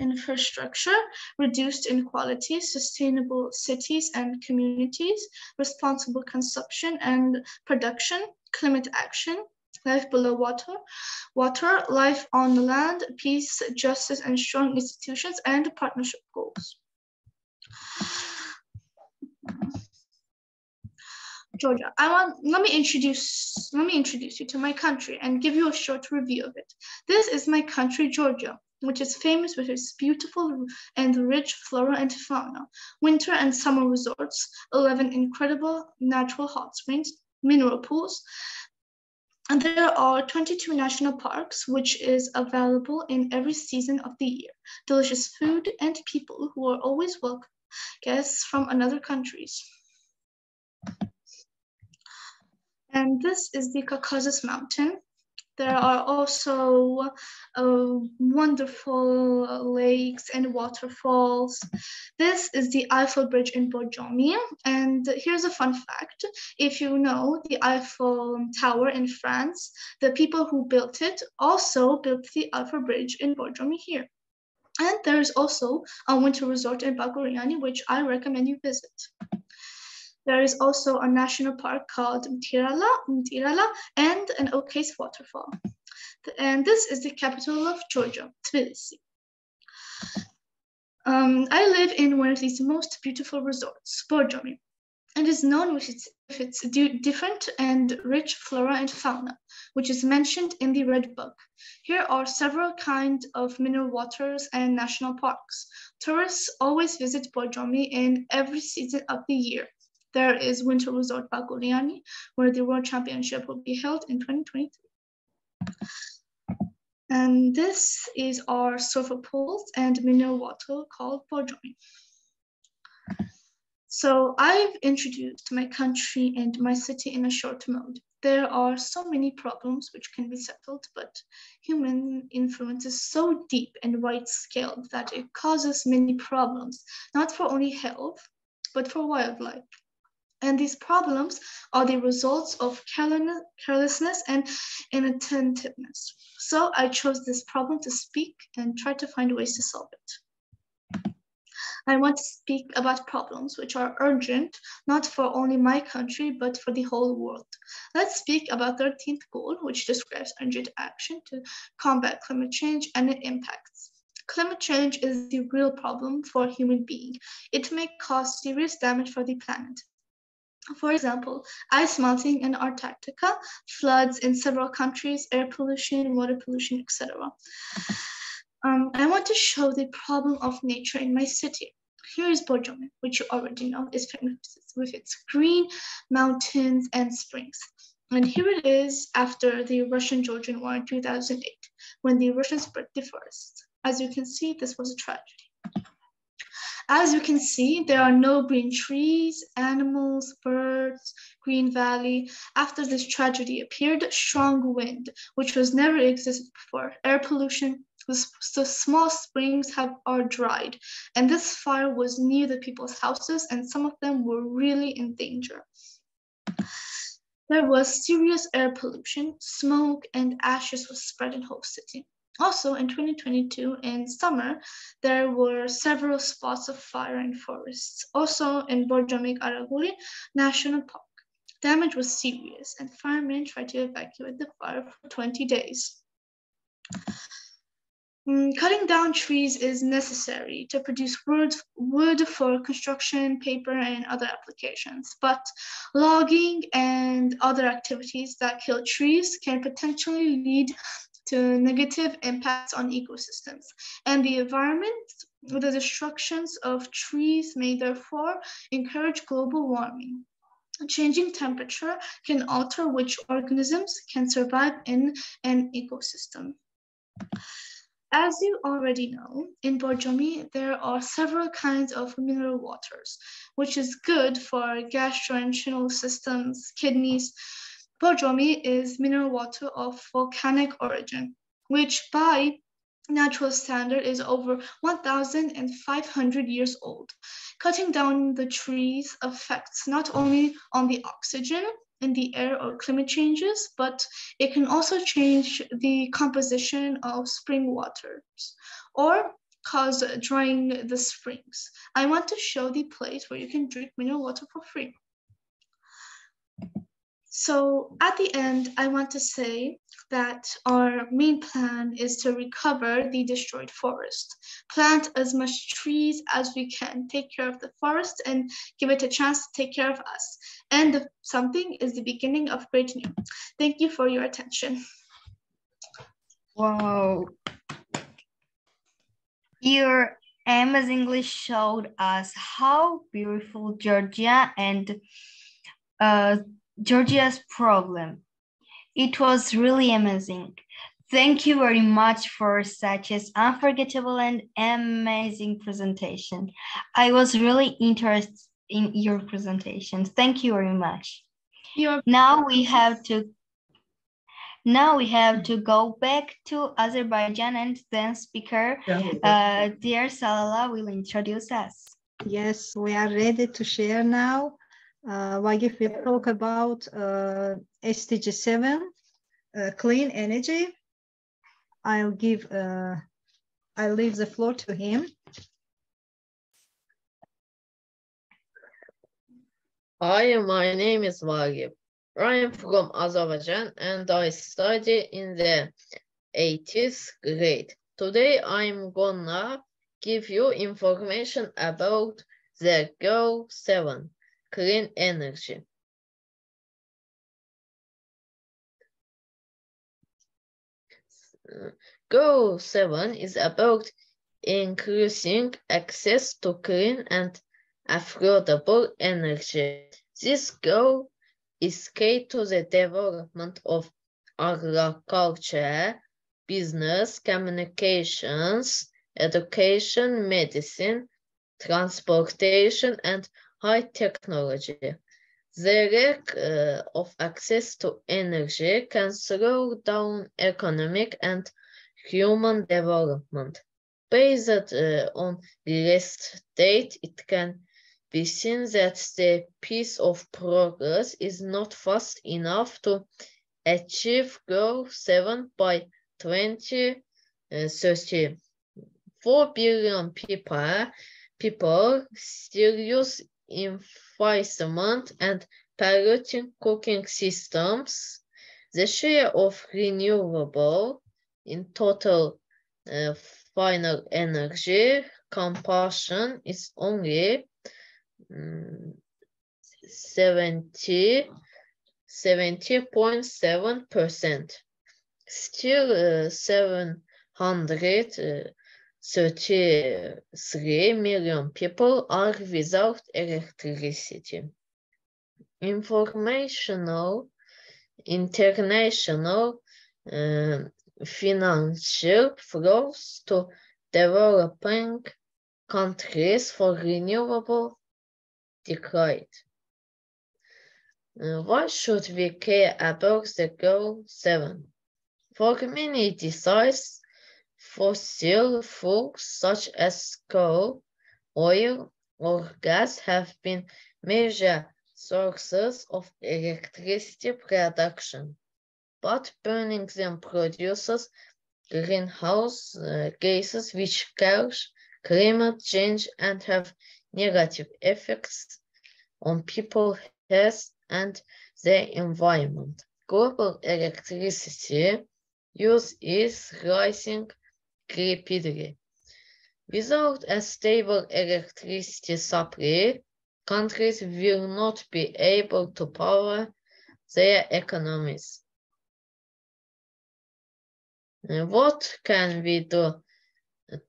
infrastructure, reduced inequality, sustainable cities and communities, responsible consumption and production, climate action, life below water, water, life on the land, peace, justice, and strong institutions, and partnership goals. Georgia. I want let me introduce let me introduce you to my country and give you a short review of it. This is my country, Georgia, which is famous with its beautiful and rich flora and fauna, winter and summer resorts, 11 incredible natural hot springs, mineral pools, and there are 22 national parks, which is available in every season of the year. Delicious food and people who are always welcome guests from another countries. And this is the Caucasus Mountain. There are also uh, wonderful lakes and waterfalls. This is the Eiffel Bridge in Borjomi. And here's a fun fact. If you know the Eiffel Tower in France, the people who built it also built the Eiffel Bridge in Borjomi here. And there's also a winter resort in Bakuriani, which I recommend you visit. There is also a national park called Mtirala, Mtirala and an Oakes waterfall. And this is the capital of Georgia, Tbilisi. Um, I live in one of these most beautiful resorts, Borjomi. It is known with its, with its different and rich flora and fauna, which is mentioned in the Red Book. Here are several kinds of mineral waters and national parks. Tourists always visit Borjomi in every season of the year, there is Winter Resort Bakuriani, where the World Championship will be held in 2023. And this is our sulfur pools and mineral water called Borjomi. So I've introduced my country and my city in a short mode. There are so many problems which can be settled, but human influence is so deep and wide-scaled that it causes many problems, not for only health, but for wildlife. And these problems are the results of carelessness and inattentiveness. So I chose this problem to speak and try to find ways to solve it. I want to speak about problems which are urgent, not for only my country, but for the whole world. Let's speak about 13th goal, which describes urgent action to combat climate change and its impacts. Climate change is the real problem for human being. It may cause serious damage for the planet. For example, ice melting in Antarctica, floods in several countries, air pollution, water pollution, etc. Um, I want to show the problem of nature in my city. Here is Borjomi, which you already know is famous with its green mountains and springs. And here it is after the Russian-Georgian War in 2008, when the Russians burnt the forest. As you can see, this was a tragedy. As you can see, there are no green trees, animals, birds, green valley. After this tragedy appeared strong wind, which was never existed before, air pollution, the, the small springs have are dried, and this fire was near the people's houses, and some of them were really in danger. There was serious air pollution, smoke and ashes was spread in whole city. Also, in 2022, in summer, there were several spots of fire in forests. Also, in Borjomi-Kharagauli National Park, damage was serious and firemen tried to evacuate the fire for 20 days. Mm, cutting down trees is necessary to produce wood, wood for construction, paper, and other applications. But logging and other activities that kill trees can potentially lead to negative impacts on ecosystems and the environment. The destructions of trees may therefore encourage global warming. Changing temperature can alter which organisms can survive in an ecosystem. As you already know, in Borjomi, there are several kinds of mineral waters, which is good for gastrointestinal systems, kidneys. Borjomi is mineral water of volcanic origin, which by natural standard is over 1,500 years old. Cutting down the trees affects not only on the oxygen in the air or climate changes, but it can also change the composition of spring waters or cause drying the springs. I want to show the place where you can drink mineral water for free. So at the end, I want to say that our main plan is to recover the destroyed forest, plant as much trees as we can, take care of the forest and give it a chance to take care of us. And something is the beginning of great new. Thank you for your attention.
Wow. Your Emma's English showed us how beautiful Georgia and uh, Georgia's problem. It was really amazing. Thank you very much for such an unforgettable and amazing presentation. I was really interested in your presentation. Thank you very much.
You're
now we have to now we have to go back to Azerbaijan and then speaker, uh, dear Salala will introduce us.
Yes, we are ready to share now. Uh, if we talk about uh, SDG 7, uh, clean energy. I'll give, uh, I'll leave the floor to him.
Hi, my name is Wagib. I am from Azerbaijan and I study in the 80th grade. Today I'm gonna give you information about the Go 7 clean energy. Goal 7 is about increasing access to clean and affordable energy. This goal is key to the development of agriculture, business, communications, education, medicine, transportation, and high technology. The lack uh, of access to energy can slow down economic and human development. Based uh, on last date, it can be seen that the pace of progress is not fast enough to achieve goal 7 by 2030. 4 billion people, people still use environment and polluting cooking systems, the share of renewable in total uh, final energy combustion is only um, 70 70.7%. Still uh, 700 uh, 33 million people are without electricity. Informational, international uh, financial flows to developing countries for renewable decline. Uh, why should we care about the goal 7? For many decides Fossil fuels such as coal, oil, or gas have been major sources of electricity production, but burning them produces greenhouse uh, gases which cause climate change and have negative effects on people's health and the environment. Global electricity use is rising repeatedly. Without a stable electricity supply, countries will not be able to power their economies. What can we do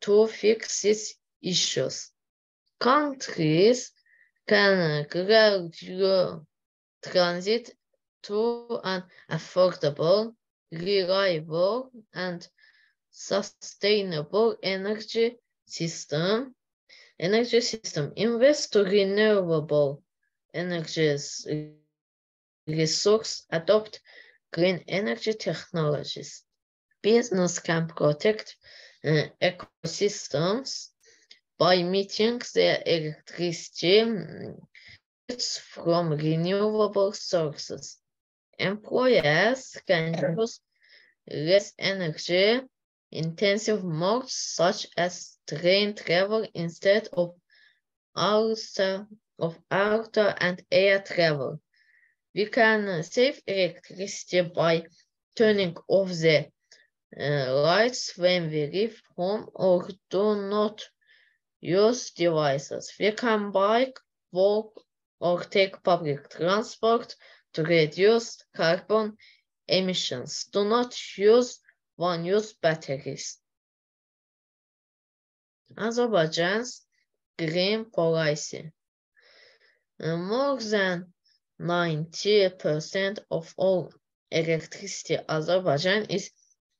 to fix these issues? Countries can gradually transit to an affordable, reliable, and sustainable energy system. Energy system invest to renewable energies resource, adopt green energy technologies. Business can protect uh, ecosystems by meeting their electricity from renewable sources. Employers can use less energy intensive modes such as train travel instead of outer, of outer and air travel. We can save electricity by turning off the uh, lights when we leave home or do not use devices. We can bike, walk, or take public transport to reduce carbon emissions. Do not use one-use batteries. Azerbaijan's green policy. More than 90% of all electricity Azerbaijan is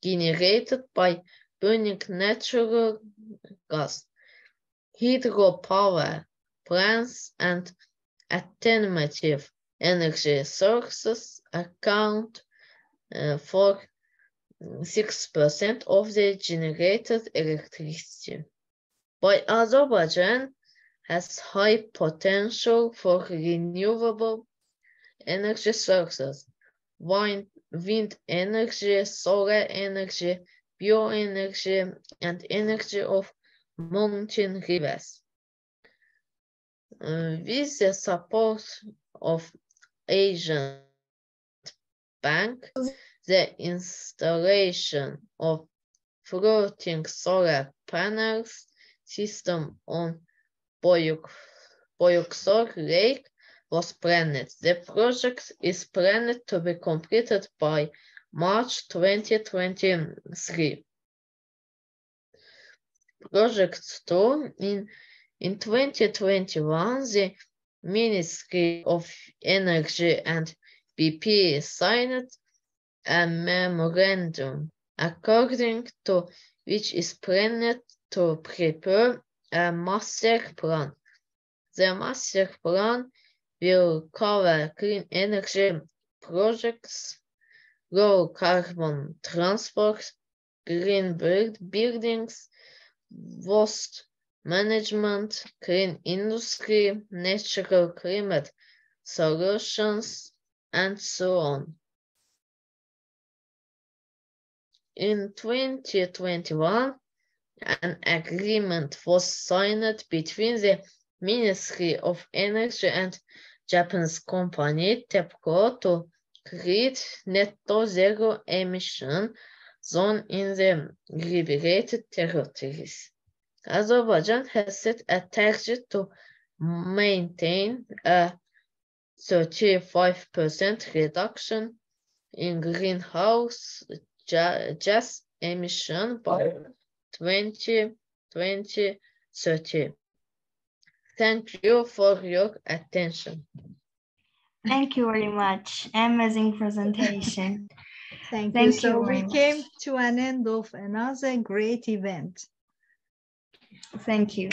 generated by burning natural gas, hydropower plants, and alternative energy sources account uh, for 6% of the generated electricity. But Azerbaijan has high potential for renewable energy sources, wind, wind energy, solar energy, bioenergy, and energy of mountain rivers. Uh, with the support of Asian Bank, the installation of floating solar panels system on Boyuk, Boyukshor Lake was planned. The project is planned to be completed by March 2023. Project 2 in, in 2021, the Ministry of Energy and BP signed a memorandum according to which is planned to prepare a master plan. The master plan will cover clean energy projects, low carbon transport, green build buildings, waste management, clean industry, natural climate solutions, and so on. In 2021, an agreement was signed between the Ministry of Energy and Japanese company TEPCO to create net zero emission zone in the liberated territories. Azerbaijan has set a target to maintain a 35% reduction in greenhouse gas emission by 2020 30. Thank you for your attention.
Thank you very much. Amazing presentation.
Thank, (laughs)
Thank
you. So
you very
we
much.
came to an end of another great event.
Thank you.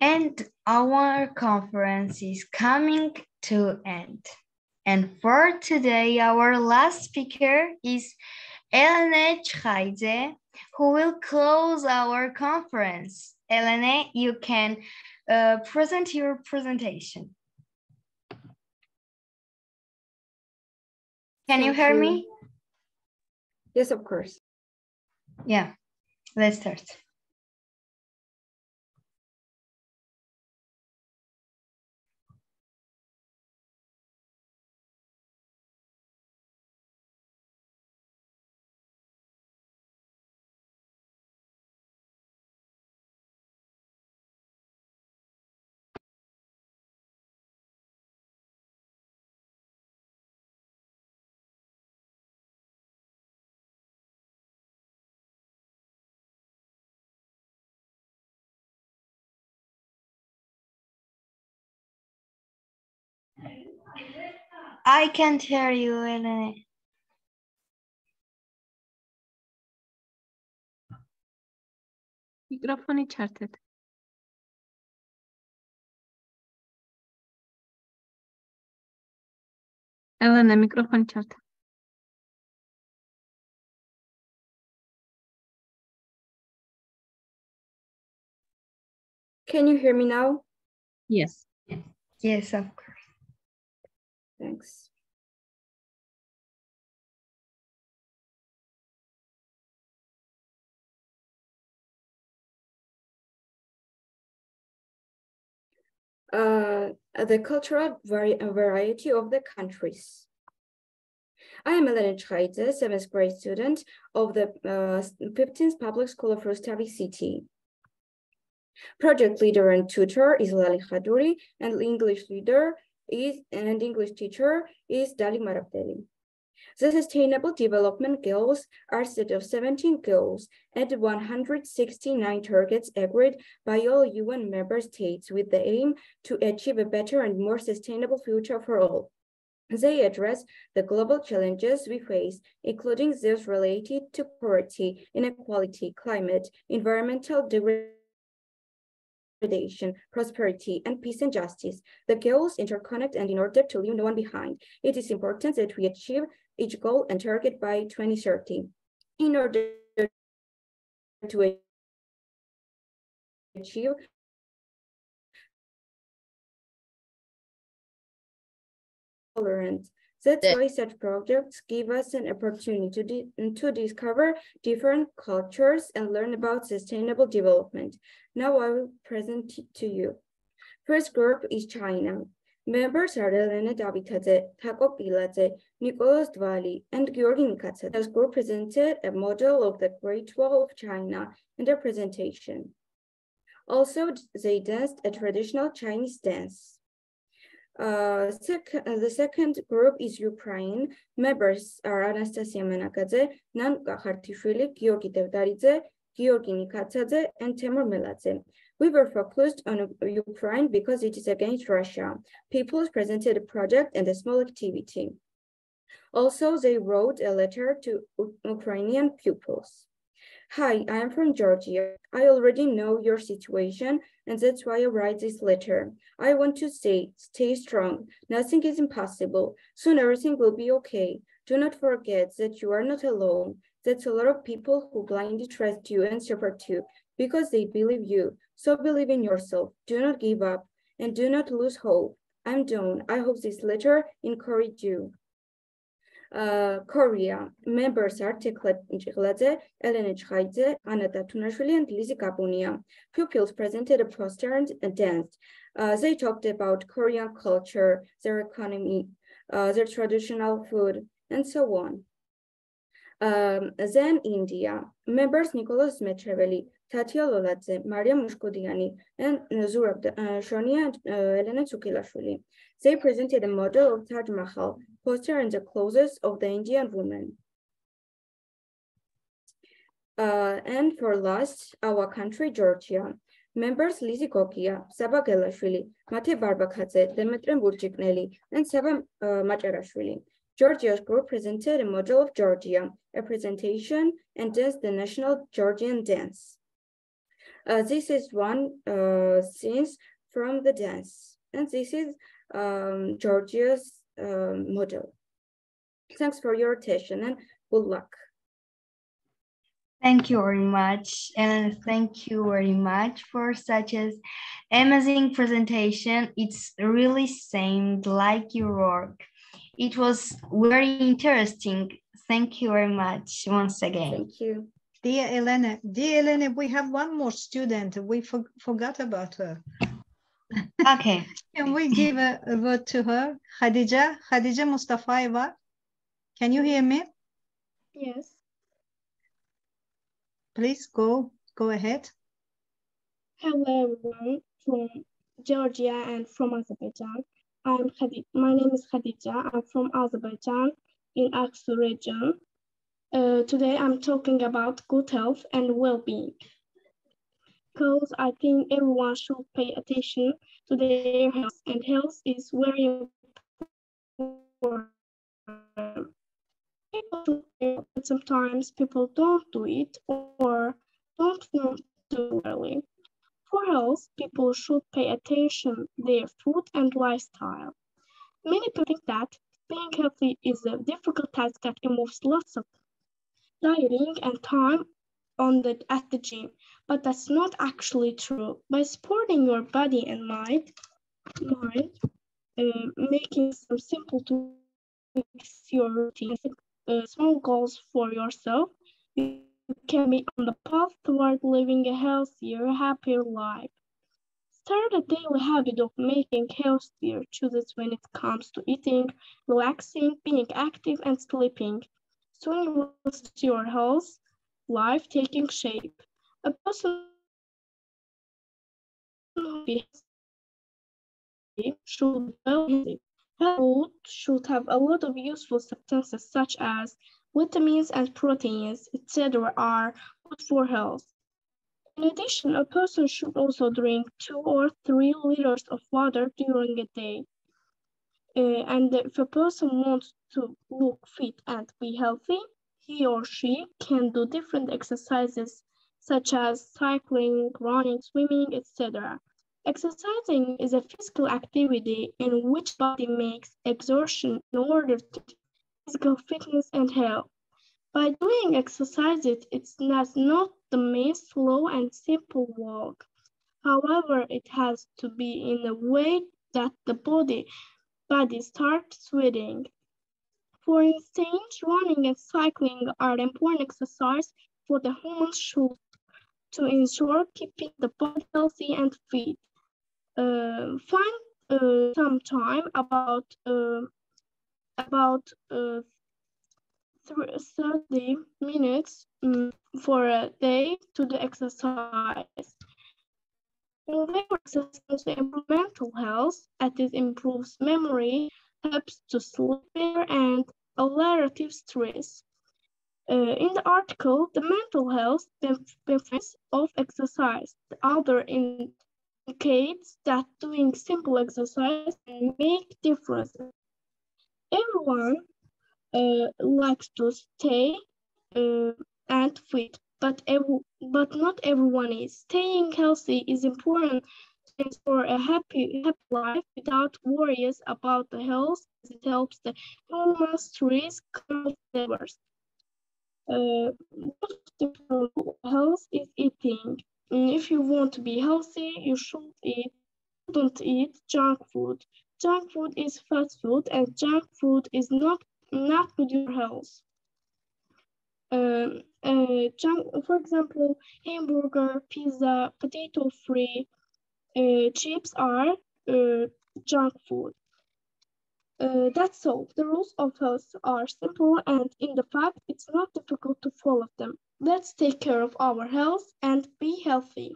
And our conference is coming to end. And for today, our last speaker is Elene Chhaidze, who will close our conference. Elena, you can uh, present your presentation. Can you hear me?
Yes, of course.
Yeah, let's start. I can't hear you, Elene.
Mikrofonu içeride. Elena mikrofon içeride.
Can you hear me now?
Yes.
Yes, of course.
Thanks. Uh, the cultural vari variety of the countries. I am Elena Chhaidze, seventh grade student of the uh, 15th Public School of Rustavi City. Project leader and tutor is Lali Khaduri, and English leader is and English teacher is Dali Marabdeli. The Sustainable Development Goals are set of 17 goals and 169 targets agreed by all UN member states with the aim to achieve a better and more sustainable future for all. They address the global challenges we face, including those related to poverty, inequality, climate, environmental degradation, prosperity, and peace and justice. The goals interconnect and in order to leave no one behind, it is important that we achieve each goal and target by 2030. In order to achieve tolerant. That's why such projects give us an opportunity to, to discover different cultures and learn about sustainable development. Now I will present to you. First group is China. Members are Elena Davitadze, Taco Piladze, Nicholas Dvali, and Georgi Nikatsa. This group presented a model of the Great Wall of China in their presentation. Also, they danced a traditional Chinese dance. Uh, sec the second group is Ukraine. Members are Anastasia Menakadze, Nan Kakhartishvili, Georgi Devdaridze, Georgi Nikatsadze, and Temur Meladze. We were focused on Ukraine because it is against Russia. People presented a project and a small activity. Also, they wrote a letter to Ukrainian pupils. Hi, I am from Georgia. I already know your situation, and that's why I write this letter. I want to say, stay strong. Nothing is impossible. Soon everything will be okay. Do not forget that you are not alone. That's a lot of people who blindly trust you and support you because they believe you. So believe in yourself. Do not give up and do not lose hope. I'm Dawn. I hope this letter encouraged you. Korea members are Tekla Nchikladze, Elena Chhaidze, Anna Tunashvili, and Lizzie Kapunia. Pupils presented a poster and danced. Uh, they talked about Korean culture, their economy, uh, their traditional food, and so on. Um, then India, members Nicholas Metreveli, Tatia Loladze, Maria Mushkodiani, and Zurab uh, Shonia and uh, Elena Tsukilashvili. They presented a model of Taj Mahal, poster and the clothes of the Indian woman. Uh, and for last, our country, Georgia. Members Lizzie Kokia, Saba Gelashvili, Mate Barbakadze, Demetre Burjikneli, and Saba uh, Macherashvili. Georgia's group presented a model of Georgia, a presentation and danced the national Georgian dance. Uh, this is one uh, scene from the dance, and this is um, Georgia's um, model. Thanks for your attention and good luck.
Thank you very much. And thank you very much for such an amazing presentation. It's really seemed like your work. It was very interesting. Thank you very much once again.
Thank you.
Dear Elena, dear Elena, we have one more student. We for forgot about her.
Okay.
Can we give a, a word to her? Khadija, Khadija Mustafaeva. Can you hear me?
Yes.
Please go, go ahead.
Hello everyone from Georgia and from Azerbaijan. I'm Khadija. My name is Khadija. I'm from Azerbaijan in Aksu region. Uh, today I'm talking about good health and well-being. Because I think everyone should pay attention to their health and health is very important. sometimes people don't do it or don't want to really. For health, people should pay attention their food and lifestyle. Many people think that being healthy is a difficult task that involves lots of dieting and time on the at the gym, but that's not actually true. By supporting your body and mind, mind, uh, making some simple tweaks your routine, uh, small goals for yourself, you can be on the path toward living a healthier, happier life. Start a daily habit of making healthier choices when it comes to eating, relaxing, being active, and sleeping. Soon you will see your health life taking shape. A person should food should have a lot of useful substances such as vitamins and proteins, etc. are good for health. In addition, a person should also drink two or three liters of water during a day. Uh, and if a person wants to look fit and be healthy, he or she can do different exercises such as cycling, running, swimming, etc. Exercising is a physical activity in which body makes exertion in order to physical fitness and health. By doing exercises, it's not the main slow and simple walk. However, it has to be in a way that the body, body starts sweating. For instance, running and cycling are important exercises for the human should to ensure keeping the body healthy and fit. Uh, find uh, some time about uh, about uh, 30 minutes um, for a day to the exercise. Behavior exercise to improve mental health, as it improves memory, helps to sleep better and relative stress. Uh, in the article, the mental health benefits of exercise. The author indicates that doing simple exercise can make differences. Everyone uh, likes to stay uh, and fit, but, but not everyone is. Staying healthy is important for a happy, happy life without worries about the health. It helps the human stress levels. Uh, health is eating. If you want to be healthy, you should eat. Don't eat junk food. Junk food is fast food, and junk food is not not good for health. Um, uh, junk, for example, hamburger, pizza, potato-free uh, chips are uh, junk food. Uh, that's all. The rules of health are simple and in the fact it's not difficult to follow them. Let's take care of our health and be healthy.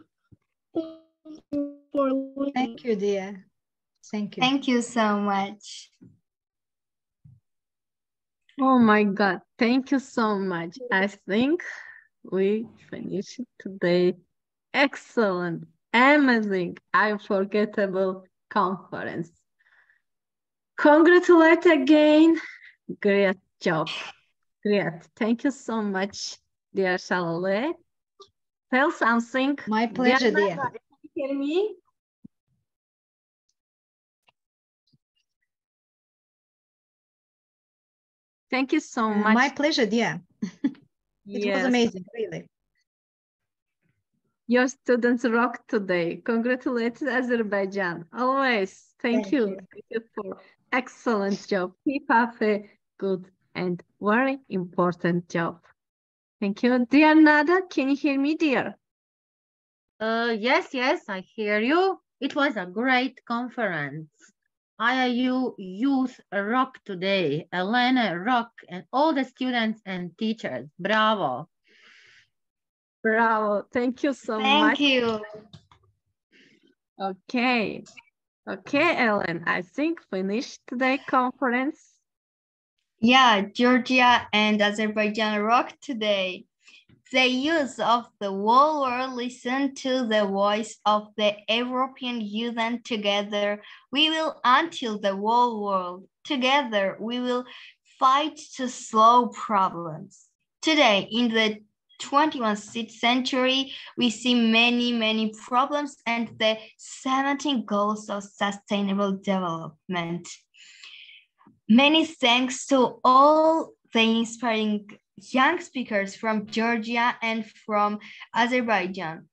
Thank you for listening.
Thank you, dear. Thank you.
Thank you so much.
Oh my God, thank you so much. I think we finished today. Excellent, amazing, unforgettable conference. Congratulate again. Great job. Great. Thank you so much, dear Shalale. Tell something.
My pleasure, dear.
Can you hear me? Thank you so much.
my pleasure, dear. (laughs) it
Yes.
was amazing, really.
Your students rock today. Congratulations, Azerbaijan. Always. Thank,
Thank
you.
you.
Thank you for excellent job. Keep up a good and very important job. Thank you. Dear Nada, can you hear me, dear?
Uh, yes, yes, I hear you. It was a great conference. IIU Youth Rock today. Elena Rock and all the students and teachers. Bravo.
Bravo. Thank you so
Thank
much.
Thank you.
Okay. Okay, Ellen, I think finished today conference.
Yeah, Georgia and Azerbaijan rock today. The youth of the whole world listen to the voice of the European youth and together we will until the whole world. Together, we will fight to solve problems. Today, in the 21st century, we see many, many problems and the 17 goals of sustainable development. Many thanks to all the inspiring young speakers from Georgia and from Azerbaijan.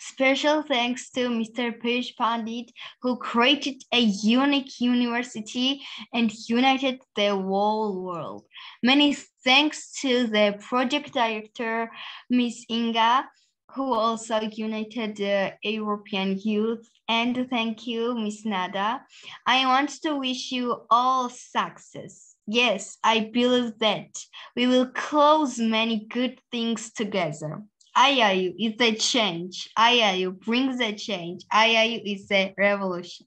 Special thanks to Mr. Piyush Pandit, who created a unique university and united the whole world. Many thanks to the project director, Ms. Inga, who also united the European youth. And thank you, Ms. Nada. I want to wish you all success. Yes, I believe that we will close many good things together. IIU is a change. IIU brings a change. IIU is a revolution.